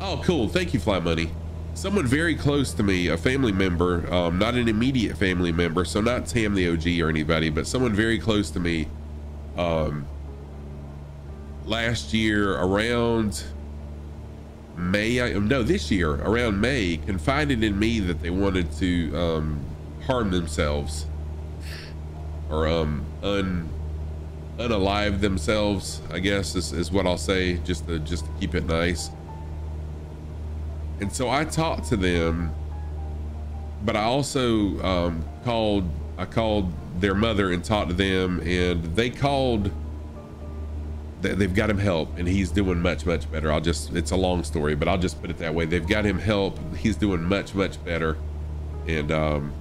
Oh, cool. Thank you, Fly Money. Someone very close to me, a family member, um, not an immediate family member, so not Tam the OG or anybody, but someone very close to me. Um, last year around May, I, no, this year around May, confided in me that they wanted to um, harm themselves or um, un unalive themselves. I guess is, is what I'll say, just to just to keep it nice. And so I talked to them, but I also um, called. I called their mother and talked to them, and they called. They've got him help, and he's doing much, much better. I'll just. It's a long story, but I'll just put it that way. They've got him help. He's doing much, much better, and um,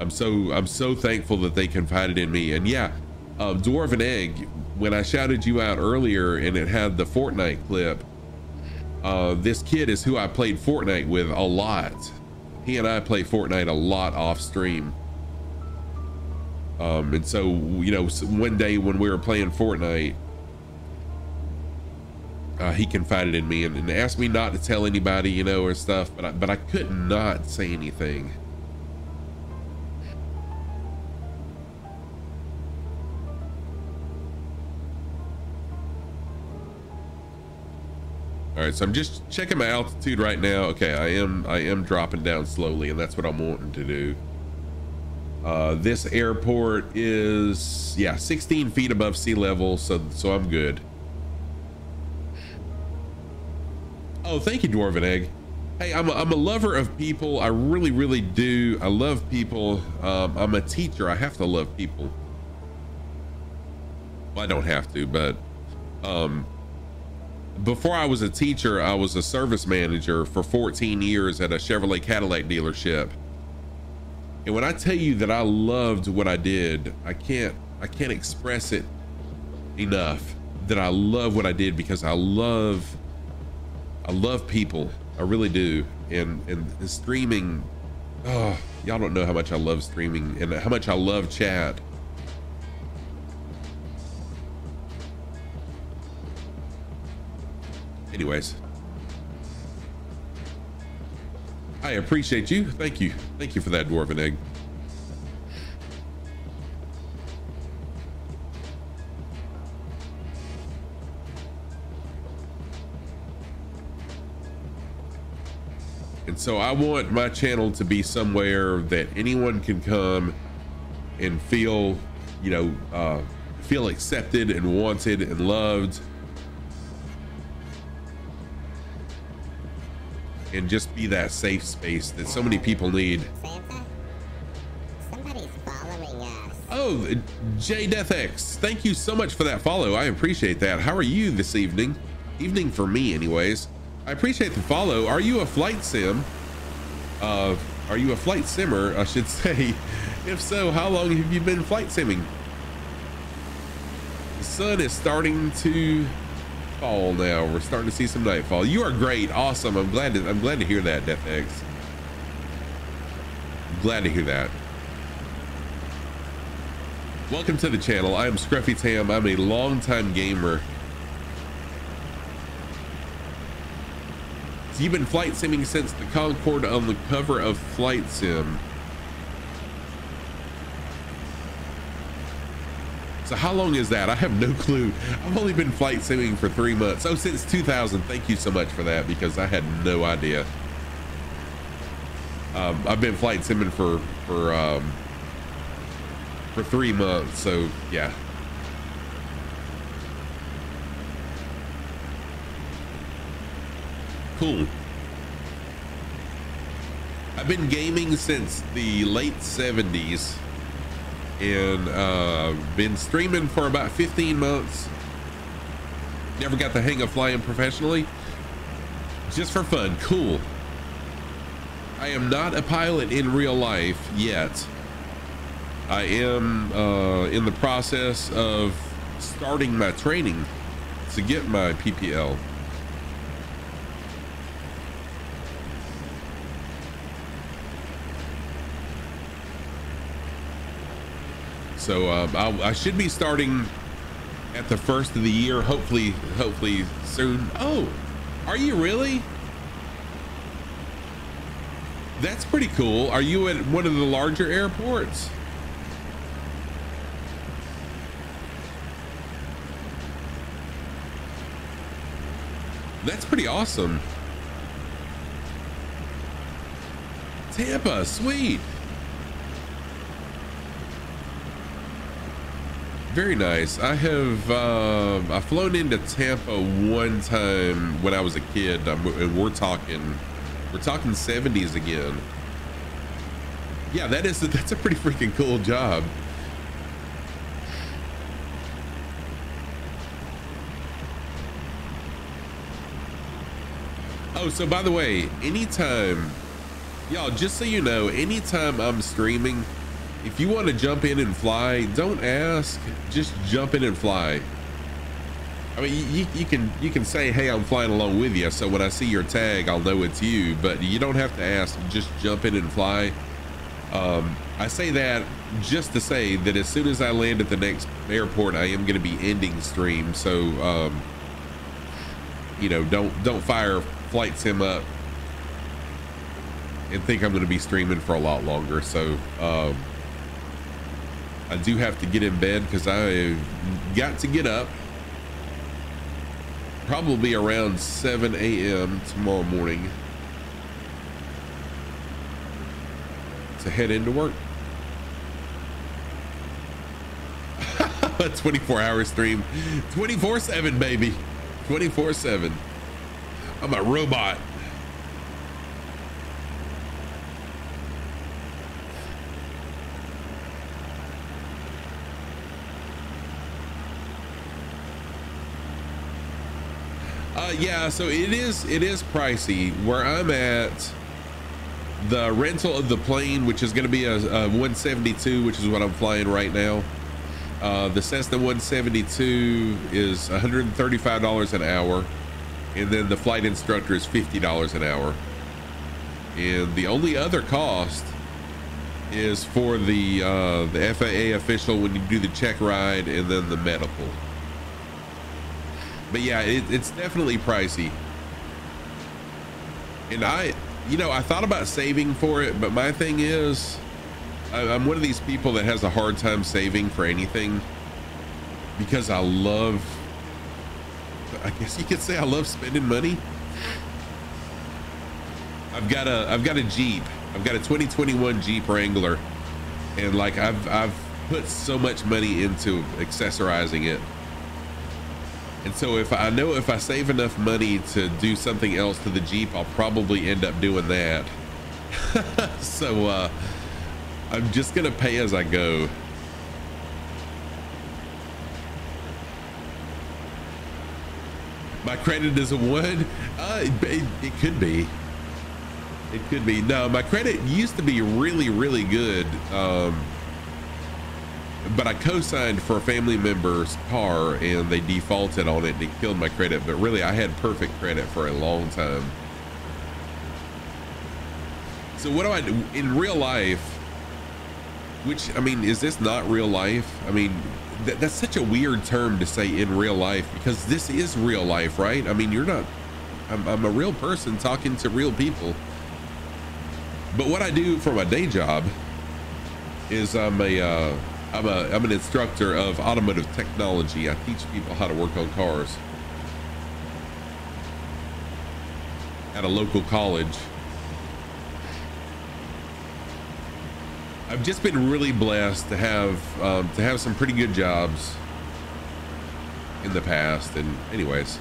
I'm so I'm so thankful that they confided in me. And yeah, um, Dwarven Egg. When I shouted you out earlier, and it had the Fortnite clip uh, this kid is who I played Fortnite with a lot. He and I play Fortnite a lot off stream. Um, and so, you know, one day when we were playing Fortnite, uh, he confided in me and, and, asked me not to tell anybody, you know, or stuff, but I, but I could not say anything. All right, so I'm just checking my altitude right now. Okay, I am I am dropping down slowly, and that's what I'm wanting to do. Uh, this airport is yeah 16 feet above sea level, so so I'm good. Oh, thank you, Dwarven Egg. Hey, I'm a, I'm a lover of people. I really, really do. I love people. Um, I'm a teacher. I have to love people. Well, I don't have to, but um, before I was a teacher, I was a service manager for 14 years at a Chevrolet Cadillac dealership. And when I tell you that I loved what I did, I can't I can't express it enough that I love what I did because I love I love people. I really do. And and streaming oh, y'all don't know how much I love streaming and how much I love chat. Anyways. I appreciate you. Thank you. Thank you for that dwarven egg. And so I want my channel to be somewhere that anyone can come and feel you know uh, feel accepted and wanted and loved and just be that safe space that so many people need. Santa? Somebody's following us. Oh, J Death thank you so much for that follow. I appreciate that. How are you this evening? Evening for me, anyways. I appreciate the follow. Are you a flight sim? Uh, are you a flight simmer, I should say? If so, how long have you been flight simming? The sun is starting to fall now. We're starting to see some nightfall. You are great. Awesome. I'm glad to I'm glad to hear that, Death X. Glad to hear that. Welcome to the channel. I am Scrufytam. I'm a longtime gamer. So you've been flight simming since the Concorde on the cover of Flight Sim. So how long is that? I have no clue. I've only been flight simming for three months. Oh, since 2000. Thank you so much for that because I had no idea. Um, I've been flight simming for for um, for three months. So yeah. Cool. I've been gaming since the late 70s and uh, been streaming for about 15 months. Never got the hang of flying professionally. Just for fun. Cool. I am not a pilot in real life yet. I am uh, in the process of starting my training to get my PPL. So uh, I'll, I should be starting at the first of the year, hopefully, hopefully soon. Oh, are you really? That's pretty cool. Are you at one of the larger airports? That's pretty awesome. Tampa, sweet. Very nice. I have uh, I've flown into Tampa one time when I was a kid, um, and we're talking we're talking 70s again. Yeah, that is that's a pretty freaking cool job. Oh, so by the way, anytime, y'all, just so you know, anytime I'm streaming, if you want to jump in and fly, don't ask, just jump in and fly. I mean, you, you can you can say, "Hey, I'm flying along with you," so when I see your tag, I'll know it's you. But you don't have to ask; just jump in and fly. Um, I say that just to say that as soon as I land at the next airport, I am going to be ending stream. So, um, you know, don't don't fire flight sim up and think I'm going to be streaming for a lot longer. So, um, I do have to get in bed because I got to get up probably around 7 a.m. tomorrow morning to head into work. a 24 hour stream, 24 7, baby, 24 7. I'm a robot. Uh, yeah, so it is it is pricey. Where I'm at, the rental of the plane, which is going to be a, a 172, which is what I'm flying right now. Uh, the Cessna 172 is $135 an hour, and then the flight instructor is $50 an hour. And the only other cost is for the uh, the FAA official when you do the check ride, and then the medical but yeah, it, it's definitely pricey. And I, you know, I thought about saving for it, but my thing is, I'm one of these people that has a hard time saving for anything because I love, I guess you could say I love spending money. I've got a, I've got a Jeep. I've got a 2021 Jeep Wrangler, and like I've, I've put so much money into accessorizing it and so if I know if I save enough money to do something else to the Jeep, I'll probably end up doing that. so uh, I'm just gonna pay as I go. My credit is a one. Uh, it, it could be. It could be. No, my credit used to be really, really good. Um, but I co-signed for a family member's car and they defaulted on it and it killed my credit. But really, I had perfect credit for a long time. So what do I do in real life? Which I mean, is this not real life? I mean, th that's such a weird term to say in real life because this is real life, right? I mean, you're not. I'm, I'm a real person talking to real people. But what I do for my day job is I'm a uh, I'm a I'm an instructor of automotive technology. I teach people how to work on cars at a local college. I've just been really blessed to have um, to have some pretty good jobs in the past, and anyways.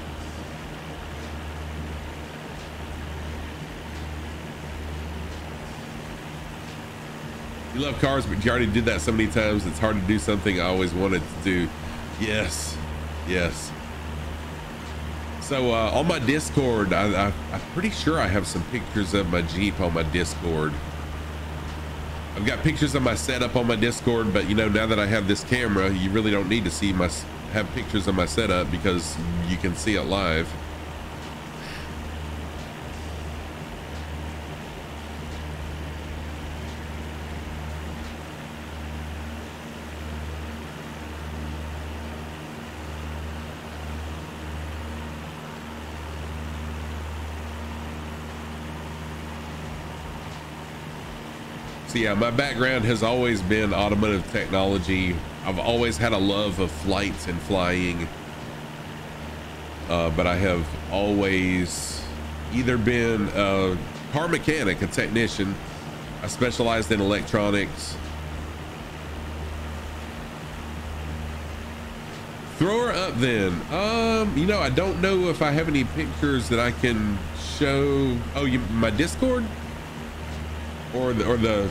You love cars, but you already did that so many times. It's hard to do something I always wanted to do. Yes, yes. So uh, on my Discord, I, I, I'm pretty sure I have some pictures of my Jeep on my Discord. I've got pictures of my setup on my Discord, but you know, now that I have this camera, you really don't need to see my have pictures of my setup because you can see it live. Yeah, my background has always been automotive technology. I've always had a love of flights and flying. Uh, but I have always either been a car mechanic, a technician. I specialized in electronics. Throw her up then. Um, you know, I don't know if I have any pictures that I can show. Oh, you my Discord or the or the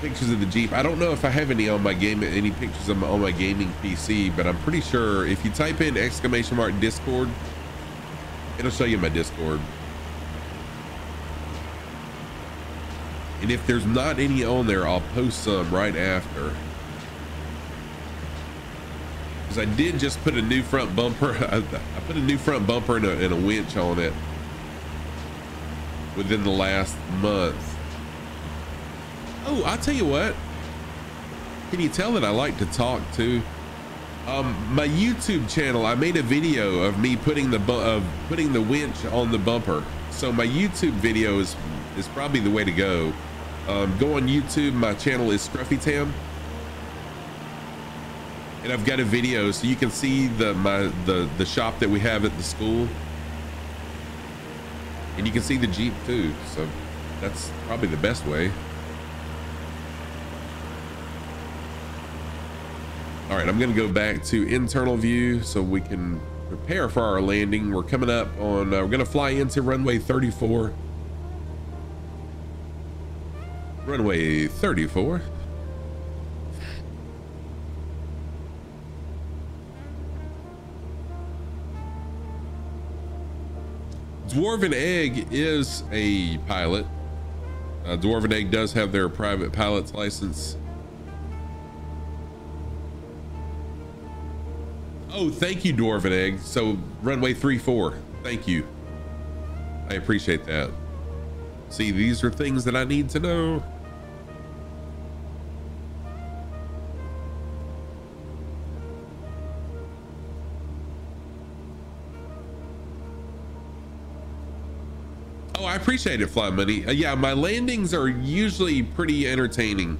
pictures of the Jeep. I don't know if I have any on my game, any pictures on my, on my gaming PC, but I'm pretty sure if you type in exclamation mark Discord, it'll show you my Discord. And if there's not any on there, I'll post some right after. Because I did just put a new front bumper. I, I put a new front bumper and a, and a winch on it within the last month. Oh, I'll tell you what. Can you tell that I like to talk too? Um, my YouTube channel, I made a video of me putting the of putting the winch on the bumper. So my YouTube video is is probably the way to go. Um, go on YouTube. My channel is Scrufytam, and I've got a video so you can see the my the the shop that we have at the school, and you can see the Jeep too. So that's probably the best way. All right, I'm gonna go back to internal view so we can prepare for our landing. We're coming up on, uh, we're gonna fly into runway 34. Runway 34. Dwarven Egg is a pilot. Uh, Dwarven Egg does have their private pilot's license. Oh, thank you, Dwarven Egg. So runway three four. Thank you. I appreciate that. See, these are things that I need to know. Oh, I appreciate it, Fly Money. Uh, yeah, my landings are usually pretty entertaining,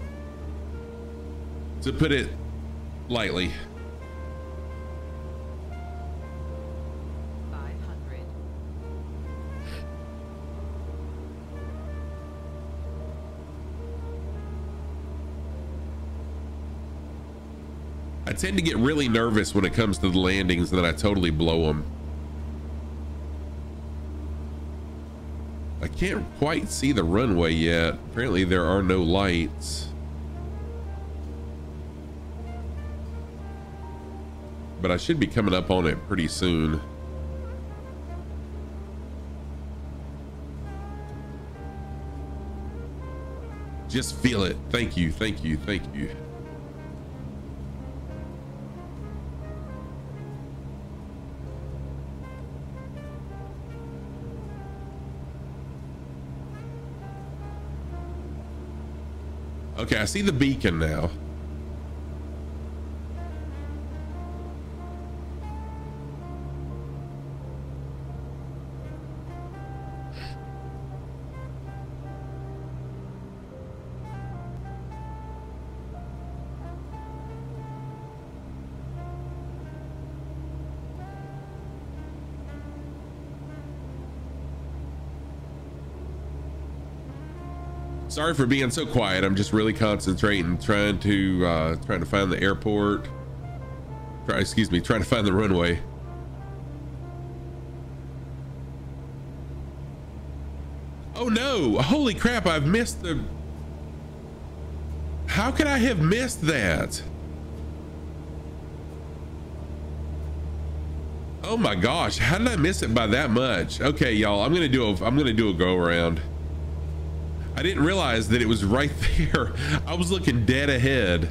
to put it lightly. I tend to get really nervous when it comes to the landings, and then I totally blow them. I can't quite see the runway yet. Apparently, there are no lights. But I should be coming up on it pretty soon. Just feel it. Thank you, thank you, thank you. Okay, I see the beacon now. Sorry for being so quiet. I'm just really concentrating, trying to uh, trying to find the airport. Try, excuse me, trying to find the runway. Oh no! Holy crap! I've missed the. How could I have missed that? Oh my gosh! How did I miss it by that much? Okay, y'all. I'm gonna do a. I'm gonna do a go around. I didn't realize that it was right there. I was looking dead ahead.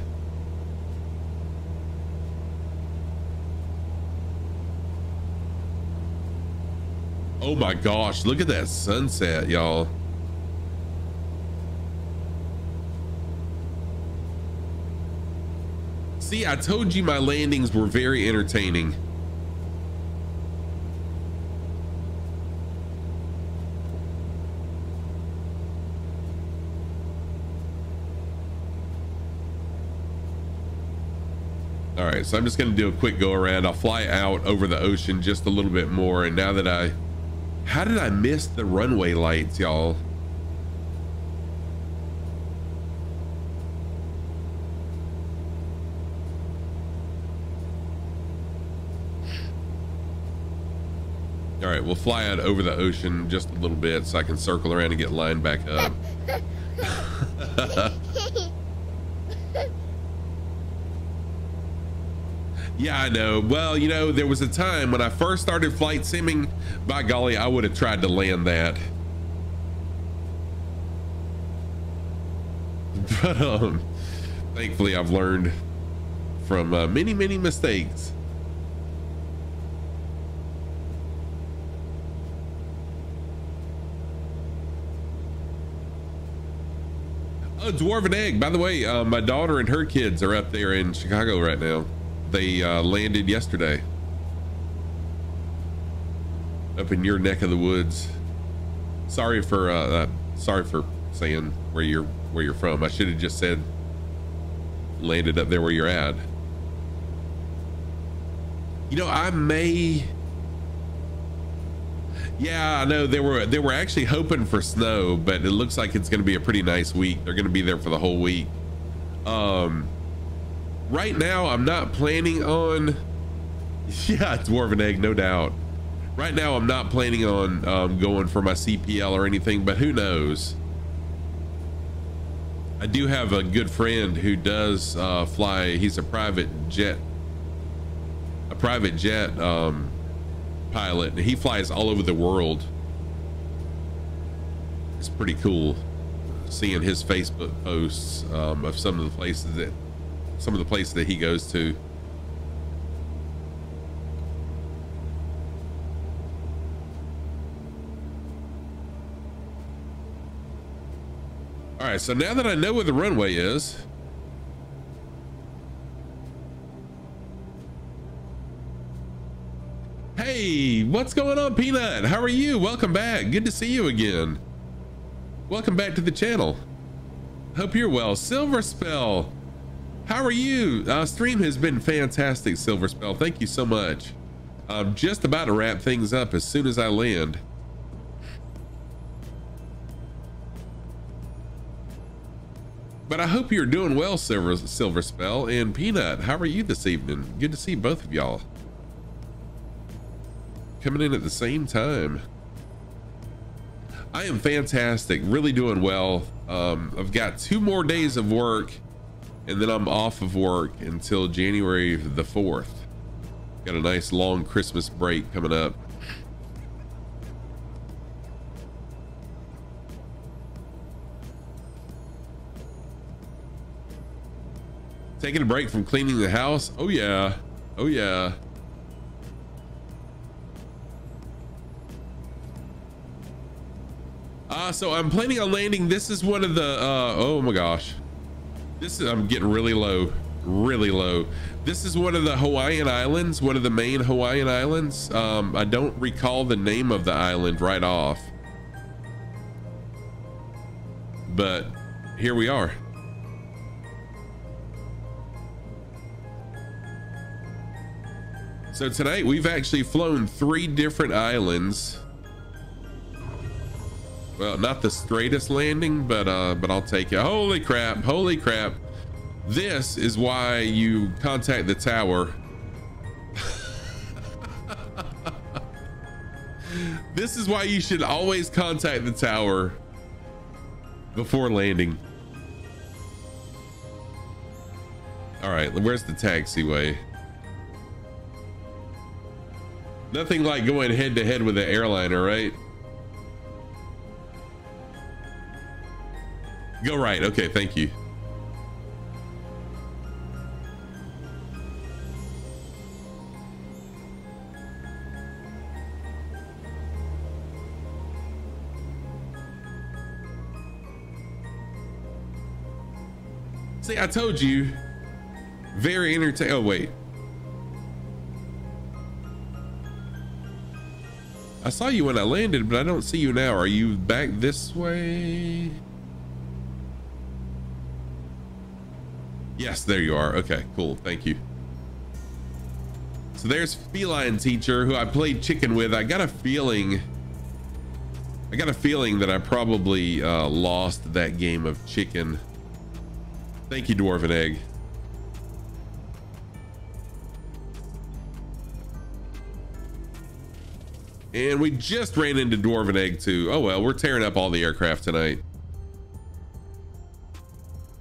Oh my gosh, look at that sunset, y'all. See, I told you my landings were very entertaining. Right, so I'm just gonna do a quick go around. I'll fly out over the ocean just a little bit more. And now that I, how did I miss the runway lights, y'all? All right, we'll fly out over the ocean just a little bit so I can circle around and get lined back up. Yeah, I know. Well, you know, there was a time when I first started flight simming. By golly, I would have tried to land that. But um, thankfully, I've learned from uh, many, many mistakes. Oh, Dwarven Egg. By the way, uh, my daughter and her kids are up there in Chicago right now. They uh, landed yesterday up in your neck of the woods. Sorry for uh, uh, sorry for saying where you're where you're from. I should have just said landed up there where you're at. You know, I may. Yeah, I know they were they were actually hoping for snow, but it looks like it's going to be a pretty nice week. They're going to be there for the whole week. Um, right now, I'm not planning on. Yeah, dwarven egg, no doubt. Right now, I'm not planning on um, going for my CPL or anything, but who knows? I do have a good friend who does uh, fly. He's a private jet, a private jet um, pilot, and he flies all over the world. It's pretty cool seeing his Facebook posts um, of some of the places that some of the places that he goes to. All right, so now that I know where the runway is, Hey, what's going on, Peanut? How are you? Welcome back. Good to see you again. Welcome back to the channel. Hope you're well. Silver Spell, how are you? Uh, stream has been fantastic, Silver Spell. Thank you so much. I'm just about to wrap things up as soon as I land. But I hope you're doing well, Silver, Silver Spell. And Peanut, how are you this evening? Good to see both of y'all. Coming in at the same time. I am fantastic, really doing well. Um, I've got two more days of work and then I'm off of work until January the 4th. Got a nice long Christmas break coming up. Taking a break from cleaning the house? Oh yeah. Oh yeah. Uh, so I'm planning on landing. This is one of the, uh, oh my gosh. This is, I'm getting really low, really low. This is one of the Hawaiian Islands, one of the main Hawaiian Islands. Um, I don't recall the name of the island right off. But here we are. So tonight we've actually flown three different islands well, not the straightest landing, but uh, but I'll take it. Holy crap! Holy crap! This is why you contact the tower. this is why you should always contact the tower before landing. All right, where's the taxiway? Nothing like going head to head with an airliner, right? Go right. Okay, thank you. See, I told you. Very entertaining. Oh, wait. I saw you when I landed, but I don't see you now. Are you back this way? Yes, there you are. Okay, cool. Thank you. So there's Feline Teacher, who I played chicken with. I got a feeling, I got a feeling that I probably uh, lost that game of chicken. Thank you, Dwarven Egg. And we just ran into Dwarven Egg too. Oh well, we're tearing up all the aircraft tonight.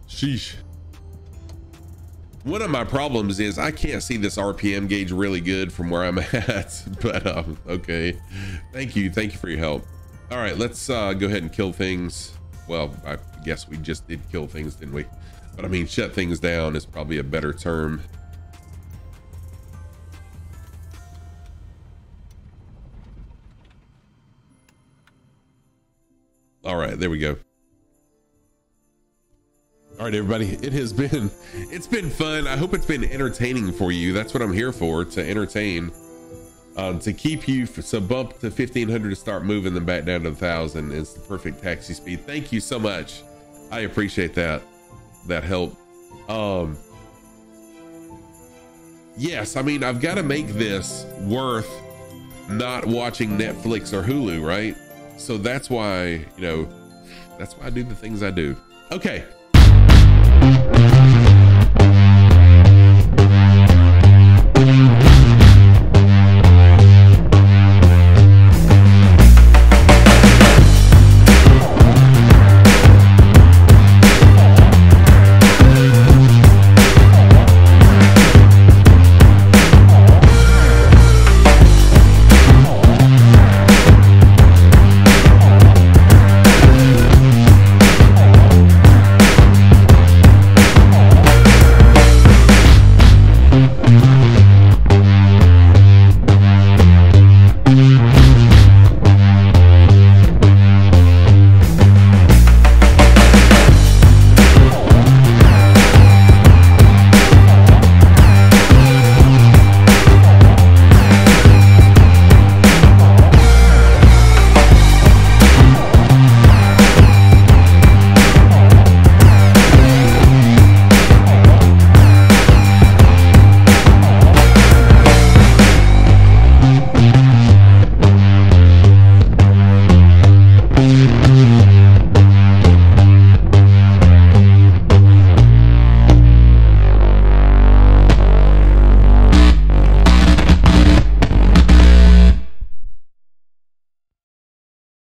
Sheesh. One of my problems is I can't see this RPM gauge really good from where I'm at, but um, okay. Thank you. Thank you for your help. All right, let's uh, go ahead and kill things. Well, I guess we just did kill things, didn't we? But I mean, shut things down is probably a better term. All right, there we go. All right, everybody, it has been, it's been fun. I hope it's been entertaining for you. That's what I'm here for, to entertain, uh, to keep you, so bump to 1500 to start moving them back down to 1000 is the perfect taxi speed. Thank you so much. I appreciate that, that help. Um, yes, I mean, I've got to make this worth not watching Netflix or Hulu, right? So that's why, you know, that's why I do the things I do. Okay. Thank